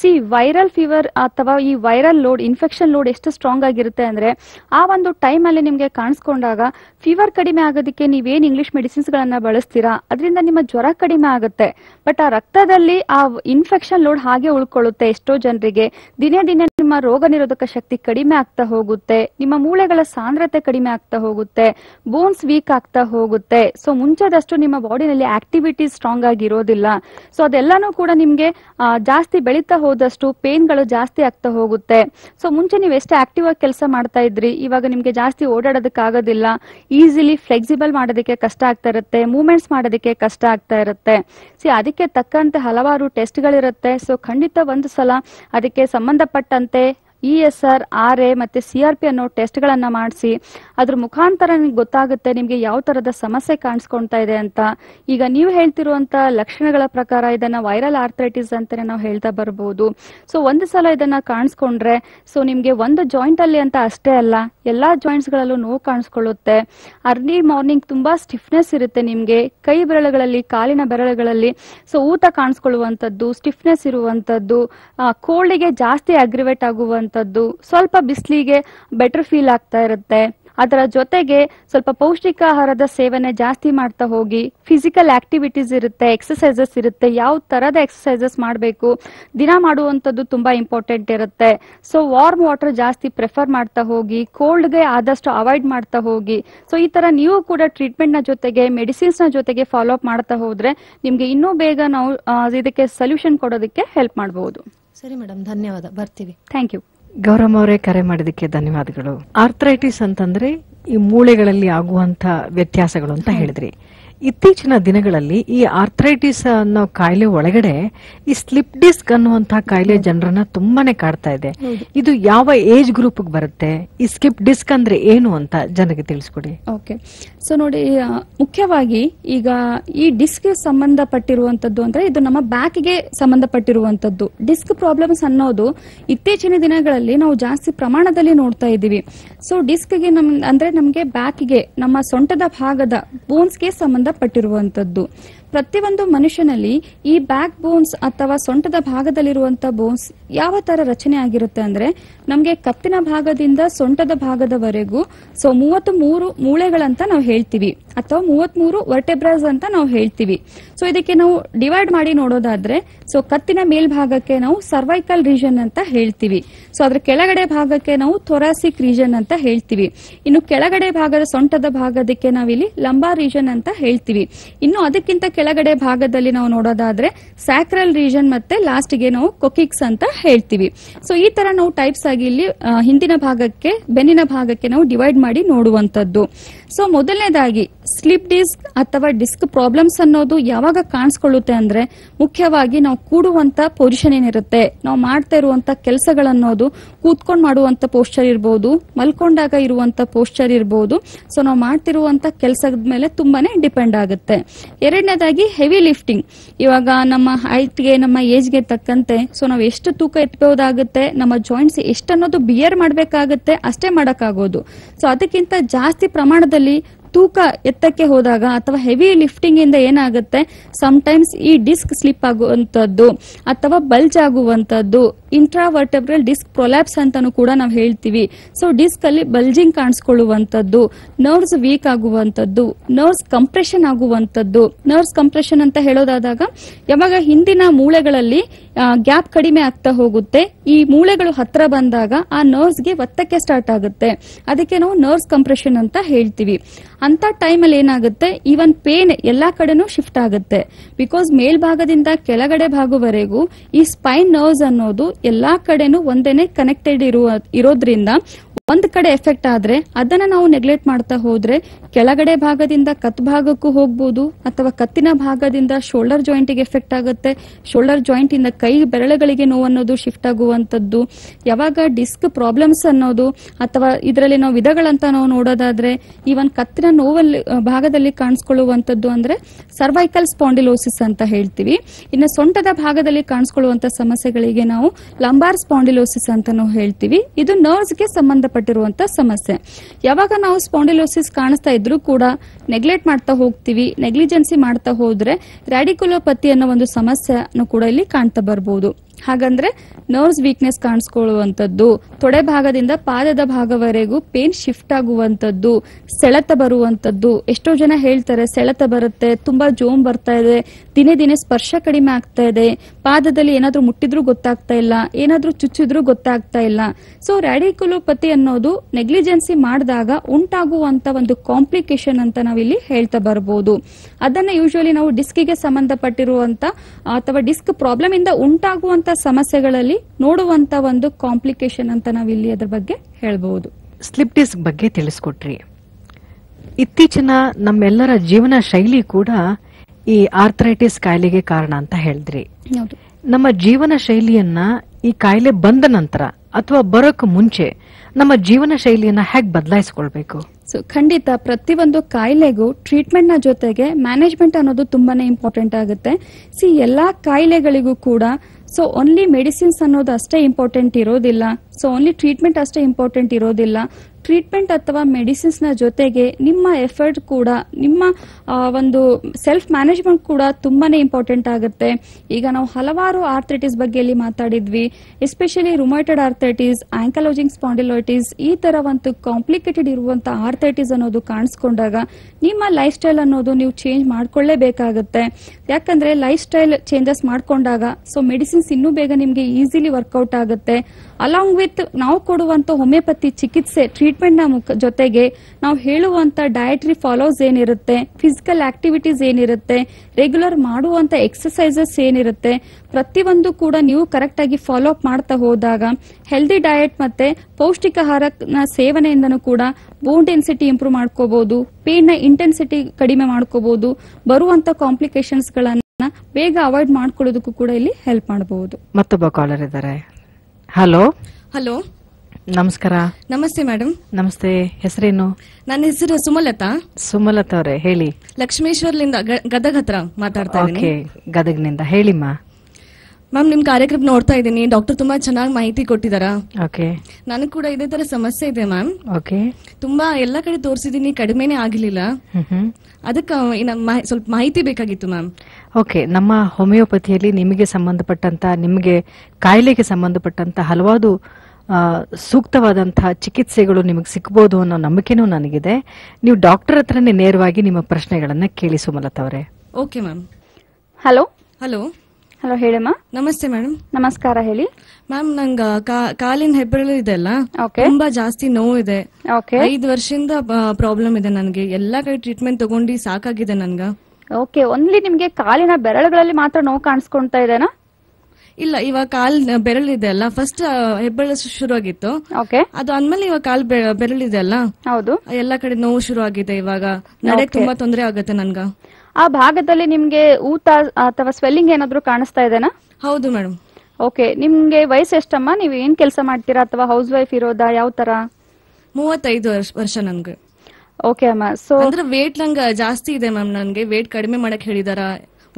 ಸಿ ವೈರಲ್ ಫೀವರ್ ಅಥವಾ ಈ ವೈರಲ್ ಲೋಡ್ ಇನ್ಫೆಕ್ಷನ್ ಲೋಡ್ ಎಷ್ಟು ಸ್ಟ್ರಾಂಗ್ ಆಗಿರುತ್ತೆ ಅಂದ್ರೆ ಆ ಒಂದು ಟೈಮ್ ಅಲ್ಲಿ ನಿಮಗೆ ಕಾಣಿಸ್ಕೊಂಡಾಗ ಫೀವರ್ ಕಡಿಮೆ ಆಗೋದಕ್ಕೆ ನೀವೇನು ಇಂಗ್ಲಿಷ್ ಮೆಡಿಸಿನ್ಸ್ ಗಳನ್ನ ಬಳಸ್ತೀರಾ? ಅದರಿಂದ ನಿಮ್ಮ ಜ್ವರ ಕಡಿಮೆ ಆಗುತ್ತೆ. ಬಟ್ ಆ ರಕ್ತದಲ್ಲಿ ಆ ಇನ್ಫೆಕ್ಷನ್ ಲೋಡ್ ಹಾಗೆ ಉಳ್ಕೊಳ್ಳುತ್ತೆ ಎಷ್ಟೋ ಜನರಿಗೆ. ದಿನೇ ದಿನೇ ನಿಮ್ಮ ರೋಗ ನಿರೋಧಕ ಶಕ್ತಿ ಕಡಿಮೆ ಆಗ್ತಾ ಹೋಗುತ್ತೆ. ನಿಮ್ಮ ಮೂಳೆಗಳ ಸಾಂದ್ರತೆ ಕಡಿಮೆ ಆಗ್ತಾ ಹೋಗುತ್ತೆ. ಬೋನ್ಸ್ ವೀಕ್ ಆಗ್ತಾ ಹೋಗುತ್ತೆ. ಸೊ ಮುಂಚೆದಷ್ಟು ನಿಮ್ಮ ಬಾಡಿನಲ್ಲಿ ಆಕ್ಟಿವಿಟೀಸ್ ಸ್ಟ್ರಾಂಗ್ ಆಗಿರೋದಿಲ್ಲ. ಸೊ ಅದೆಲ್ಲಾನು ಕೂಡ ನಿಮ್ಗೆ ಜಾಸ್ತಿ ಬೆಳೀತಾ ಹೋದಷ್ಟು ಪೇನ್ಗಳು ಜಾಸ್ತಿ ಆಗ್ತಾ ಹೋಗುತ್ತೆ. ಸೊ ಮುಂಚೆ ನೀವು ಎಷ್ಟು ಆಕ್ಟಿವ್ ಆಗಿ ಕೆಲಸ ಮಾಡ್ತಾ ಇದ್ರಿ ಇವಾಗ ನಿಮ್ಗೆ ಜಾಸ್ತಿ ಓಡಾಡೋದಕ್ಕಾಗೋದಿಲ್ಲ. ಈಸಿಲಿ ಫ್ಲೆಕ್ಸಿಬಲ್ ಮಾಡೋದಕ್ಕೆ ಕಷ್ಟ ಆಗ್ತಾ ಇರುತ್ತೆ. ಮೂವ್ಮೆಂಟ್ಸ್ ಮಾಡೋದಕ್ಕೆ ಕಷ್ಟ ಆಗ್ತಾ ಇರುತ್ತೆ. ಸಿ ಅದಕ್ಕೆ ತಕ್ಕಂತೆ ಹಲವಾರು ಟೆಸ್ಟ್ಗಳಿರುತ್ತೆ ಸೊ ಖಂಡಿತ ಒಂದು ಸಲ ಅದಕ್ಕೆ ಸಂಬಂಧಪಟ್ಟಂತೆ E S R R A ಮತ್ತೆ ಸಿ ಆರ್ ಪಿ ಅನ್ನೋ ಟೆಸ್ಟ್ಗಳನ್ನ ಮಾಡಿಸಿ ಅದ್ರ ಮುಖಾಂತರ ನಿಮ್ಗೆ ಗೊತ್ತಾಗುತ್ತೆ ನಿಮ್ಗೆ ಯಾವ ತರದ ಸಮಸ್ಯೆ ಕಾಣಿಸ್ಕೊಳ್ತಾ ಇದೆ ಅಂತ. ಈಗ ನೀವು ಹೇಳ್ತಿರುವಂತ ಲಕ್ಷಣಗಳ ಪ್ರಕಾರ ಇದನ್ನ ವೈರಲ್ ಆರ್ಥ್ರೈಟಿಸ್ ಅಂತಾನೆ ನಾವು ಹೇಳ್ತಾ ಬರ್ಬೋದು. ಸೊ ಒಂದು ಸಲ ಇದನ್ನ ಕಾಣಿಸ್ಕೊಂಡ್ರೆ ಸೊ ನಿಮ್ಗೆ ಒಂದು ಜಾಯಿಂಟ್ ಅಲ್ಲಿ ಅಂತ ಅಷ್ಟೇ ಅಲ್ಲ, ಎಲ್ಲಾ ಜಾಯಿಂಟ್ಸ್ ಗಳಲ್ಲೂ ನೋವು ಕಾಣಿಸ್ಕೊಳ್ಳುತ್ತೆ. ಅರ್ಲಿ ಮಾರ್ನಿಂಗ್ ತುಂಬಾ ಸ್ಟಿಫ್ನೆಸ್ ಇರುತ್ತೆ ನಿಮ್ಗೆ, ಕೈ ಬೆರಳುಗಳಲ್ಲಿ, ಕಾಲಿನ ಬೆರಳುಗಳಲ್ಲಿ ಸೊ ಊತ ಕಾಣಿಸ್ಕೊಳ್ಳುವಂತದ್ದು ಸ್ಟಿಫ್ನೆಸ್ ಇರುವಂತದ್ದು ಕೋಲ್ಡಿಗೆ ಜಾಸ್ತಿ ಅಗ್ರಿವೇಟ್ ಆಗುವಂತದ್ದು ಸ್ವಲ್ಪ ಬಿಸಿಲಿಗೆ ಬೆಟರ್ ಫೀಲ್ ಆಗ್ತಾ ಇರುತ್ತೆ. ಅದರ ಜೊತೆಗೆ ಸ್ವಲ್ಪ ಪೌಷ್ಟಿಕ ಆಹಾರದ ಸೇವನೆ ಜಾಸ್ತಿ ಮಾಡ್ತಾ ಹೋಗಿ ಫಿಸಿಕಲ್ ಆಕ್ಟಿವಿಟೀಸ್ ಇರುತ್ತೆ ಎಕ್ಸಸೈಸಸ್ ಇರುತ್ತೆ ಯಾವ ತರದ ಎಕ್ಸಸೈಸಸ್ ಮಾಡಬೇಕು ದಿನ ಮಾಡುವಂಥದ್ದು ತುಂಬಾ ಇಂಪಾರ್ಟೆಂಟ್ ಇರುತ್ತೆ. ಸೊ ವಾರ್ಮ್ ವಾಟರ್ ಜಾಸ್ತಿ ಪ್ರಿಫರ್ ಮಾಡ್ತಾ ಹೋಗಿ ಕೋಲ್ಡ್ಗೆ ಆದಷ್ಟು ಅವಾಯ್ಡ್ ಮಾಡ್ತಾ ಹೋಗಿ. ಸೊ ಈ ತರ ನೀವು ಕೂಡ ಟ್ರೀಟ್ಮೆಂಟ್ನ ಜೊತೆಗೆ ಮೆಡಿಸಿನ್ಸ್ನ ಜೊತೆಗೆ ಫಾಲೋ ಅಪ್ ಮಾಡ್ತಾ ಹೋದ್ರೆ ನಿಮ್ಗೆ ಇನ್ನೂ ಬೇಗ ನಾವು ಇದಕ್ಕೆ ಸೊಲ್ಯೂಷನ್ ಕೊಡೋದಕ್ಕೆ ಹೆಲ್ಪ್ ಮಾಡಬಹುದು ಸರಿ ಮೇಡಮ್ ಧನ್ಯವಾದ. ಬರ್ತೀವಿ. ಥ್ಯಾಂಕ್ ಯು ಗೌರಮ್ಮ ಅವರೇ ಕರೆ ಮಾಡಿದಕ್ಕೆ ಧನ್ಯವಾದಗಳು. ಆರ್ಥರೈಟಿಸ್ ಅಂತಂದ್ರೆ ಈ ಮೂಳೆಗಳಲ್ಲಿ ಆಗುವಂತ ವ್ಯತ್ಯಾಸಗಳು ಅಂತ ಹೇಳಿದ್ರಿ. ಇತ್ತೀಚಿನ ದಿನಗಳಲ್ಲಿ ಈ ಆರ್ಥರೈಟಿಸ್ ಅನ್ನೋ ಕಾಯಿಲೆ ಒಳಗಡೆ ಈ ಸ್ಲಿಪ್ ಡಿಸ್ಕ್ ಅನ್ನುವಂತಹ ಕಾಯಿಲೆ ಜನರನ್ನ ತುಂಬಾನೇ ಕಾಡ್ತಾ ಇದೆ. ಇದು ಯಾವ ಏಜ್ ಗ್ರೂಪ್ ಬರುತ್ತೆ? ಈ ಸ್ಕಿಪ್ ಡಿಸ್ಕ್ ಅಂದ್ರೆ ಏನು ಅಂತ ಜನರಿಗೆ ತಿಳಿಸ್ಕೊಡಿ. ಓಕೆ. ಸೊ ನೋಡಿ ಮುಖ್ಯವಾಗಿ ಈಗ ಈ ಡಿಸ್ಕ್ ಸಂಬಂಧಪಟ್ಟಿರುವಂತದ್ದು ಅಂದ್ರೆ ಇದು ನಮ್ಮ ಬ್ಯಾಕ್ಗೆ ಸಂಬಂಧಪಟ್ಟಿರುವಂತದ್ದು. ಡಿಸ್ಕ್ ಪ್ರಾಬ್ಲಮ್ಸ್ ಅನ್ನೋದು ಇತ್ತೀಚಿನ ದಿನಗಳಲ್ಲಿ ನಾವು ಜಾಸ್ತಿ ಪ್ರಮಾಣದಲ್ಲಿ ನೋಡ್ತಾ ಇದ್ದೀವಿ. ಸೊ ಡಿಸ್ಕ್ಗೆ ನಮ್ ಅಂದ್ರೆ ನಮಗೆ ಬ್ಯಾಕ್ಗೆ ನಮ್ಮ ಸೊಂಟದ ಭಾಗದ ಬೋನ್ಸ್ಗೆ ಸಂಬಂಧಪಟ್ಟಿರುವಂತದ್ದು ಪ್ರತಿಯೊಂದು ಮನುಷ್ಯನಲ್ಲಿ ಈ ಬ್ಯಾಕ್ ಬೋನ್ಸ್ ಅಥವಾ ಸೊಂಟದ ಭಾಗದಲ್ಲಿರುವಂತ ಬೋನ್ಸ್ ಯಾವ ತರ ರಚನೆ ಆಗಿರುತ್ತೆ ಅಂದ್ರೆ ನಮಗೆ ಕತ್ತಿನ ಭಾಗದಿಂದ ಸೊಂಟದ ಭಾಗದವರೆಗೂ ಸೊ ಮೂವತ್ತು ಮೂರು ಮೂಳೆಗಳಂತ ನಾವು ಹೇಳ್ತೀವಿ, ಅಥವಾ ಮೂವತ್ಮೂರು ವರ್ಟೆಬ್ರಾಸ್ ಅಂತ ನಾವು ಹೇಳ್ತೀವಿ. ಸೊ ಇದಕ್ಕೆ ನಾವು ಡಿವೈಡ್ ಮಾಡಿ ನೋಡೋದಾದ್ರೆ ಸೊ ಕತ್ತಿನ ಮೇಲ್ಭಾಗಕ್ಕೆ ನಾವು ಸರ್ವೈಕಲ್ ರೀಜನ್ ಅಂತ ಹೇಳ್ತೀವಿ. ಸೊ ಅದ್ರ ಕೆಳಗಡೆ ಭಾಗಕ್ಕೆ ನಾವು ಥೊರಾಸಿಕ್ ರೀಜನ್ ಅಂತ ಹೇಳ್ತೀವಿ. ಇನ್ನು ಕೆಳಗಡೆ ಭಾಗದ ಸೊಂಟದ ಭಾಗದಕ್ಕೆ ನಾವಿಲ್ಲಿ ಲಂಬಾ ರೀಜನ್ ಅಂತ ಹೇಳ್ತೀವಿ. ಇನ್ನು ಅದಕ್ಕಿಂತ ಕೆಳಗಡೆ ಭಾಗದಲ್ಲಿ ನಾವು ನೋಡೋದಾದ್ರೆ ಸ್ಯಾಕ್ರಲ್ ರೀಜನ್ ಮತ್ತೆ ಲಾಸ್ಟ್ಗೆ ನಾವು ಕೊಕಿಕ್ಸ್ ಅಂತ ಹೇಳ್ತೀವಿ. ಸೊ ಈ ತರ ನಾವು ಟೈಪ್ಸ್ ಆಗಿ ಇಲ್ಲಿ ಹಿಂದಿನ ಭಾಗಕ್ಕೆ, ಬೆನ್ನಿನ ಭಾಗಕ್ಕೆ ನಾವು ಡಿವೈಡ್ ಮಾಡಿ ನೋಡುವಂತದ್ದು ಸೊ ಮೊದಲನೇದಾಗಿ ಸ್ಲಿಪ್ ಡಿಸ್ಕ್ ಅಥವಾ ಡಿಸ್ಕ್ ಪ್ರಾಬ್ಲಮ್ಸ್ ಅನ್ನೋದು ಯಾವಾಗ ಕಾಣಿಸ್ಕೊಳ್ಳುತ್ತೆ ಅಂದ್ರೆ ಮುಖ್ಯವಾಗಿ ನಾವು ಕೂಡುವಂತ ಪೊಸಿಷನ್ ಏನಿರುತ್ತೆ, ನಾವು ಮಾಡ್ತಾ ಇರುವಂತ ಕೆಲಸಗಳನ್ನೋದು, ಕೂತ್ಕೊಂಡು ಮಾಡುವಂತ ಪೋಸ್ಚರ್ ಇರಬಹುದು ಮಲ್ಕೊಂಡಾಗ ಇರುವಂತ ಪೋಸ್ಚರ್ ಇರ್ಬೋದು. ಸೊ ನಾವು ಮಾಡ್ತಿರುವಂತ ಕೆಲಸದ ಮೇಲೆ ತುಂಬಾನೇ ಡಿಪೆಂಡ್ ಆಗುತ್ತೆ. ಎರಡನೇದಾಗಿ ಹೆವಿ ಲಿಫ್ಟಿಂಗ್ ಇವಾಗ ನಮ್ಮ ಹೈಟ್ಗೆ ನಮ್ಮ ಏಜ್ಗೆ ತಕ್ಕಂತೆ ಸೊ ನಾವು ಎಷ್ಟು ತೂಕ ಎತ್ಬೋದಾಗುತ್ತೆ, ನಮ್ಮ ಜಾಯಿಂಟ್ಸ್ ಎಷ್ಟನ್ನೋದು ಬಿಯರ್ ಮಾಡಬೇಕಾಗುತ್ತೆ, ಅಷ್ಟೇ ಮಾಡಕ್ಕಾಗೋದು. ಸೊ ಅದಕ್ಕಿಂತ ಜಾಸ್ತಿ ಪ್ರಮಾಣದಲ್ಲಿ ತೂಕ ಎತ್ತಕ್ಕೆ ಹೋದಾಗ ಅಥವಾ ಹೆವಿ ಲಿಫ್ಟಿಂಗ್ ಇಂದ ಏನಾಗುತ್ತೆ? ಟೈಮ್ಸ್ ಈ ಡಿಸ್ಕ್ ಸ್ಲಿಪ್ ಆಗುವಂತದ್ದು ಅಥವಾ ಬಲ್ಜ್ ಆಗುವಂತದ್ದು ಇಂಟ್ರಾವರ್ಟೆಬ್ರಲ್ ಡಿಸ್ಕ್ ಪ್ರೊಲ್ಯಾಪ್ಸ್ ಅಂತಾನು ಕೂಡ ನಾವು ಹೇಳ್ತೀವಿ. ಸೊ ಡಿಸ್ಕ್ ಅಲ್ಲಿ ಬಲ್ಜಿಂಗ್ ಕಾಣಿಸ್ಕೊಳ್ಳುವಂತದ್ದು ನರ್ವ್ಸ್ ವೀಕ್ ಆಗುವಂತದ್ದು ನರ್ವ್ಸ್ ಕಂಪ್ರೆಷನ್ ಆಗುವಂತದ್ದು ನರ್ವ್ಸ್ ಕಂಪ್ರೆಷನ್ ಅಂತ ಹೇಳೋದಾದಾಗ, ಯಾವಾಗ ಹಿಂದಿನ ಮೂಳೆಗಳಲ್ಲಿ ಗ್ಯಾಪ್ ಕಡಿಮೆ ಆಗ್ತಾ ಹೋಗುತ್ತೆ, ಈ ಮೂಳೆಗಳು ಹತ್ರ ಬಂದಾಗ ಆ ನರ್ವ್ಸ್ಗೆ ಒತ್ತಕ್ಕೆ ಸ್ಟಾರ್ಟ್ ಆಗುತ್ತೆ. ಅದಕ್ಕೆ ನಾವು ನರ್ವ್ಸ್ ಕಂಪ್ರೆಷನ್ ಅಂತ ಹೇಳ್ತೀವಿ. ಅಂತ ಟೈಮಲ್ಲಿ ಏನಾಗುತ್ತೆ? ಈವನ್ ಪೇನ್ ಎಲ್ಲಾ ಕಡೆನೂ ಶಿಫ್ಟ್ ಆಗುತ್ತೆ. ಬಿಕಾಸ್ ಮೇಲ್ಭಾಗದಿಂದ ಕೆಳಗಡೆ ಭಾಗವರೆಗೂ ಈ ಸ್ಪೈನ್ ನರ್ವ್ಸ್ ಅನ್ನೋದು ಎಲ್ಲಾ ಕಡೆನೂ ಒಂದೇನೆ ಕನೆಕ್ಟೆಡ್ ಇರೋದ್ರಿಂದ ಒಂದ್ ಕಡೆ ಎಫೆಕ್ಟ್ ಆದ್ರೆ ಅದನ್ನ ನಾವು ನೆಗ್ಲೆಕ್ಟ್ ಮಾಡ್ತಾ ಹೋದ್ರೆ ಕೆಳಗಡೆ ಭಾಗದಿಂದ ಕತ್ ಭಾಗಕ್ಕೂ ಹೋಗ್ಬೋದು ಅಥವಾ ಕತ್ತಿನ ಭಾಗದಿಂದ ಶೋಲ್ಡರ್ ಜಾಯಿಂಟ್ಗೆ ಎಫೆಕ್ಟ್ ಆಗುತ್ತೆ. ಶೋಲ್ಡರ್ ಜಾಯಿಂಟ್ ಇಂದ ಕೈ ಬೆರಳುಗಳಿಗೆ ನೋವು ಅನ್ನೋದು ಶಿಫ್ಟ್ ಆಗುವಂತದ್ದು ಯಾವಾಗ ಡಿಸ್ಕ್ ಪ್ರಾಬ್ಲಮ್ಸ್ ಅನ್ನೋದು ಅಥವಾ ಇದರಲ್ಲಿ ನಾವು ವಿಧಗಳಂತ ನಾವು ನೋಡೋದಾದ್ರೆ ಈವನ್ ಕತ್ತಿನ ನೋವಲ್ಲಿ ಭಾಗದಲ್ಲಿ ಕಾಣಿಸ್ಕೊಳ್ಳುವಂತದ್ದು ಅಂದ್ರೆ ಸರ್ವೈಕಲ್ ಸ್ಪಾಂಡಿಲೋಸಿಸ್ ಅಂತ ಹೇಳ್ತೀವಿ. ಇನ್ನು ಸೊಂಟದ ಭಾಗದಲ್ಲಿ ಕಾಣಿಸ್ಕೊಳ್ಳುವಂತ ಸಮಸ್ಯೆಗಳಿಗೆ ನಾವು ಲಂಬಾರ್ ಸ್ಪಾಂಡಿಲೋಸಿಸ್ ಅಂತ ಹೇಳ್ತೀವಿ. ಇದು ನರ್ವ್ಸ್ಗೆ ಸಂಬಂಧಪಟ್ಟಿರುವಂತ ಸಮಸ್ಯೆ. ಯಾವಾಗ ನಾವು ಸ್ಪಾಂಡಿಲೋಸಿಸ್ ಕಾಣಿಸ್ತಾ ಇದ್ರೂ ಕೂಡ ನೆಗ್ಲೆಕ್ಟ್ ಮಾಡ್ತಾ ಹೋಗ್ತೀವಿ ನೆಗ್ಲಿಜೆನ್ಸಿ ಮಾಡ್ತಾ ಹೋದ್ರೆ ರ್ಯಾಡಿಕುಲೋಪತಿ ಅನ್ನೋ ಒಂದು ಸಮಸ್ಯೆ ಕೂಡ ಇಲ್ಲಿ ಕಾಣ್ತಾ ಬರ್ಬೋದು. ಹಾಗಂದ್ರೆ ನರ್ವ್ಸ್ ವೀಕ್ನೆಸ್ ಕಾಣಿಸ್ಕೊಳ್ಳುವಂಥದ್ದು, ತೊಡೆ ಭಾಗದಿಂದ ಪಾದದ ಭಾಗವರೆಗೂ ಪೇನ್ ಶಿಫ್ಟ್ ಆಗುವಂತದ್ದು ಸೆಳೆತ ಬರುವಂತದ್ದು ಎಷ್ಟೋ ಜನ ಹೇಳ್ತಾರೆ, ಸೆಳೆತ ಬರುತ್ತೆ, ತುಂಬಾ ಜೋಮ್ ಬರ್ತಾ ಇದೆ, ದಿನೇ ದಿನೇ ಸ್ಪರ್ಶ ಕಡಿಮೆ ಆಗ್ತಾ ಇದೆ, ಪಾದದಲ್ಲಿ ಏನಾದ್ರೂ ಮುಟ್ಟಿದ್ರೂ ಗೊತ್ತಾಗ್ತಾ ಇಲ್ಲ, ಏನಾದ್ರೂ ಚುಚ್ಚಿದ್ರೂ ಗೊತ್ತಾಗ್ತಾ ಇಲ್ಲ. ಸೊ ರ್ಯಾಡಿಕುಲೋಪತಿ ಅನ್ನೋದು ನೆಗ್ಲಿಜೆನ್ಸಿ ಮಾಡಿದಾಗ ಉಂಟಾಗುವಂತ ಒಂದು ಕಾಂಪ್ಲಿಕೇಶನ್ ಅಂತ ನಾವಿಲ್ಲಿ ಹೇಳ್ತಾ ಬರ್ಬೋದು. ಅದನ್ನ ಯೂಶಲಿ ನಾವು ಡಿಸ್ಕಿಗೆ ಸಂಬಂಧಪಟ್ಟಿರುವಂತ ಅಥವಾ ಡಿಸ್ಕ್ ಪ್ರಾಬ್ಲಮ್ ಇಂದ ಉಂಟಾಗುವಂತ ಸಮಸ್ಯೆಗಳಲ್ಲಿ ನೋಡುವಂತ ಒಂದು ಕಾಂಪ್ಲಿಕೇಶನ್ ಅಂತ ನಾವು ಇಲ್ಲಿ ಅದ್ರ ಬಗ್ಗೆ ಹೇಳಬಹುದು ಸ್ಲಿಪ್ ಡಿಸ್ಕ್ ಬಗ್ಗೆ ತಿಳಿಸ್ಕೊಟ್ರಿ. ಇತ್ತೀಚಿನ ನಮ್ಮೆಲ್ಲರ ಜೀವನ ಶೈಲಿ ಕೂಡ ಈ ಆರ್ಥರೈಟಿಸ್ ಕಾಯಿಲೆಗೆ ಕಾರಣ ಅಂತ ಹೇಳಿದ್ರಿ. ನಮ್ಮ ಜೀವನ ಶೈಲಿಯನ್ನ ಈ ಕಾಯಿಲೆ ಬಂದ ನಂತರ ಅಥವಾ ಬರೋಕ್ ಮುಂಚೆ ನಮ್ಮ ಜೀವನ ಶೈಲಿಯನ್ನ ಹೇಗ್ ಬದಲಾಯಿಸಿಕೊಳ್ಬೇಕು? ಸೊ ಖಂಡಿತ ಪ್ರತಿಯೊಂದು ಕಾಯಿಲೆಗೂ ಟ್ರೀಟ್ಮೆಂಟ್ನ ಜೊತೆಗೆ ಮ್ಯಾನೇಜ್ಮೆಂಟ್ ಅನ್ನೋದು ತುಂಬಾನೇ ಇಂಪಾರ್ಟೆಂಟ್ ಆಗುತ್ತೆ. ಸಿ ಎಲ್ಲಾ ಕಾಯಿಲೆಗಳಿಗೂ ಕೂಡ ಸೊ ಓನ್ಲಿ ಮೆಡಿಸಿನ್ಸ್ ಅನ್ನೋದು ಅಷ್ಟೇ ಇಂಪಾರ್ಟೆಂಟ್ ಇರೋದಿಲ್ಲ. ಸೊ ಓನ್ಲಿ ಟ್ರೀಟ್ಮೆಂಟ್ ಅಷ್ಟೇ ಇಂಪಾರ್ಟೆಂಟ್ ಇರೋದಿಲ್ಲ. ಟ್ರೀಟ್ಮೆಂಟ್ ಅಥವಾ ಮೆಡಿಸಿನ್ಸ್ನ ಜೊತೆಗೆ ನಿಮ್ಮ ಎಫರ್ಟ್ ಕೂಡ, ನಿಮ್ಮ ಒಂದು ಸೆಲ್ಫ್ ಮ್ಯಾನೇಜ್ಮೆಂಟ್ ಕೂಡ ತುಂಬಾನೇ ಇಂಪಾರ್ಟೆಂಟ್ ಆಗುತ್ತೆ. ಈಗ ನಾವು ಹಲವಾರು ಆರ್ಥರೈಟಿಸ್ ಬಗ್ಗೆ ಇಲ್ಲಿ ಮಾತಾಡಿದ್ವಿ. ಎಸ್ಪೆಷಲಿ ರುಮೈಟೆಡ್ ಆರ್ಥರೈಟಿಸ್ ಆಂಕಲೋಜಿಂಗ್ ಸ್ಪಾಂಡಿಲೋಟಿಸ್ ಈ ತರ ಒಂದು ಕಾಂಪ್ಲಿಕೇಟೆಡ್ ಇರುವಂತಹ ಆರ್ಥರೈಟಿಸ್ ಅನ್ನೋದು ಕಾಣಿಸ್ಕೊಂಡಾಗ ನಿಮ್ಮ ಲೈಫ್ ಸ್ಟೈಲ್ ಅನ್ನೋದು ನೀವು ಚೇಂಜ್ ಮಾಡ್ಕೊಳ್ಳೇಬೇಕಾಗುತ್ತೆ. ಯಾಕಂದ್ರೆ ಲೈಫ್ ಸ್ಟೈಲ್ ಚೇಂಜಸ್ ಮಾಡ್ಕೊಂಡಾಗ ಸೊ ಮೆಡಿಸಿನ್ಸ್ ಇನ್ನೂ ಬೇಗ ನಿಮ್ಗೆ ಈಸಿಲಿ ವರ್ಕೌಟ್ ಆಗುತ್ತೆ. ಅಲಾಂಗ್ ವಿತ್ ನಾವು ಕೊಡುವಂತ ಹೋಮಿಯೋಪತಿ ಚಿಕಿತ್ಸೆ ಟ್ರೀಟ್ಮೆಂಟ್ನ ಜೊತೆಗೆ ನಾವು ಹೇಳುವಂತ ಡಯಟ್ರಿ ಫಾಲೋಸ್ ಏನಿರುತ್ತೆ ಫಿಸಿಕಲ್ ಆಕ್ಟಿವಿಟೀಸ್ ಏನಿರುತ್ತೆ ರೆಗ್ಯುಲರ್ ಮಾಡುವಂತ ಎಕ್ಸಸೈಸಸ್ ಏನಿರುತ್ತೆ ಪ್ರತಿಯೊಂದು ಕೂಡ ನೀವು ಕರೆಕ್ಟ್ ಆಗಿ ಫಾಲೋ ಅಪ್ ಮಾಡ್ತಾ ಹೋದಾಗ ಹೆಲ್ದಿ ಡಯಟ್ ಮತ್ತೆ ಪೌಷ್ಟಿಕ ಪೌಷ್ಟಿಕಾಹಾರನ ಸೇವನೆಯಿಂದನೂ ಕೂಡ ಬೋನ್ ಡೆನ್ಸಿಟಿ ಇಂಪ್ರೂವ್ ಮಾಡ್ಕೋಬಹುದು ಪೇನ್ನ ಇಂಟೆನ್ಸಿಟಿ ಕಡಿಮೆ ಮಾಡ್ಕೋಬಹುದು ಬರುವಂತ ಕಾಂಪ್ಲಿಕೇಶನ್ಸ್ ಗಳನ್ನ ಬೇಗ ಅವಾಯ್ಡ್ ಮಾಡ್ಕೊಳ್ಳೋದಕ್ಕೂ ಕೂಡ ಇಲ್ಲಿ ಹೆಲ್ಪ್ ಮಾಡಬಹುದು ಮತ್ತೊಬ್ಬ ಕಾಲರ್ ಇದ್ದಾರೆ. ಹಲೋ ಹಲೋ ನಮಸ್ಕಾರ. ನಮಸ್ತೆ ಮೇಡಮ್ ನಮಸ್ತೆ. ಹೆಸರೇನು? ನನ್ನ ಹೆಸರು ಸುಮಲತಾ. ಸುಮಲತಾ ಅವರೇ ಹೇಳಿ. ಲಕ್ಷ್ಮೇಶ್ವರ್ಲಿಂದ ಗದಗ ಗದಗ್ ಹತ್ರ ಮಾತಾಡ್ತಾ ಇದ್ದೀನಿ. ಓಕೆ ಗದಗ್ನಿಂದ. ಹೇಳಿಮ್ಮ ಮ್ಯಾಮ್ ನಿಮ್ ಕಾರ್ಯಕ್ರಮ ನೋಡ್ತಾ ಇದ್ದೀನಿ. ಡಾಕ್ಟರ್ ತುಂಬಾ ಚೆನ್ನಾಗಿ ಮಾಹಿತಿ ಕೊಟ್ಟಿದಾರ? ಓಕೆ ನನಗ್ ಕೂಡ ಇದೇ ತರ ಸಮಸ್ಯೆ ಇದೆ ಮ್ಯಾಮ್ ಓಕೆ ತುಂಬಾ ಎಲ್ಲಾ ಕಡೆ ತೋರಿಸಿದೀನಿ ಕಡಿಮೆನೇ ಆಗಿರ್ಲಿಲ್ಲ. ಅದಕ್ಕೆ ಸ್ವಲ್ಪ ಮಾಹಿತಿ ಬೇಕಾಗಿತ್ತು ಮ್ಯಾಮ್ ಓಕೆ ನಮ್ಮ ಹೋಮಿಯೋಪತಿಯಲ್ಲಿ ನಿಮಗೆ ಸಂಬಂಧಪಟ್ಟಂತ ನಿಮಗೆ ಕಾಯಿಲೆಗೆ ಸಂಬಂಧಪಟ್ಟಂತ ಹಲವಾರು ಸೂಕ್ತವಾದಂತಹ ಚಿಕಿತ್ಸೆಗಳು ನಿಮಗೆ ಸಿಕ್ಬೋದು ಅನ್ನೋ ನಂಬಿಕೆನೂ ನನಗಿದೆ. ನೀವು ಡಾಕ್ಟರ್ ಹತ್ರನೇ ನೇರವಾಗಿ ನಿಮ್ಮ ಪ್ರಶ್ನೆಗಳನ್ನ ಕೇಳಿ ಸುಮಲತಾ ಅವರೇ. Okay ma'am hello hello hello ಹೇಳಮ್ಮ ನಮಸ್ತೆ ಮೇಡಮ್ ನಮಸ್ಕಾರ ಹೇಳಿ. ಮ್ಯಾಮ್ ನಂಗ ಕಾಲಿನ ಹೆಬ್ಬೆರಳು ಇದೆ ಅಲ್ಲ? ತುಂಬಾ ಜಾಸ್ತಿ ನೋವು ಇದೆ. ಐದು ವರ್ಷದಿಂದ ಪ್ರಾಬ್ಲಮ್ ಇದೆ ನನಗೆ. ಎಲ್ಲಾ ಕಡೆ ಟ್ರೀಟ್ಮೆಂಟ್ ತಗೊಂಡು ಸಾಕಾಗಿದೆ ನನ್ಗ. ಓಕೆ ಓನ್ಲಿ ನಿಮ್ಗೆ ಕಾಲಿನ ಬೆರಳುಗಳಲ್ಲಿ ಮಾತ್ರ ನೋವು ಕಾಣಿಸ್ಕೊಂತಾ ಇದೇನಾ? ಇಲ್ಲ ಇವಾಗ ಕಾಲ್ ಬೆರಳಿದೆ ಅಲ್ಲ? ಫಸ್ಟ್ ಹೆಬ್ಬೆರಳು ಶುರು ಆಗಿತ್ತು ಅದು ಅಂದ್ಮೇಲೆ ಇವಾಗ ಕಾಲ್ ಬೆರಳಿದೆ ಅಲ್ಲ? ಹೌದು. ಎಲ್ಲಾ ಕಡೆ ನೋವು ಶುರು ಆಗಿದೆ ಇವಾಗ ನಡೆಕ್ ತುಂಬಾ ತೊಂದರೆ ಆಗುತ್ತೆ ನನ್ಗ. ಆ ಭಾಗದಲ್ಲಿ ನಿಮ್ಗೆ ಊತ ಅಥವಾ ಸ್ವೆಲ್ಲಿಂಗ್ ಏನಾದ್ರೂ ಕಾಣಿಸ್ತಾ ಇದೆನಾ? ಹೌದು ಮೇಡಮ್ ಓಕೆ ನಿಮ್ಗೆ ವಯಸ್ಸು ಎಷ್ಟಮ್ಮ? ನೀವು ಏನ್ ಕೆಲಸ ಮಾಡ್ತೀರಾ ಅಥವಾ ಹೌಸ್ ವೈಫ್ ಇರೋದಾ? ಯಾವ ತರ? ಮೂವತ್ತೈದು ವರ್ಷ- ನನ್ಗೆ. ಓಕೆ ಅಮ್ಮ ಸೊ ಅಂದ್ರೆ ವೇಟ್ ನಂಗ ಜಾಸ್ತಿ ಇದೆ ಮ್ಯಾಮ್ ನನ್ಗೆ. ವೇಟ್ ಕಡಿಮೆ ಮಾಡಕ್ ಹೇಳಿದಾರ.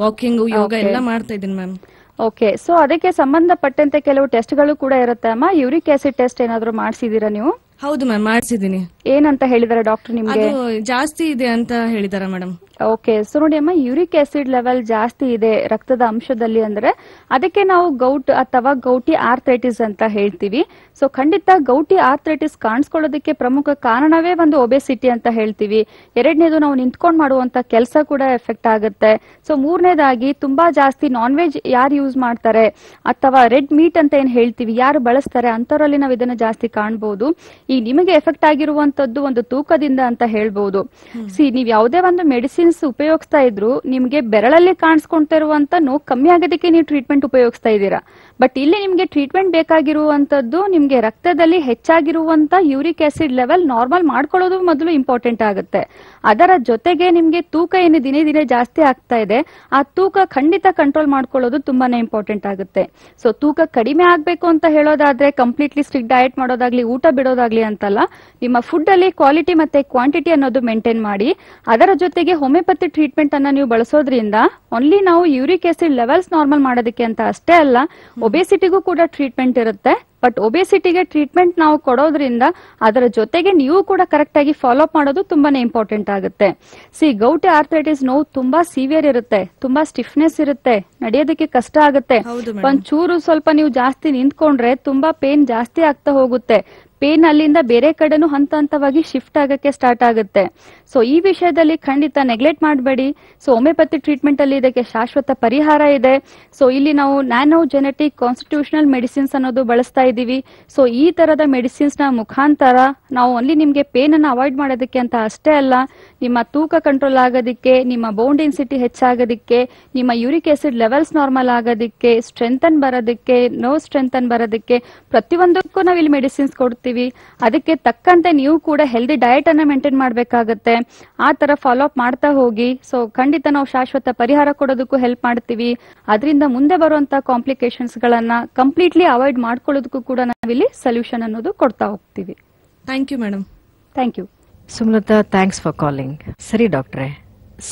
ವಾಕಿಂಗ್ ಯೋಗ. ಎಲ್ಲ ಮಾಡ್ತಾ ಇದ್ದೀನಿ ಮ್ಯಾಮ್ ಓಕೆ ಸೊ ಅದಕ್ಕೆ ಸಂಬಂಧಪಟ್ಟಂತೆ ಕೆಲವು ಟೆಸ್ಟ್ಗಳು ಕೂಡ ಇರುತ್ತೆ ಅಮ್ಮ. ಯೂರಿಕ್ ಆಸಿಡ್ ಟೆಸ್ಟ್ ಏನಾದ್ರು ಮಾಡಿಸಿದೀರಾ ನೀವು? ಹೌದು ಮ್ಯಾಮ್ ಮಾಡಿಸಿದೀನಿ ಏನಂತ ಹೇಳಿದಾರೆ ಡಾಕ್ಟರ್ ನಿಮ್ಗೆ? ಅದು ಜಾಸ್ತಿ ಇದೆ ಅಂತ ಹೇಳಿದಾರೆ ಮೇಡಮ್ ಓಕೆ ಸೊ ನೋಡಿ ಅಮ್ಮ ಯೂರಿಕ್ ಆಸಿಡ್ ಲೆವೆಲ್ ಜಾಸ್ತಿ ಇದೆ ರಕ್ತದ ಅಂಶದಲ್ಲಿ ಅಂದ್ರೆ ಅದಕ್ಕೆ ನಾವು ಗೌಟ್ ಅಥವಾ ಗೌಟಿ ಆರ್ಥೈಟಿಸ್ ಅಂತ ಹೇಳ್ತೀವಿ. ಸೊ ಖಂಡಿತ ಗೌಟಿ ಆರ್ಥೈಟಿಸ್ ಕಾಣಿಸ್ಕೊಳ್ಳೋದಕ್ಕೆ ಪ್ರಮುಖ ಕಾರಣವೇ ಒಂದು ಒಬೆಸಿಟಿ ಅಂತ ಹೇಳ್ತೀವಿ. ಎರಡನೇದು ನಾವು ನಿಂತ್ಕೊಂಡು ಮಾಡುವಂತ ಕೆಲಸ ಕೂಡ ಎಫೆಕ್ಟ್ ಆಗುತ್ತೆ. ಸೊ ಮೂರನೇದಾಗಿ ತುಂಬಾ ಜಾಸ್ತಿ ನಾನ್ ವೆಜ್ ಯಾರು ಯೂಸ್ ಮಾಡ್ತಾರೆ? ಅಥವಾ ರೆಡ್ ಮೀಟ್ ಅಂತ ಏನ್ ಹೇಳ್ತೀವಿ ಯಾರು ಬಳಸ್ತಾರೆ? ಅಂತವರಲ್ಲಿ ನಾವು ಇದನ್ನ ಜಾಸ್ತಿ ಕಾಣಬಹುದು ಈ ನಿಮಗೆ ಎಫೆಕ್ಟ್ ಆಗಿರುವಂತದ್ದು ಒಂದು ತೂಕದಿಂದ ಅಂತ ಹೇಳ್ಬಹುದು ಸಿ ನೀವ್ ಯಾವುದೇ ಒಂದು ಮೆಡಿಸಿನ್ಸ್ ಉಪಯೋಗಿಸ್ತಾ ಇದ್ರು ನಿಮ್ಗೆ ಬೆರಳಲ್ಲಿ ಕಾಣಿಸ್ಕೊಂತಾ ಇರುವಂತ ನೋವು ಕಮ್ಮಿ ಆಗೋದಕ್ಕೆ ನೀವು ಟ್ರೀಟ್ಮೆಂಟ್ ಉಪಯೋಗಿಸ್ತಾ ಇದ್ದೀರಾ. ಬಟ್ ಇಲ್ಲಿ ನಿಮ್ಗೆ ಟ್ರೀಟ್ಮೆಂಟ್ ಬೇಕಾಗಿರುವಂತದ್ದು ನಿಮ್ಗೆ ರಕ್ತದಲ್ಲಿ ಹೆಚ್ಚಾಗಿರುವಂತ ಯೂರಿಕ್ ಆಸಿಡ್ ಲೆವೆಲ್ ನಾರ್ಮಲ್ ಮಾಡ್ಕೊಳ್ಳೋದು ಮೊದಲು ಇಂಪಾರ್ಟೆಂಟ್ ಆಗುತ್ತೆ. ಅದರ ಜೊತೆಗೆ ನಿಮ್ಗೆ ತೂಕ ಏನು ದಿನೇ ದಿನೇ ಜಾಸ್ತಿ ಆಗ್ತಾ ಇದೆ ಆ ತೂಕ ಖಂಡಿತ ಕಂಟ್ರೋಲ್ ಮಾಡ್ಕೊಳ್ಳೋದು ತುಂಬಾನೇ ಇಂಪಾರ್ಟೆಂಟ್ ಆಗುತ್ತೆ. ಸೊ ತೂಕ ಕಡಿಮೆ ಆಗ್ಬೇಕು ಅಂತ ಹೇಳೋದಾದ್ರೆ ಕಂಪ್ಲೀಟ್ಲಿ ಸ್ಟ್ರಿಕ್ಟ್ ಡಯಟ್ ಮಾಡೋದಾಗ್ಲಿ ಊಟ ಬಿಡೋದಾಗ್ಲಿ ಅಂತಲ್ಲ. ನಿಮ್ಮ ಫುಡ್ ಅಲ್ಲಿ ಕ್ವಾಲಿಟಿ ಮತ್ತೆ ಕ್ವಾಂಟಿಟಿ ಅನ್ನೋದು ಮೇಂಟೈನ್ ಮಾಡಿ ಅದರ ಜೊತೆಗೆ ಹೋಮಿಯೋಪತಿ ಟ್ರೀಟ್ಮೆಂಟ್ ಅನ್ನ ನೀವು ಬಳಸೋದ್ರಿಂದ ಓನ್ಲಿ ನಾವು ಯೂರಿಕ್ ಆಸಿಡ್ ಲೆವೆಲ್ಸ್ ನಾರ್ಮಲ್ ಮಾಡೋದಕ್ಕೆ ಅಂತ ಅಷ್ಟೇ ಅಲ್ಲ ಒಬೆಸಿಟಿಗೂ ಕೂಡ ಟ್ರೀಟ್ಮೆಂಟ್ ಇರುತ್ತೆ. ಬಟ್ ಒಬೆಸಿಟಿಗೆ ಟ್ರೀಟ್ಮೆಂಟ್ ನಾವು ಕೊಡೋದ್ರಿಂದ ಅದರ ಜೊತೆಗೆ ನೀವು ಕೂಡ ಕರೆಕ್ಟ್ ಆಗಿ ಫಾಲೋ ಅಪ್ ಮಾಡೋದು ತುಂಬಾನೇ ಇಂಪಾರ್ಟೆಂಟ್ ಆಗುತ್ತೆ. ಸಿ ಗೌಟಿ ಆರ್ಥೈಟಿಸ್ ನೋವು ತುಂಬಾ ಸಿವಿಯರ್ ಇರುತ್ತೆ ತುಂಬಾ ಸ್ಟಿಫ್ನೆಸ್ ಇರುತ್ತೆ ನಡೆಯೋದಕ್ಕೆ ಕಷ್ಟ ಆಗುತ್ತೆ. ಒಂದ್ ಚೂರು ಸ್ವಲ್ಪ ನೀವು ಜಾಸ್ತಿ ನಿಂತ್ಕೊಂಡ್ರೆ ತುಂಬಾ ಪೇನ್ ಜಾಸ್ತಿ ಆಗ್ತಾ ಹೋಗುತ್ತೆ. ಪೇನ್ ಅಲ್ಲಿಂದ ಬೇರೆ ಕಡೆನೂ ಹಂತ ಹಂತವಾಗಿ ಶಿಫ್ಟ್ ಆಗಕ್ಕೆ ಸ್ಟಾರ್ಟ್ ಆಗುತ್ತೆ. ಸೊ ಈ ವಿಷಯದಲ್ಲಿ ಖಂಡಿತ ನೆಗ್ಲೆಕ್ಟ್ ಮಾಡಬೇಡಿ. ಸೊ ಹೋಮಿಯೋಪತಿ ಟ್ರೀಟ್ಮೆಂಟ್ ಅಲ್ಲಿ ಇದಕ್ಕೆ ಶಾಶ್ವತ ಪರಿಹಾರ ಇದೆ. ಸೊ ಇಲ್ಲಿ ನಾವು ನ್ಯಾನೋ ಜೆನೆಟಿಕ್ ಕಾನ್ಸ್ಟಿಟ್ಯೂಷನಲ್ ಮೆಡಿಸಿನ್ಸ್ ಅನ್ನೋದು ಬಳಸ್ತಾ ಇದ್ದೀವಿ. ಸೊ ಈ ತರದ ಮೆಡಿಸಿನ್ಸ್ನ ಮುಖಾಂತರ ನಾವು ಓನ್ಲಿ ನಿಮ್ಗೆ ಪೇನ್ ಅನ್ನ ಅವಾಯ್ಡ್ ಮಾಡೋದಕ್ಕೆ ಅಂತ ಅಷ್ಟೇ ಅಲ್ಲ, ನಿಮ್ಮ ತೂಕ ಕಂಟ್ರೋಲ್ ಆಗೋದಕ್ಕೆ, ನಿಮ್ಮ ಬೋನ್ ಡೆನ್ಸಿಟಿ ಹೆಚ್ಚಾಗೋದಕ್ಕೆ, ನಿಮ್ಮ ಯೂರಿಕ್ ಆಸಿಡ್ ಲೆವೆಲ್ಸ್ ನಾರ್ಮಲ್ ಆಗೋದಕ್ಕೆ ಸ್ಟ್ರೆಂಥನ್ ಬರೋದಕ್ಕೆ ನೋ ಸ್ಟ್ರೆಂಥನ್ ಬರೋದಕ್ಕೆ ಪ್ರತಿಯೊಂದಕ್ಕೂ ನಾವು ಇಲ್ಲಿ ಮೆಡಿಸಿನ್ಸ್ ಕೊಡ್ತೀವಿ ಅದಕ್ಕೆ ತಕ್ಕಂತೆ ನೀವು ಕೂಡ ಹೆಲ್ದಿ ಡಯಟ್ ಅನ್ನ ಮೇಂಟೈನ್ ಮಾಡಬೇಕಾಗತ್ತೆ. ಆ ತರ ಫಾಲೋ ಅಪ್ ಮಾಡ್ತಾ ಹೋಗಿ. ಸೊ ಖಂಡಿತ ನಾವು ಶಾಶ್ವತ ಪರಿಹಾರ ಕೊಡೋದಕ್ಕೂ ಹೆಲ್ಪ್ ಮಾಡ್ತೀವಿ. ಅದರಿಂದ ಮುಂದೆ ಬರುವಂತ ಕಾಂಪ್ಲಿಕೇಶನ್ಸ್ ಗಳನ್ನ ಕಂಪ್ಲೀಟ್ಲಿ ಅವಾಯ್ಡ್ ಮಾಡ್ಕೊಳ್ಳೋದಕ್ಕೂ ಕೂಡ ನಾವಿಲ್ಲಿ ಸೊಲ್ಯೂಷನ್ ಅನ್ನೋದು ಕೊಡ್ತಾ ಹೋಗ್ತೀವಿ. Thank you madam thank you Sumalatha thanks for calling ಸರಿ ಡಾಕ್ಟ್ರೆ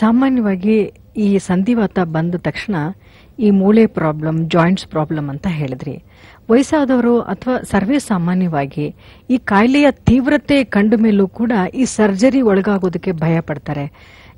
ಸಾಮಾನ್ಯವಾಗಿ ಈ ಸಂಧಿವಾತ ಬಂದ ತಕ್ಷಣ ಈ ಮೂಳೆ ಪ್ರಾಬ್ಲಮ್ ಜಾಯಿಂಟ್ಸ್ ಪ್ರಾಬ್ಲಮ್ ಅಂತ ಹೇಳಿದ್ರಿ. ವಯಸ್ಸಾದವರು ಅಥವಾ ಸರ್ವೇ ಸಾಮಾನ್ಯವಾಗಿ ಈ ಕಾಯಿಲೆಯ ತೀವ್ರತೆ ಕಂಡ ಮೇಲೂ ಕೂಡ ಈ ಸರ್ಜರಿ ಒಳಗಾಗೋದಕ್ಕೆ ಭಯ ಪಡ್ತಾರೆ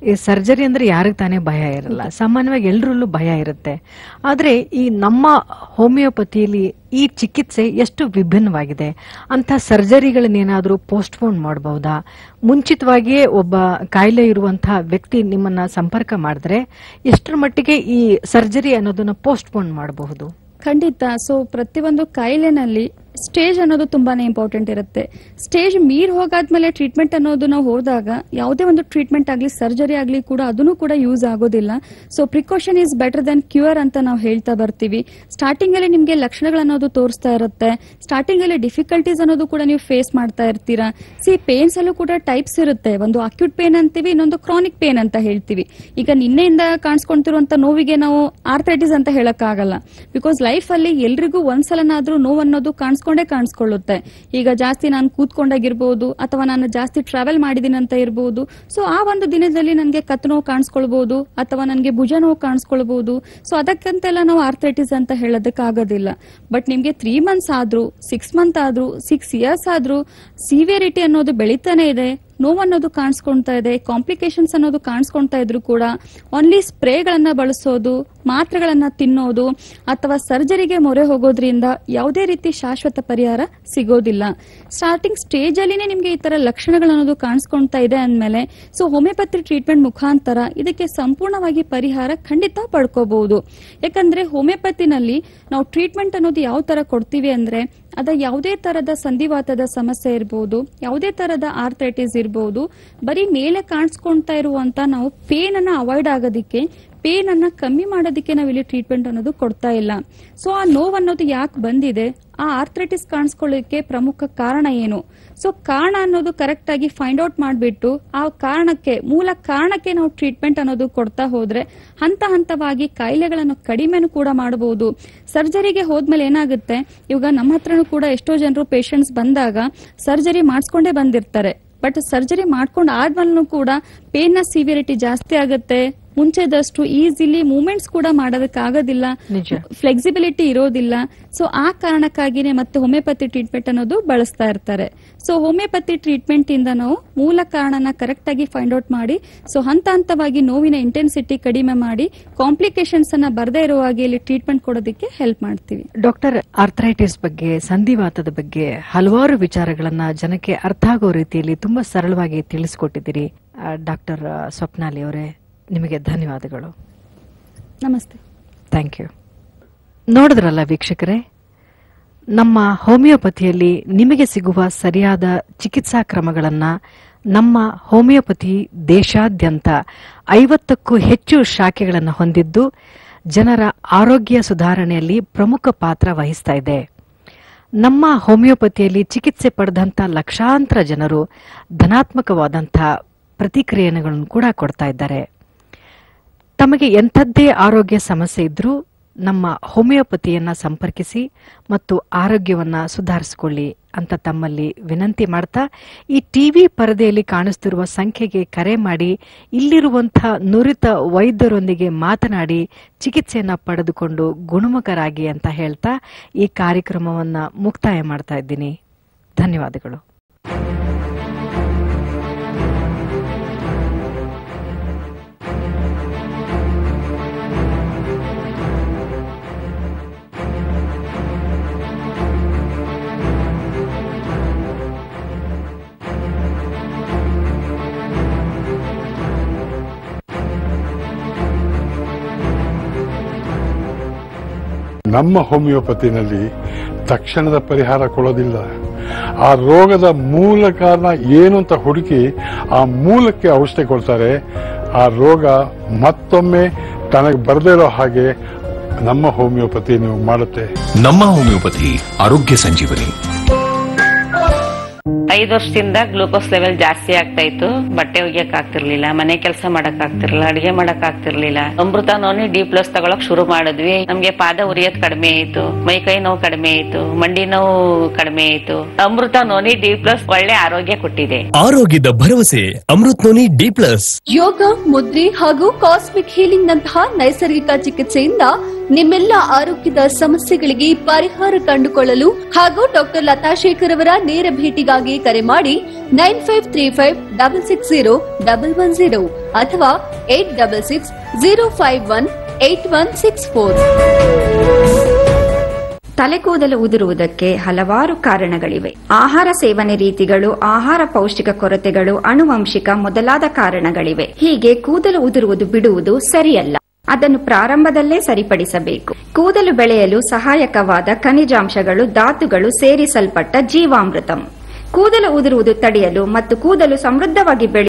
ಈ ಸರ್ಜರಿ ಅಂದ್ರೆ ಯಾರಿಗೆ ತಾನೇ ಭಯ ಇರಲ್ಲ. ಸಾಮಾನ್ಯವಾಗಿ ಎಲ್ಲರಲ್ಲೂ ಭಯ ಇರುತ್ತೆ. ಆದ್ರೆ ಈ ನಮ್ಮ ಹೋಮಿಯೋಪತಿಯಲ್ಲಿ ಈ ಚಿಕಿತ್ಸೆ ಎಷ್ಟು ವಿಭಿನ್ನವಾಗಿದೆ. ಅಂತ ಸರ್ಜರಿಗಳನ್ನೇನಾದರೂ ಪೋಸ್ಟ್ಪೋನ್ ಮಾಡಬಹುದಾ ಮುಂಚಿತವಾಗಿಯೇ ಒಬ್ಬ ಕಾಯಿಲೆ ಇರುವಂತಹ ವ್ಯಕ್ತಿ ನಿಮ್ಮನ್ನ ಸಂಪರ್ಕ ಮಾಡಿದ್ರೆ ಎಷ್ಟರ ಮಟ್ಟಿಗೆ ಈ ಸರ್ಜರಿ ಅನ್ನೋದನ್ನ ಪೋಸ್ಟ್ಪೋನ್ ಮಾಡಬಹುದು? ಖಂಡಿತ. ಸೊ ಪ್ರತಿಯೊಂದು ಕಾಯಿಲೆನಲ್ಲಿ ಸ್ಟೇಜ್ ಅನ್ನೋದು ತುಂಬಾನೇ ಇಂಪಾರ್ಟೆಂಟ್ ಇರುತ್ತೆ. ಸ್ಟೇಜ್ ಮೀರ್ ಹೋಗಾದ್ಮೇಲೆ ಟ್ರೀಟ್ಮೆಂಟ್ ಅನ್ನೋದು ನಾವು ಹೋದಾಗ ಯಾವುದೇ ಒಂದು ಟ್ರೀಟ್ಮೆಂಟ್ ಆಗಲಿ ಸರ್ಜರಿ ಆಗಲಿ ಕೂಡ ಅದನ್ನು ಕೂಡ ಯೂಸ್ ಆಗೋದಿಲ್ಲ. So precaution is better than cure ಅಂತ ನಾವು ಹೇಳ್ತಾ ಬರ್ತೀವಿ. ಸ್ಟಾರ್ಟಿಂಗ್ ಅಲ್ಲಿ ನಿಮಗೆ ಲಕ್ಷಣಗಳನ್ನೋದು ತೋರಿಸ್ತಾ ಇರುತ್ತೆ. ಸ್ಟಾರ್ಟಿಂಗ್ ಅಲ್ಲಿ ಡಿಫಿಕಲ್ಟೀಸ್ ಅನ್ನೋದು ಕೂಡ ನೀವು ಫೇಸ್ ಮಾಡ್ತಾ ಇರ್ತೀರಾ. ಸಿ ಪೇನ್ಸ್ ಅಲ್ಲೂ ಕೂಡ ಟೈಪ್ಸ್ ಇರುತ್ತೆ. ಒಂದು ಅಕ್ಯೂಟ್ ಪೇನ್ ಅಂತೀವಿ, ಇನ್ನೊಂದು ಕ್ರಾನಿಕ್ ಪೇನ್ ಅಂತ ಹೇಳ್ತೀವಿ. ಈಗ ನಿನ್ನೆಯಿಂದ ಕಾಣಿಸ್ಕೊಂತಿರುವಂತ ನೋವಿಗೆ ನಾವು ಆರ್ಥೈಟಿಸ್ ಅಂತ ಹೇಳಕ್ಕಾಗಲ್ಲ. ಬಿಕಾಸ್ ಲೈಫ್ ಅಲ್ಲಿ ಎಲ್ರಿಗೂ ಒಂದ್ಸಲನಾದ್ರೂ ನೋವು ಅನ್ನೋದು ಕಾಣಿಸ್ಕೊಂಡೇ ಕಾಣಿಸ್ಕೊಳ್ಳುತ್ತೆ. ಈಗ ಜಾಸ್ತಿ ನಾನು ಕೂತ್ಕೊಂಡಾಗಿರ್ಬೋದು ಅಥವಾ ನಾನು ಜಾಸ್ತಿ ಟ್ರಾವೆಲ್ ಮಾಡಿದೀನಿ ಅಂತ ಇರ್ಬೋದು. ಸೊ ಆ ಒಂದು ದಿನದಲ್ಲಿ ನನಗೆ ಕತ್ತು ನೋವು ಕಾಣಿಸ್ಕೊಳ್ಬಹುದು ಅಥವಾ ನನಗೆ ಭುಜ ನೋವು ಕಾಣಿಸ್ಕೊಳ್ಬಹುದು ಸೊ ಅದಕ್ಕಂತೆಲ್ಲ ನಾವು ಆರ್ಥೈಟಿಸ್ ಅಂತ ಹೇಳೋದಕ್ಕೆ ಆಗೋದಿಲ್ಲ ಬಟ್ ನಿಮ್ಗೆ ತ್ರೀ ಮಂತ್ಸ್ ಆದ್ರೂ ಸಿಕ್ಸ್ ಮಂತ್ ಆದ್ರೂ ಸಿಕ್ಸ್ ಇಯರ್ಸ್ ಆದ್ರೂ ಸಿವಿಯರಿಟಿ ಅನ್ನೋದು ಬೆಳೀತಾನೆ ಇದೆ. ನೋವು ಅನ್ನೋದು ಕಾಣಿಸ್ಕೊಳ್ತಾ ಇದೆ ಕಾಂಪ್ಲಿಕೇಶನ್ಸ್ ಅನ್ನೋದು ಕಾಣಿಸ್ಕೊಳ್ತಾ ಇದ್ರು ಕೂಡ ಓನ್ಲಿ ಸ್ಪ್ರೇಗಳನ್ನ ಬಳಸೋದು, ಮಾತ್ರೆಗಳನ್ನ ತಿನ್ನೋದು ಅಥವಾ ಸರ್ಜರಿಗೆ ಮೊರೆ ಹೋಗೋದ್ರಿಂದ ಯಾವುದೇ ರೀತಿ ಶಾಶ್ವತ ಪರಿಹಾರ ಸಿಗೋದಿಲ್ಲ. ಸ್ಟಾರ್ಟಿಂಗ್ ಸ್ಟೇಜ್ ಅಲ್ಲಿನೇ ನಿಮ್ಗೆ ಈ ತರ ಲಕ್ಷಣಗಳನ್ನೋದು ಕಾಣಿಸ್ಕೊಳ್ತಾ ಇದೆ ಅಂದಮೇಲೆ ಸೊ ಹೋಮಿಯೋಪತಿ ಟ್ರೀಟ್ಮೆಂಟ್ ಮುಖಾಂತರ ಇದಕ್ಕೆ ಸಂಪೂರ್ಣವಾಗಿ ಪರಿಹಾರ ಖಂಡಿತ ಪಡ್ಕೋಬಹುದು. ಯಾಕಂದ್ರೆ ಹೋಮಿಯೋಪತಿನಲ್ಲಿ ನಾವು ಟ್ರೀಟ್ಮೆಂಟ್ ಅನ್ನೋದು ಯಾವ ತರ ಕೊಡ್ತೀವಿ ಅಂದ್ರೆ ಅದ ಯಾವುದೇ ತರದ ಸಂಧಿವಾತದ ಸಮಸ್ಯೆ ಇರಬಹುದು ಯಾವುದೇ ತರದ ಆರ್ಥೈಟಿಸ್ ಇರಬಹುದು ಬರೀ ಮೇಲೆ ಕಾಣಿಸ್ಕೊಂತಾ ಇರುವಂತ ನಾವು ಪೇನ್ ಅನ್ನ ಅವಾಯ್ಡ್ ಆಗೋದಿಕ್ಕೆ ಪೇನ್ ಅನ್ನ ಕಮ್ಮಿ ಮಾಡೋದಕ್ಕೆ ನಾವು ಇಲ್ಲಿ ಟ್ರೀಟ್ಮೆಂಟ್ ಅನ್ನೋದು ಕೊಡ್ತಾ ಇಲ್ಲ. ಸೊ ಆ ನೋವು ಅನ್ನೋದು ಯಾಕೆ ಬಂದಿದೆ? ಆ ಆರ್ಥ್ರೈಟಿಸ್ ಕಾಣಿಸ್ಕೊಳ್ಳೋಕೆ ಪ್ರಮುಖ ಕಾರಣ ಏನು? ಸೊ ಕಾರಣ ಅನ್ನೋದು ಕರೆಕ್ಟ್ ಆಗಿ ಫೈಂಡ್ ಔಟ್ ಮಾಡಿಬಿಟ್ಟು, ಆ ಕಾರಣಕ್ಕೆ, ಮೂಲ ಕಾರಣಕ್ಕೆ ನಾವು ಟ್ರೀಟ್ಮೆಂಟ್ ಅನ್ನೋದು ಕೊಡ್ತಾ ಹೋದ್ರೆ, ಹಂತ ಹಂತವಾಗಿ ಕಾಯಿಲೆಗಳನ್ನು ಕಡಿಮೆನೂ ಕೂಡ ಮಾಡಬಹುದು ಸರ್ಜರಿಗೆ ಹೋದ್ಮೇಲೆ ಏನಾಗುತ್ತೆ? ಇವಾಗ ನಮ್ಮ ಹತ್ರನೂ ಕೂಡ ಎಷ್ಟೋ ಜನರು ಪೇಷಂಟ್ಸ್ ಬಂದಾಗ ಸರ್ಜರಿ ಮಾಡಿಸ್ಕೊಂಡೇ ಬಂದಿರ್ತಾರೆ. ಬಟ್ ಸರ್ಜರಿ ಮಾಡ್ಕೊಂಡು ಆದ್ಮೇಲೂ ಕೂಡ ಪೇನ್ನ ಸಿವಿಯರಿಟಿ ಜಾಸ್ತಿ ಆಗುತ್ತೆ. ಮುಂಚೆದಷ್ಟು ಈಸಿಲಿ ಮೂವ್ಮೆಂಟ್ಸ್ ಕೂಡ ಮಾಡೋದಕ್ಕಾಗೋದಿಲ್ಲ. ಫ್ಲೆಕ್ಸಿಬಿಲಿಟಿ ಇರೋದಿಲ್ಲ. ಸೊ ಆ ಕಾರಣಕ್ಕಾಗಿನೇ ಮತ್ತೆ ಹೋಮಿಯೋಪತಿ ಟ್ರೀಟ್ಮೆಂಟ್ ಅನ್ನೋದು ಬಳಸ್ತಾ ಇರ್ತಾರೆ. ಸೊ ಹೋಮಿಯೋಪತಿ ಟ್ರೀಟ್ಮೆಂಟ್ ಇಂದ ನಾವು ಮೂಲ ಕಾರಣನ ಕರೆಕ್ಟ್ ಆಗಿ ಫೈಂಡ್ ಔಟ್ ಮಾಡಿ ಸೊ ಹಂತ ಹಂತವಾಗಿ ನೋವಿನ ಇಂಟೆನ್ಸಿಟಿ ಕಡಿಮೆ ಮಾಡಿ ಕಾಂಪ್ಲಿಕೇಶನ್ಸ್ ಅನ್ನ ಬರದೇ ಇರುವ ಹಾಗೆ ಇಲ್ಲಿ ಟ್ರೀಟ್ಮೆಂಟ್ ಕೊಡೋದಕ್ಕೆ ಹೆಲ್ಪ್ ಮಾಡ್ತೀವಿ. ಡಾಕ್ಟರ್ ಆರ್ಥರೈಟಿಸ್ ಬಗ್ಗೆ ಸಂಧಿವಾತದ ಬಗ್ಗೆ ಹಲವಾರು ವಿಚಾರಗಳನ್ನ ಜನಕ್ಕೆ ಅರ್ಥ ಆಗೋ ರೀತಿಯಲ್ಲಿ ತುಂಬಾ ಸರಳವಾಗಿ ತಿಳಿಸಿಕೊಟ್ಟಿದ್ದೀರಿ. ಡಾಕ್ಟರ್ ಸ್ವಪ್ನಾಲಿ ಅವರೇ ನಿಮಗೆ ಧನ್ಯವಾದಗಳು. ನಮಸ್ತೆ. ಥ್ಯಾಂಕ್ ಯು ನೋಡಿದ್ರಲ್ಲ ವೀಕ್ಷಕರೇ ನಮ್ಮ ಹೋಮಿಯೋಪತಿಯಲ್ಲಿ ನಿಮಗೆ ಸಿಗುವ ಸರಿಯಾದ ಚಿಕಿತ್ಸಾ ಕ್ರಮಗಳನ್ನು ನಮ್ಮ ಹೋಮಿಯೋಪತಿ ದೇಶಾದ್ಯಂತ ಐವತ್ತಕ್ಕೂ ಹೆಚ್ಚು ಶಾಖೆಗಳನ್ನು ಹೊಂದಿದ್ದು ಜನರ ಆರೋಗ್ಯ ಸುಧಾರಣೆಯಲ್ಲಿ ಪ್ರಮುಖ ಪಾತ್ರ ವಹಿಸ್ತಾ ಇದೆ. ನಮ್ಮ ಹೋಮಿಯೋಪತಿಯಲ್ಲಿ ಚಿಕಿತ್ಸೆ ಪಡೆದಂಥ ಲಕ್ಷಾಂತರ ಜನರು ಧನಾತ್ಮಕವಾದಂಥ ಪ್ರತಿಕ್ರಿಯೆಗಳನ್ನು ಕೂಡ ಕೊಡ್ತಾ ಇದ್ದಾರೆ. ತಮಗೆ ಎಂಥದ್ದೇ ಆರೋಗ್ಯ ಸಮಸ್ಯೆ ಇದ್ರೂ ನಮ್ಮ ಹೋಮಿಯೋಪತಿಯನ್ನ ಸಂಪರ್ಕಿಸಿ ಮತ್ತು ಆರೋಗ್ಯವನ್ನ ಸುಧಾರಿಸಿಕೊಳ್ಳಿ ಅಂತ ತಮ್ಮಲ್ಲಿ ವಿನಂತಿ ಮಾಡ್ತಾ, ಈ ಟಿವಿ ಪರದೆಯಲ್ಲಿ ಕಾಣಿಸ್ತಿರುವ ಸಂಖ್ಯೆಗೆ ಕರೆ ಮಾಡಿ ಇಲ್ಲಿರುವಂತಹ ನುರಿತ ವೈದ್ಯರೊಂದಿಗೆ ಮಾತನಾಡಿ ಚಿಕಿತ್ಸೆಯನ್ನ ಪಡೆದುಕೊಂಡು ಗುಣಮುಖರಾಗಿ ಅಂತ ಹೇಳ್ತಾ, ಈ ಕಾರ್ಯಕ್ರಮವನ್ನ ಮುಕ್ತಾಯ ಮಾಡ್ತಾ ಇದ್ದೀನಿ. ಧನ್ಯವಾದಗಳು. ನಮ್ಮ ಹೋಮಿಯೋಪತಿನಲ್ಲಿ ತಕ್ಷಣದ ಪರಿಹಾರ ಕೊಡೋದಿಲ್ಲ. ಆ ರೋಗದ ಮೂಲ ಕಾರಣ ಏನು ಅಂತ ಹುಡುಕಿ ಆ ಮೂಲಕ್ಕೆ ಔಷಧಿ ಕೊಡ್ತಾರೆ. ಆ ರೋಗ ಮತ್ತೊಮ್ಮೆ ತನಗೆ ಬರದೇ ಇರೋ ಹಾಗೆ ನಮ್ಮ ಹೋಮಿಯೋಪತಿ ನೀವು ಮಾಡುತ್ತೆ. ನಮ್ಮ ಹೋಮಿಯೋಪತಿ ಆರೋಗ್ಯ ಸಂಜೀವನಿ. ಐದು ವರ್ಷದಿಂದ ಗ್ಲೂಕೋಸ್ ಲೆವೆಲ್ ಜಾಸ್ತಿ ಆಗ್ತಾ ಇತ್ತು. ಬಟ್ಟೆ ಒಗ್ಯಕ್ ಆಗ್ತಿರ್ಲಿಲ್ಲ ಮನೆ ಕೆಲಸ ಮಾಡಕ್ ಆಗ್ತಿರ್ಲಿಲ್ಲ ಅಡಿಗೆ ಮಾಡಕ್ ಆಗ್ತಿರ್ಲಿಲ್ಲ. ಅಮೃತ ನೋನಿ ಡಿ ಪ್ಲಸ್ ತಗೊಳಕ್ ಶುರು ಮಾಡಿದ್ವಿ. ನಮ್ಗೆ ಪಾದ ಉರಿಯೋದ್ ಕಡಿಮೆ ಆಯ್ತು ಮೈ ಕೈ ನೋವು ಕಡಿಮೆ ಆಯ್ತು ಮಂಡಿ ನೋವು ಕಡಿಮೆ ಆಯ್ತು. ಅಮೃತ ನೋನಿ ಡಿ ಪ್ಲಸ್ ಒಳ್ಳೆ ಆರೋಗ್ಯ ಕೊಟ್ಟಿದೆ. ಆರೋಗ್ಯದ ಭರವಸೆ Amrutha Noni D plus. Yoga ಮುದ್ರೆ ಹಾಗೂ ಕಾಸ್ಮಿಕ್ ಹೀಲಿಂಗ್ ನಂತಹ ನೈಸರ್ಗಿಕ ಚಿಕಿತ್ಸೆಯಿಂದ ನಿಮ್ಮೆಲ್ಲ ಆರೋಗ್ಯದ ಸಮಸ್ಯೆಗಳಿಗೆ ಪರಿಹಾರ ಕಂಡುಕೊಳ್ಳಲು ಹಾಗೂ ಡಾಕ್ಟರ್ ಲತಾ ಶೇಖರ್ ಅವರ ನೇರ ಭೇಟಿಗಾಗಿ ಕರೆ ಮಾಡಿ nine five three five double six zero double one zero ಅಥವಾ eight double six zero five one eight one six four. ತಲೆಕೂದಲು ಉದುರುವುದಕ್ಕೆ ಹಲವಾರು ಕಾರಣಗಳಿವೆ. ಆಹಾರ ಸೇವನೆ ರೀತಿಗಳು, ಆಹಾರ ಪೌಷ್ಟಿಕ ಕೊರತೆಗಳು, ಅನುವಂಶಿಕ ಮೊದಲಾದ ಕಾರಣಗಳಿವೆ. ಹೀಗೆ ಕೂದಲು ಉದುರುವುದು ಬಿಡುವುದು ಸರಿಯಲ್ಲ. ಅದನ್ನು ಪ್ರಾರಂಭದಲ್ಲೇ ಸರಿಪಡಿಸಬೇಕು. ಕೂದಲು ಬೆಳೆಯಲು ಸಹಾಯಕವಾದ ಖನಿಜಾಂಶಗಳು, ಧಾತುಗಳು ಸೇರಿಸಲ್ಪಟ್ಟ ಜೀವಾಮೃತಂ. ಕೂದಲು ಉದುರುವುದು ತಡೆಯಲು ಮತ್ತು ಕೂದಲು ಸಮೃದ್ಧವಾಗಿ ಬೆಳೆ